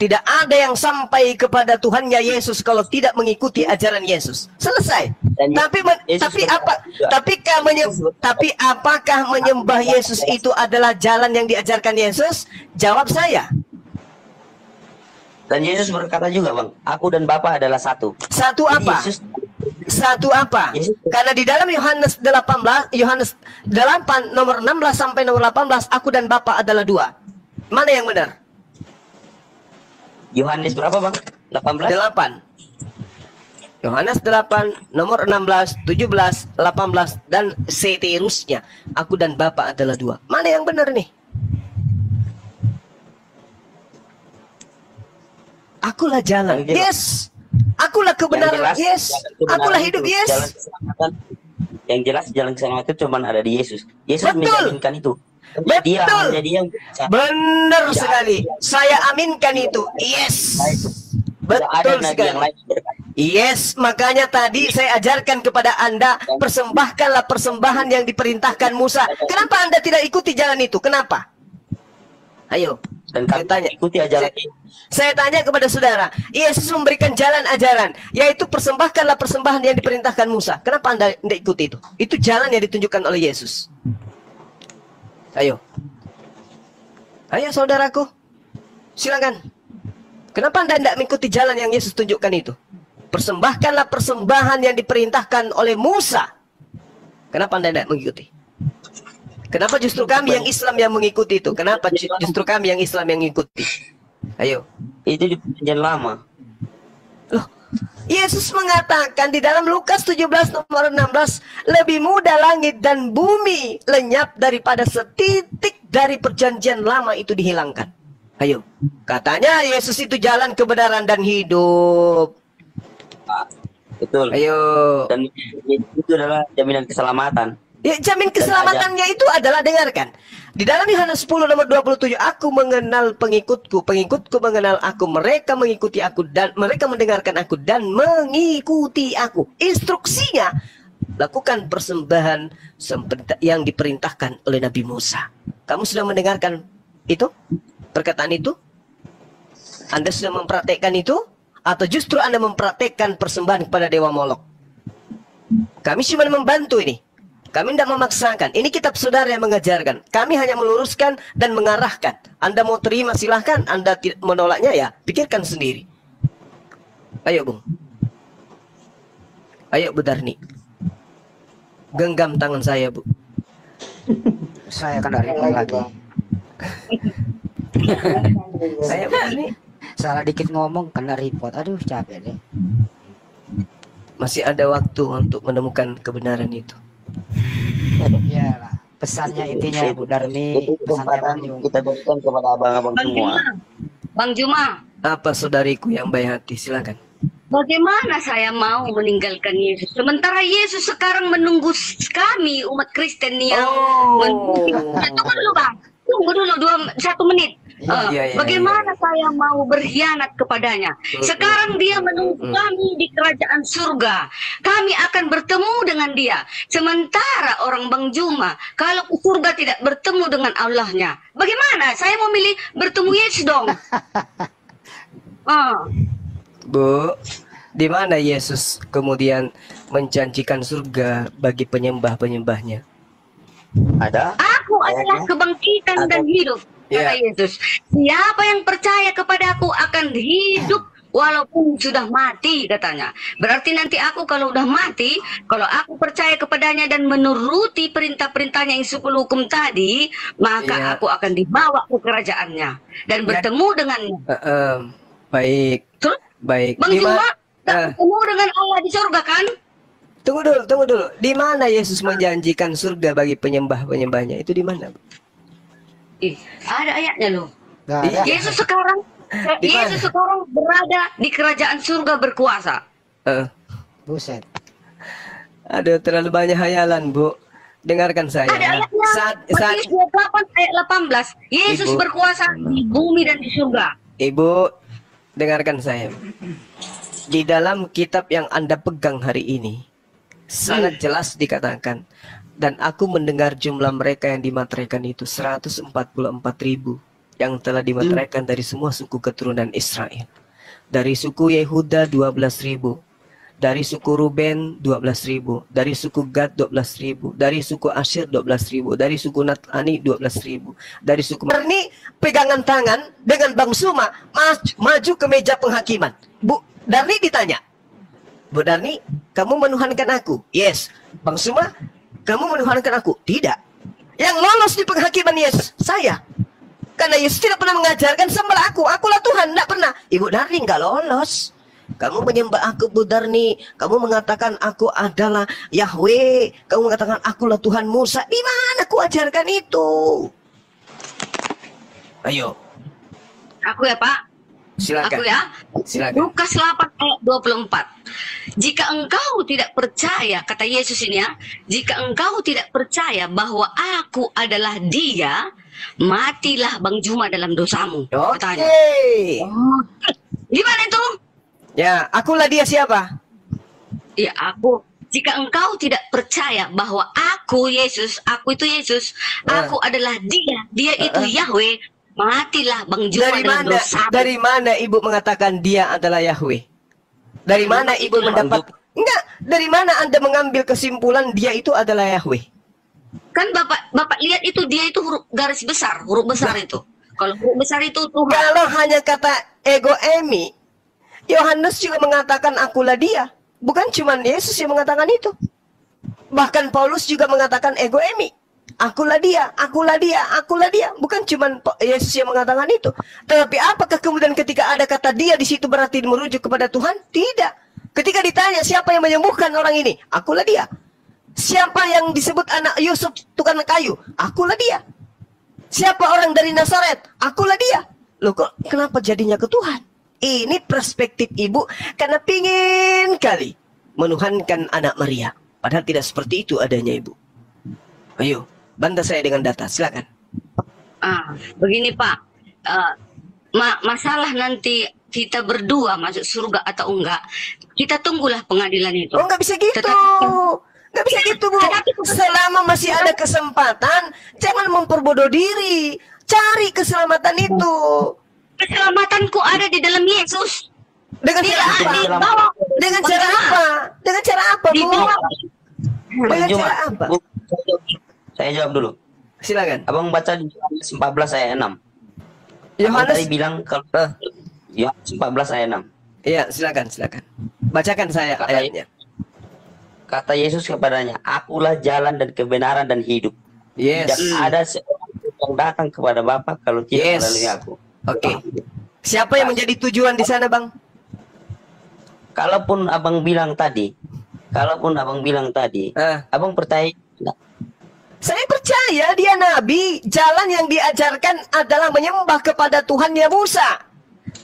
Tidak ada yang sampai kepada Tuhannya Yesus kalau tidak mengikuti ajaran Yesus. Selesai.
Dan
Tapi men-
Yesus
tapi apa? Tapi kah menye- tapi apakah menyembah Yesus itu adalah jalan yang diajarkan Yesus? Jawab saya.
Dan Yesus berkata juga, Bang, aku dan Bapa adalah satu.
Satu apa?
Yesus
Satu apa?
Yesus-
Karena di dalam Yohanes 18, Yohanes 8 nomor 16 sampai nomor 18, aku dan Bapa adalah dua. Mana yang benar?
Yohanes berapa, Bang? 18?
8. Yohanes 8 nomor 16, 17, 18 dan seterusnya. Aku dan Bapa adalah dua. Mana yang benar nih? Akulah jalan. Yes. Akulah kebenaran.
jelas,
Yes.
kebenaran
Akulah
itu,
hidup. Yes.
Jalan yang jelas jalan keselamatan itu cuma ada di Yesus. Yesus
Betul.
menjaminkan itu.
Betul.
yang.
Benar
Tidak
sekali.
ada-
Saya aminkan itu. Yes. Betul sekali. Yes, makanya tadi saya ajarkan kepada Anda persembahkanlah persembahan yang diperintahkan Musa. Kenapa Anda tidak ikuti jalan itu? Kenapa? Ayo.
Dan
Saya
kami
tanya.
ikuti ajaran
Saya, saya tanya kepada saudara, Yesus memberikan jalan ajaran, yaitu persembahkanlah persembahan yang diperintahkan Musa. Kenapa Anda tidak ikuti itu? Itu jalan yang ditunjukkan oleh Yesus. Ayo. Ayo saudaraku. Silakan. Kenapa Anda tidak mengikuti jalan yang Yesus tunjukkan itu? Persembahkanlah persembahan yang diperintahkan oleh Musa. Kenapa Anda tidak mengikuti? Kenapa justru kami yang Islam yang mengikuti itu? Kenapa ju- justru kami yang Islam yang mengikuti? Ayo.
Itu di perjanjian lama.
Loh, Yesus mengatakan di dalam Lukas 17 nomor 16, lebih mudah langit dan bumi lenyap daripada setitik dari perjanjian lama itu dihilangkan. Ayo, katanya Yesus itu jalan kebenaran dan hidup.
Betul.
Ayo.
Dan itu adalah jaminan keselamatan.
Ya, jamin keselamatannya itu adalah dengarkan. Di dalam Yohanes 10 nomor 27, aku mengenal pengikutku, pengikutku mengenal aku, mereka mengikuti aku dan mereka mendengarkan aku dan mengikuti aku. Instruksinya lakukan persembahan yang diperintahkan oleh Nabi Musa. Kamu sudah mendengarkan itu? Perkataan itu? Anda sudah mempraktekkan itu? Atau justru Anda mempraktekkan persembahan kepada Dewa Molok? Kami cuma membantu ini. Kami tidak memaksakan. Ini kitab saudara yang mengajarkan. Kami hanya meluruskan dan mengarahkan. Anda mau terima silahkan. Anda menolaknya ya pikirkan sendiri. Ayo Bung. Ayo Bu Darni. Genggam tangan saya Bu.
Saya kan dari lagi.
Saya Bu Darni.
Salah dikit ngomong kena report. Aduh capek deh.
Masih ada waktu untuk menemukan kebenaran itu.
Iyalah. Pesannya intinya Bu Darmi,
Itu
pesannya Bang
kita berikan kepada abang-abang
Bang
semua.
Juma, Bang Juma,
Apa saudariku yang baik hati? Silakan.
bagaimana saya mau meninggalkan Yesus? Sementara Yesus sekarang menunggu kami umat Kristen yang
Oh.
menunggu. Tunggu dulu Bang, tunggu dulu dua satu menit.
Iya,
Eh,
iya, iya,
bagaimana saya mau berkhianat kepadanya? Sekarang dia menunggu kami di kerajaan surga. Kami akan bertemu dengan dia. Sementara orang Bang Juma, kalau ke surga tidak bertemu dengan Allahnya, bagaimana? Saya mau milih bertemu Yesus dong. Ah.
Bu, di mana Yesus kemudian menjanjikan surga bagi penyembah-penyembahnya?
Ada?
Aku adalah kebangkitan dan hidup, kata
Ya.
Yesus. Siapa yang percaya kepada aku akan hidup walaupun sudah mati, katanya. Berarti nanti aku kalau udah mati, kalau aku percaya kepadanya dan menuruti perintah-perintahnya yang sepuluh hukum tadi, maka
Ya.
aku akan dibawa ke kerajaannya dan bertemu dengannya.
Eh, em, baik,
Terus,
baik.
Bang Juma, tak
Eh,
bertemu dengan Allah di surga kan?
tunggu dulu, tunggu dulu. Di mana Yesus menjanjikan surga bagi penyembah-penyembahnya? Itu di mana?
Ih, ada ayatnya loh.
Iya.
ada.
Yesus sekarang
Di mana?
Yesus sekarang berada di kerajaan surga berkuasa.
Eh,
Buset.
ada terlalu banyak hayalan, Bu. Dengarkan saya.
Ada ayatnya.
Saat, saat,
Matius 28 ayat 18. Yesus
Ibu.
berkuasa di bumi dan di surga.
Ibu, dengarkan saya. Di dalam kitab yang Anda pegang hari ini, sangat jelas dikatakan, dan aku mendengar jumlah mereka yang dimateraikan itu 144 ribu yang telah dimateraikan dari semua suku keturunan Israel. Dari suku Yehuda 12 ribu, dari suku Ruben 12 ribu, dari suku Gad 12 ribu, dari suku Asyir 12 ribu, dari suku Natani 12 ribu, dari suku Ini pegangan tangan dengan Bang Suma maju, maju ke meja penghakiman. Bu Darni ditanya, Bu Darni, kamu menuhankan aku? Yes. Bang Suma, kamu menuhankan aku? Tidak. Yang lolos di penghakiman Yesus, saya. Karena Yesus tidak pernah mengajarkan sembah aku. Akulah Tuhan, tidak pernah. Ibu Darni nggak lolos. Kamu menyembah aku, Bu Darni. Kamu mengatakan aku adalah Yahweh. Kamu mengatakan akulah Tuhan Musa. Di mana aku ajarkan itu? Ayo,
Aku ya Pak.
Silakan.
Aku ya.
Silakan.
Lukas 8 ayat 24. Jika engkau tidak percaya, kata Yesus ini ya, jika engkau tidak percaya bahwa aku adalah dia, matilah Bang Juma dalam dosamu.
Oke.
Katanya. Oh. Gimana itu?
Ya, akulah dia siapa?
Ya aku. Jika engkau tidak percaya bahwa aku Yesus, aku itu Yesus,
Ah.
aku adalah dia, dia itu Yahweh, matilah Bang Juma
Dari mana? Dari mana ibu mengatakan dia adalah Yahweh? Dari mana ibu mendapat? Enggak. Dari mana anda mengambil kesimpulan dia itu adalah Yahweh?
Kan Bapak Bapak lihat itu dia itu huruf garis besar, huruf besar itu. Kalau huruf besar itu Tuhan.
Kalau hanya kata ego emi, Yohanes juga mengatakan akulah dia. Bukan cuma Yesus yang mengatakan itu. Bahkan Paulus juga mengatakan ego emi. Akulah dia, akulah dia, akulah dia. Bukan cuma Yesus yang mengatakan itu. Tetapi apakah kemudian ketika ada kata dia di situ berarti merujuk kepada Tuhan? Tidak. Ketika ditanya siapa yang menyembuhkan orang ini? Akulah dia. Siapa yang disebut anak Yusuf tukang kayu? Akulah dia. Siapa orang dari Nazaret? Akulah dia. Loh kok kenapa jadinya ke Tuhan? Ini perspektif ibu karena pingin kali menuhankan anak Maria. Padahal tidak seperti itu adanya ibu. Ayo, bantah saya dengan data, silakan.
Ah, begini Pak, Eh, ma- masalah nanti kita berdua masuk surga atau enggak, kita tunggulah pengadilan itu.
Oh nggak bisa gitu.
Tetapi-
Nggak bisa gitu bu.
Tetapi-
Selama masih ada kesempatan, jangan memperbodoh diri. Cari keselamatan itu.
Keselamatanku ada di dalam Yesus.
Dengan
Tidak
cara apa? Dengan cara apa? Dengan cara apa bu? Dengan cara apa?
Saya jawab- dulu.
Silakan.
Abang baca di Yohanes 14 ayat 6. Abang
Yohanes.
tadi bilang kalau
Ah.
Yohanes 14 ayat 6.
Iya, silakan, silakan. Bacakan saya
Kata-
ayatnya.
Kata Yesus kepadanya, Akulah jalan dan kebenaran dan hidup.
Yes.
Tidak ada seorang yang datang kepada Bapa kalau tidak
Yes.
melalui aku.
Oke. Siapa yang menjadi tujuan di sana, Bang?
Kalaupun abang bilang tadi, kalaupun abang bilang tadi,
Ah.
abang percaya?
Saya percaya dia nabi. Jalan yang diajarkan adalah menyembah kepada Tuhan ya Musa.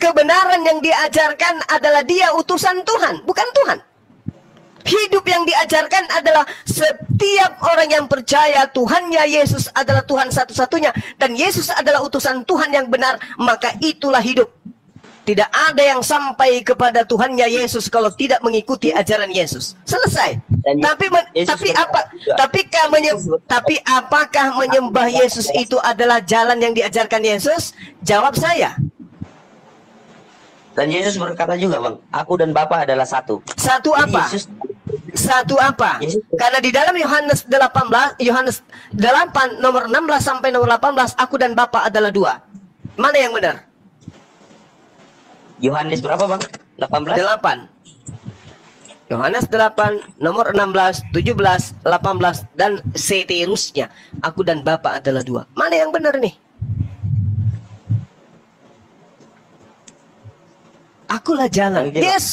Kebenaran yang diajarkan adalah dia utusan Tuhan, bukan Tuhan. Hidup yang diajarkan adalah setiap orang yang percaya Tuhannya Yesus adalah Tuhan satu-satunya dan Yesus adalah utusan Tuhan yang benar, maka itulah hidup. Tidak ada yang sampai kepada Tuhannya Yesus kalau tidak mengikuti ajaran Yesus. Selesai.
Dan
Tapi men-
Yesus
tapi apa? Tapi kah menye- tapi apakah menyembah Yesus itu adalah jalan yang diajarkan Yesus? Jawab saya.
Dan Yesus berkata juga, Bang, aku dan Bapa adalah satu.
Satu apa?
Yesus
Satu apa?
Yesus-
Karena di dalam Yohanes 18, Yohanes 8 nomor 16 sampai nomor 18, aku dan Bapa adalah dua. Mana yang benar?
Yohanes berapa, Bang? 18?
8. Yohanes 8 nomor 16, 17, 18 dan seterusnya. Aku dan Bapa adalah dua. Mana yang benar nih? Akulah jalan.
Yang.
Yes.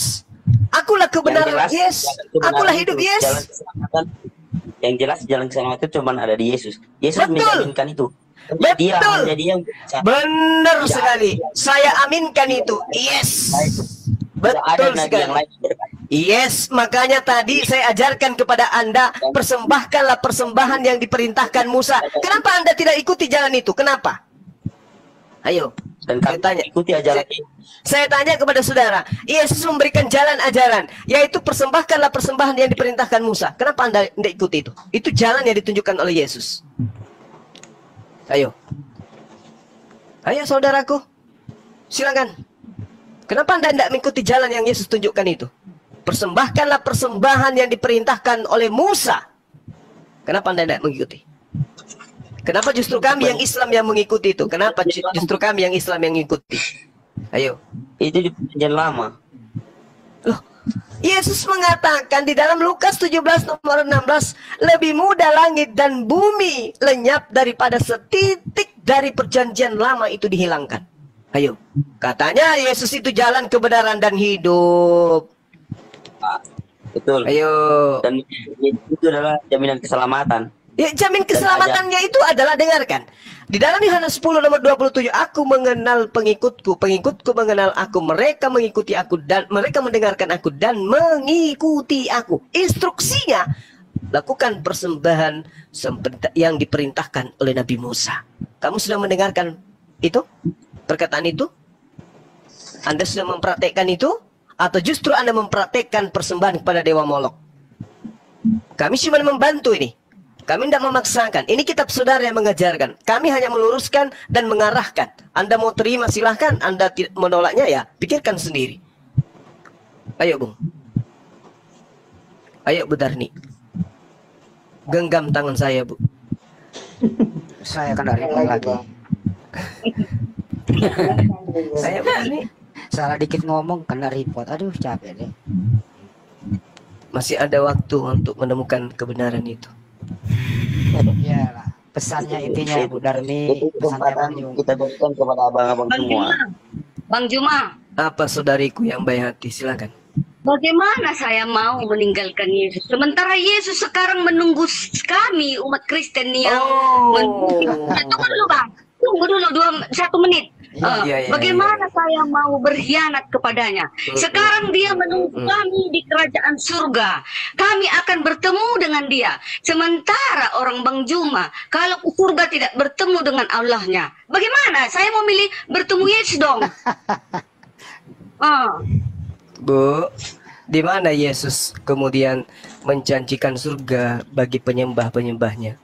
Akulah
Yang
kebenaran.
jelas,
Yes.
kebenaran
Akulah hidup.
itu,
Yes.
Jalan yang jelas jalan keselamatan itu cuma ada di Yesus. Yesus
Betul.
menjaminkan itu.
Betul.
hanya dia yang.
Benar
Tidak
sekali.
ada-
Saya aminkan itu. Yes. Betul sekali. Yes, makanya tadi saya ajarkan kepada Anda persembahkanlah persembahan yang diperintahkan Musa. Kenapa Anda tidak ikuti jalan itu? Kenapa? Ayo,
Dan
saya tanya.
ikuti ajaran
Saya, saya tanya kepada saudara, Yesus memberikan jalan ajaran, yaitu persembahkanlah persembahan yang diperintahkan Musa. Kenapa Anda tidak ikuti itu? Itu jalan yang ditunjukkan oleh Yesus. Ayo. Ayo saudaraku. Silakan. Kenapa Anda tidak mengikuti jalan yang Yesus tunjukkan itu? Persembahkanlah persembahan yang diperintahkan oleh Musa. Kenapa Anda tidak mengikuti? Kenapa justru kami yang Islam yang mengikuti itu? Kenapa ju- justru kami yang Islam yang mengikuti? Ayo.
itu di perjanjian lama.
Loh, Yesus mengatakan di dalam Lukas 17 nomor 16, lebih mudah langit dan bumi lenyap daripada setitik dari perjanjian lama itu dihilangkan. Ayo, katanya Yesus itu jalan kebenaran dan hidup.
Betul.
Ayo.
Dan itu adalah jaminan keselamatan.
Ya, jamin keselamatannya itu adalah dengarkan. Di dalam Yohanes 10 nomor 27, aku mengenal pengikutku, pengikutku mengenal aku, mereka mengikuti aku dan mereka mendengarkan aku dan mengikuti aku. Instruksinya lakukan persembahan yang diperintahkan oleh Nabi Musa. Kamu sudah mendengarkan itu? Perkataan itu? Anda sudah mempraktekkan itu? Atau justru Anda mempraktekkan persembahan kepada Dewa Molok? Kami cuma membantu ini. Kami tidak memaksakan. Ini kitab saudara yang mengajarkan. Kami hanya meluruskan dan mengarahkan. Anda mau terima silahkan. Anda menolaknya ya pikirkan sendiri. Ayo Bung. Ayo Bu Darni. Genggam tangan saya Bu.
Saya akan dari lagi.
Saya Bu Darni.
Salah dikit ngomong kena report. Aduh capek deh.
Masih ada waktu untuk menemukan kebenaran itu.
Iyalah. pesannya intinya Bu Darmi
Itu
pesannya
kesempatan
Bang Jum.
kita berikan kepada abang-abang
Bang
semua.
Juma, Bang Juma,
Apa saudariku yang baik hati? Silakan.
bagaimana saya mau meninggalkan Yesus? Sementara Yesus sekarang menunggu kami umat Kristen yang
Oh.
menunggu. Tunggu dulu bang, tunggu dulu dua satu menit. Eh,
iya, iya,
bagaimana saya mau berkhianat kepadanya? Sekarang dia menunggu kami di kerajaan surga. Kami akan bertemu dengan dia. Sementara orang Bang Juma, kalau surga tidak bertemu dengan Allahnya, bagaimana? Saya mau milih bertemu Yesus dong. Ah.
Bu, di mana Yesus kemudian menjanjikan surga bagi penyembah-penyembahnya?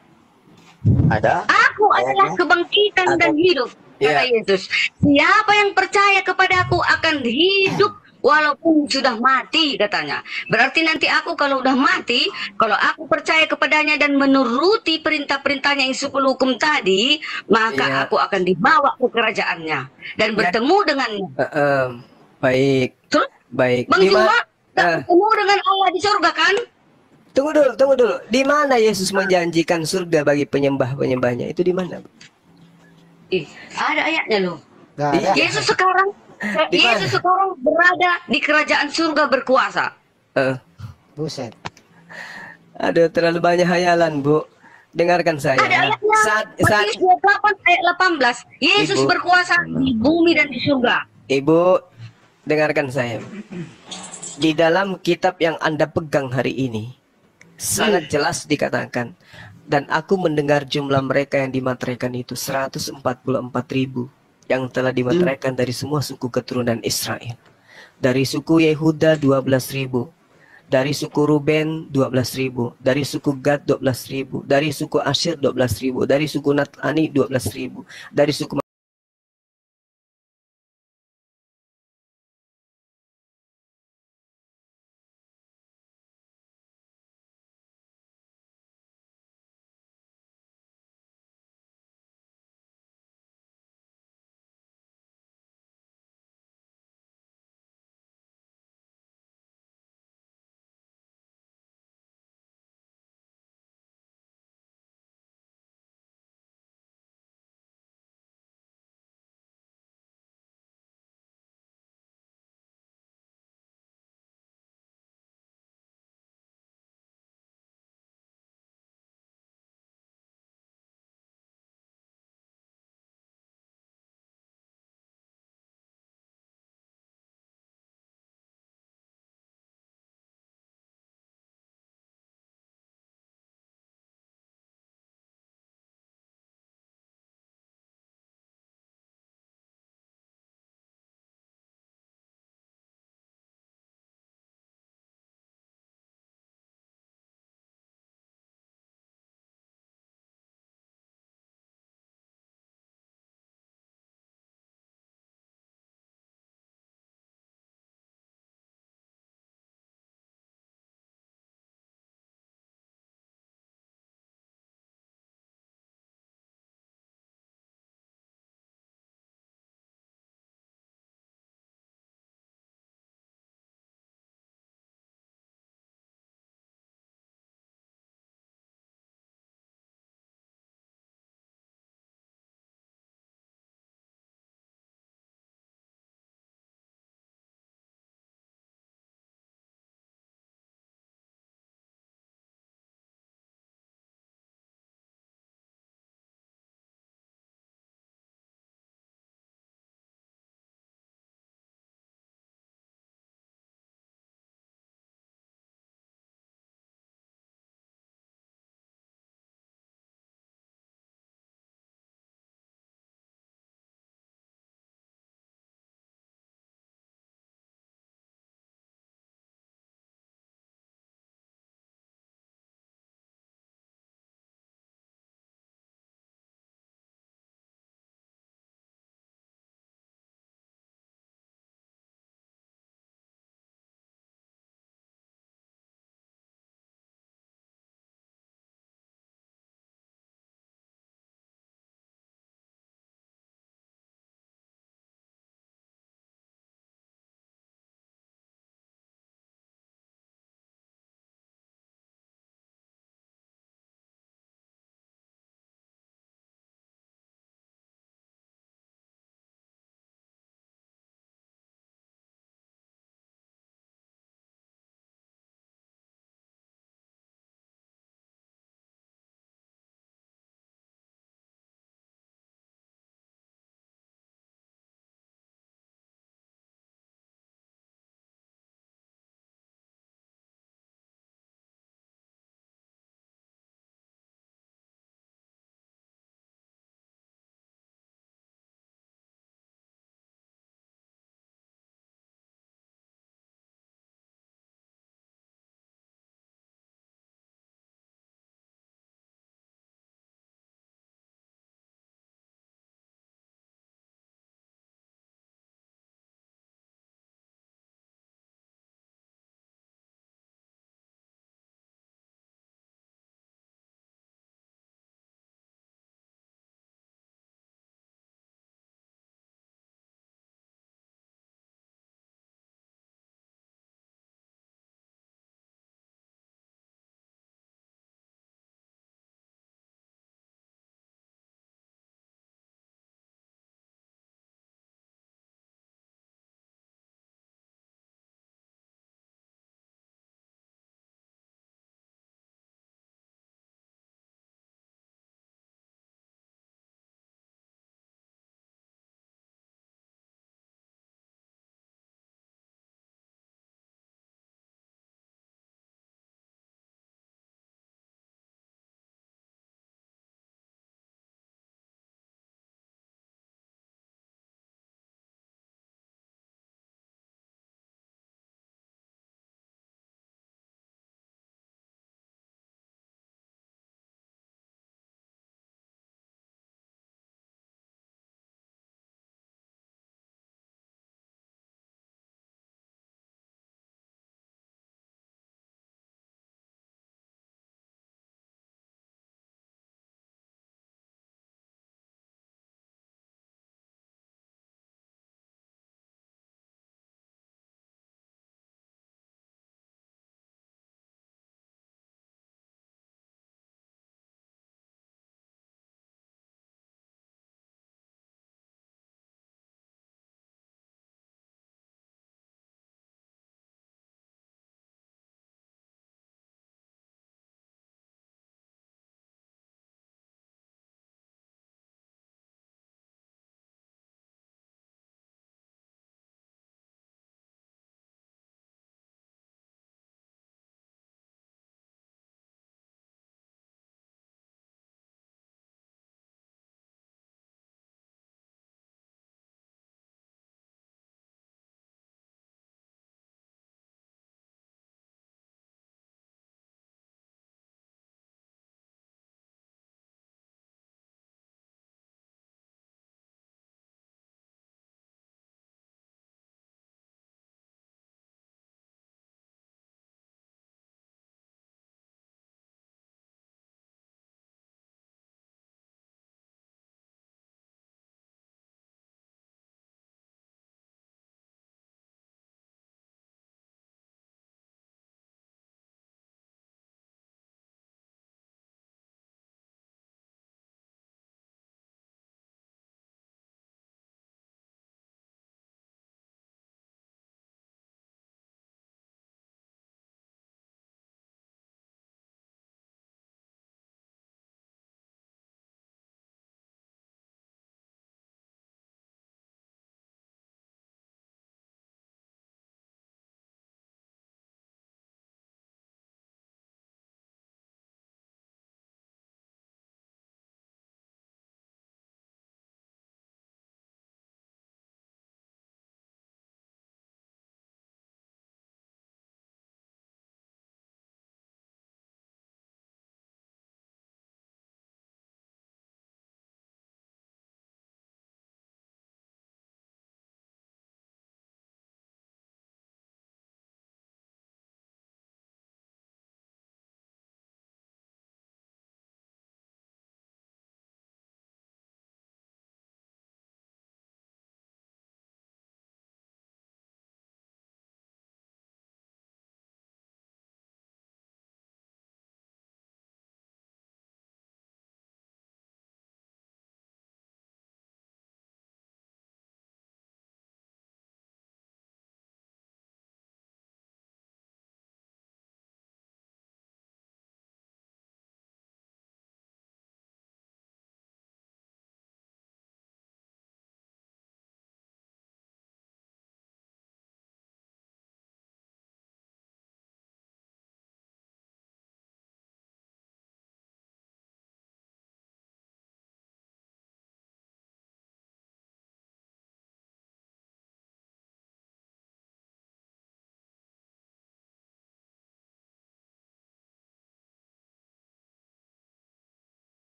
Ada?
Aku adalah kebangkitan dan hidup, kata
Ya.
Yesus. Siapa yang percaya kepadaku akan hidup walaupun sudah mati, katanya. Berarti nanti aku kalau udah mati, kalau aku percaya kepadanya dan menuruti perintah-perintahnya yang sepuluh hukum tadi, maka
Ya.
aku akan dibawa ke kerajaannya dan bertemu dengannya.
Eh, em, baik,
Terus,
baik.
Bang Juma, tak
Eh,
bertemu dengan Allah di surga kan?
tunggu dulu, tunggu dulu. Di mana Yesus menjanjikan surga bagi penyembah-penyembahnya? Itu di mana?
Ih, ada ayatnya loh.
Ada.
Yesus sekarang
mana?
Yesus sekarang berada di kerajaan surga berkuasa.
Eh,
Buset.
Aduh, terlalu banyak hayalan, Bu. Dengarkan saya.
Ada ayatnya.
Saat, saat,
Matius 28 ayat 18. Yesus
Ibu.
berkuasa di bumi dan di surga.
Ibu, dengarkan saya. Di dalam kitab yang Anda pegang hari ini, sangat jelas dikatakan, dan aku mendengar jumlah mereka yang dimateraikan itu 144 ribu yang telah dimateraikan dari semua suku keturunan Israel. Dari suku Yehuda 12 ribu, dari suku Ruben 12 ribu, dari suku Gad 12 ribu, dari suku Asyir 12 ribu, dari suku Natani 12 ribu, dari suku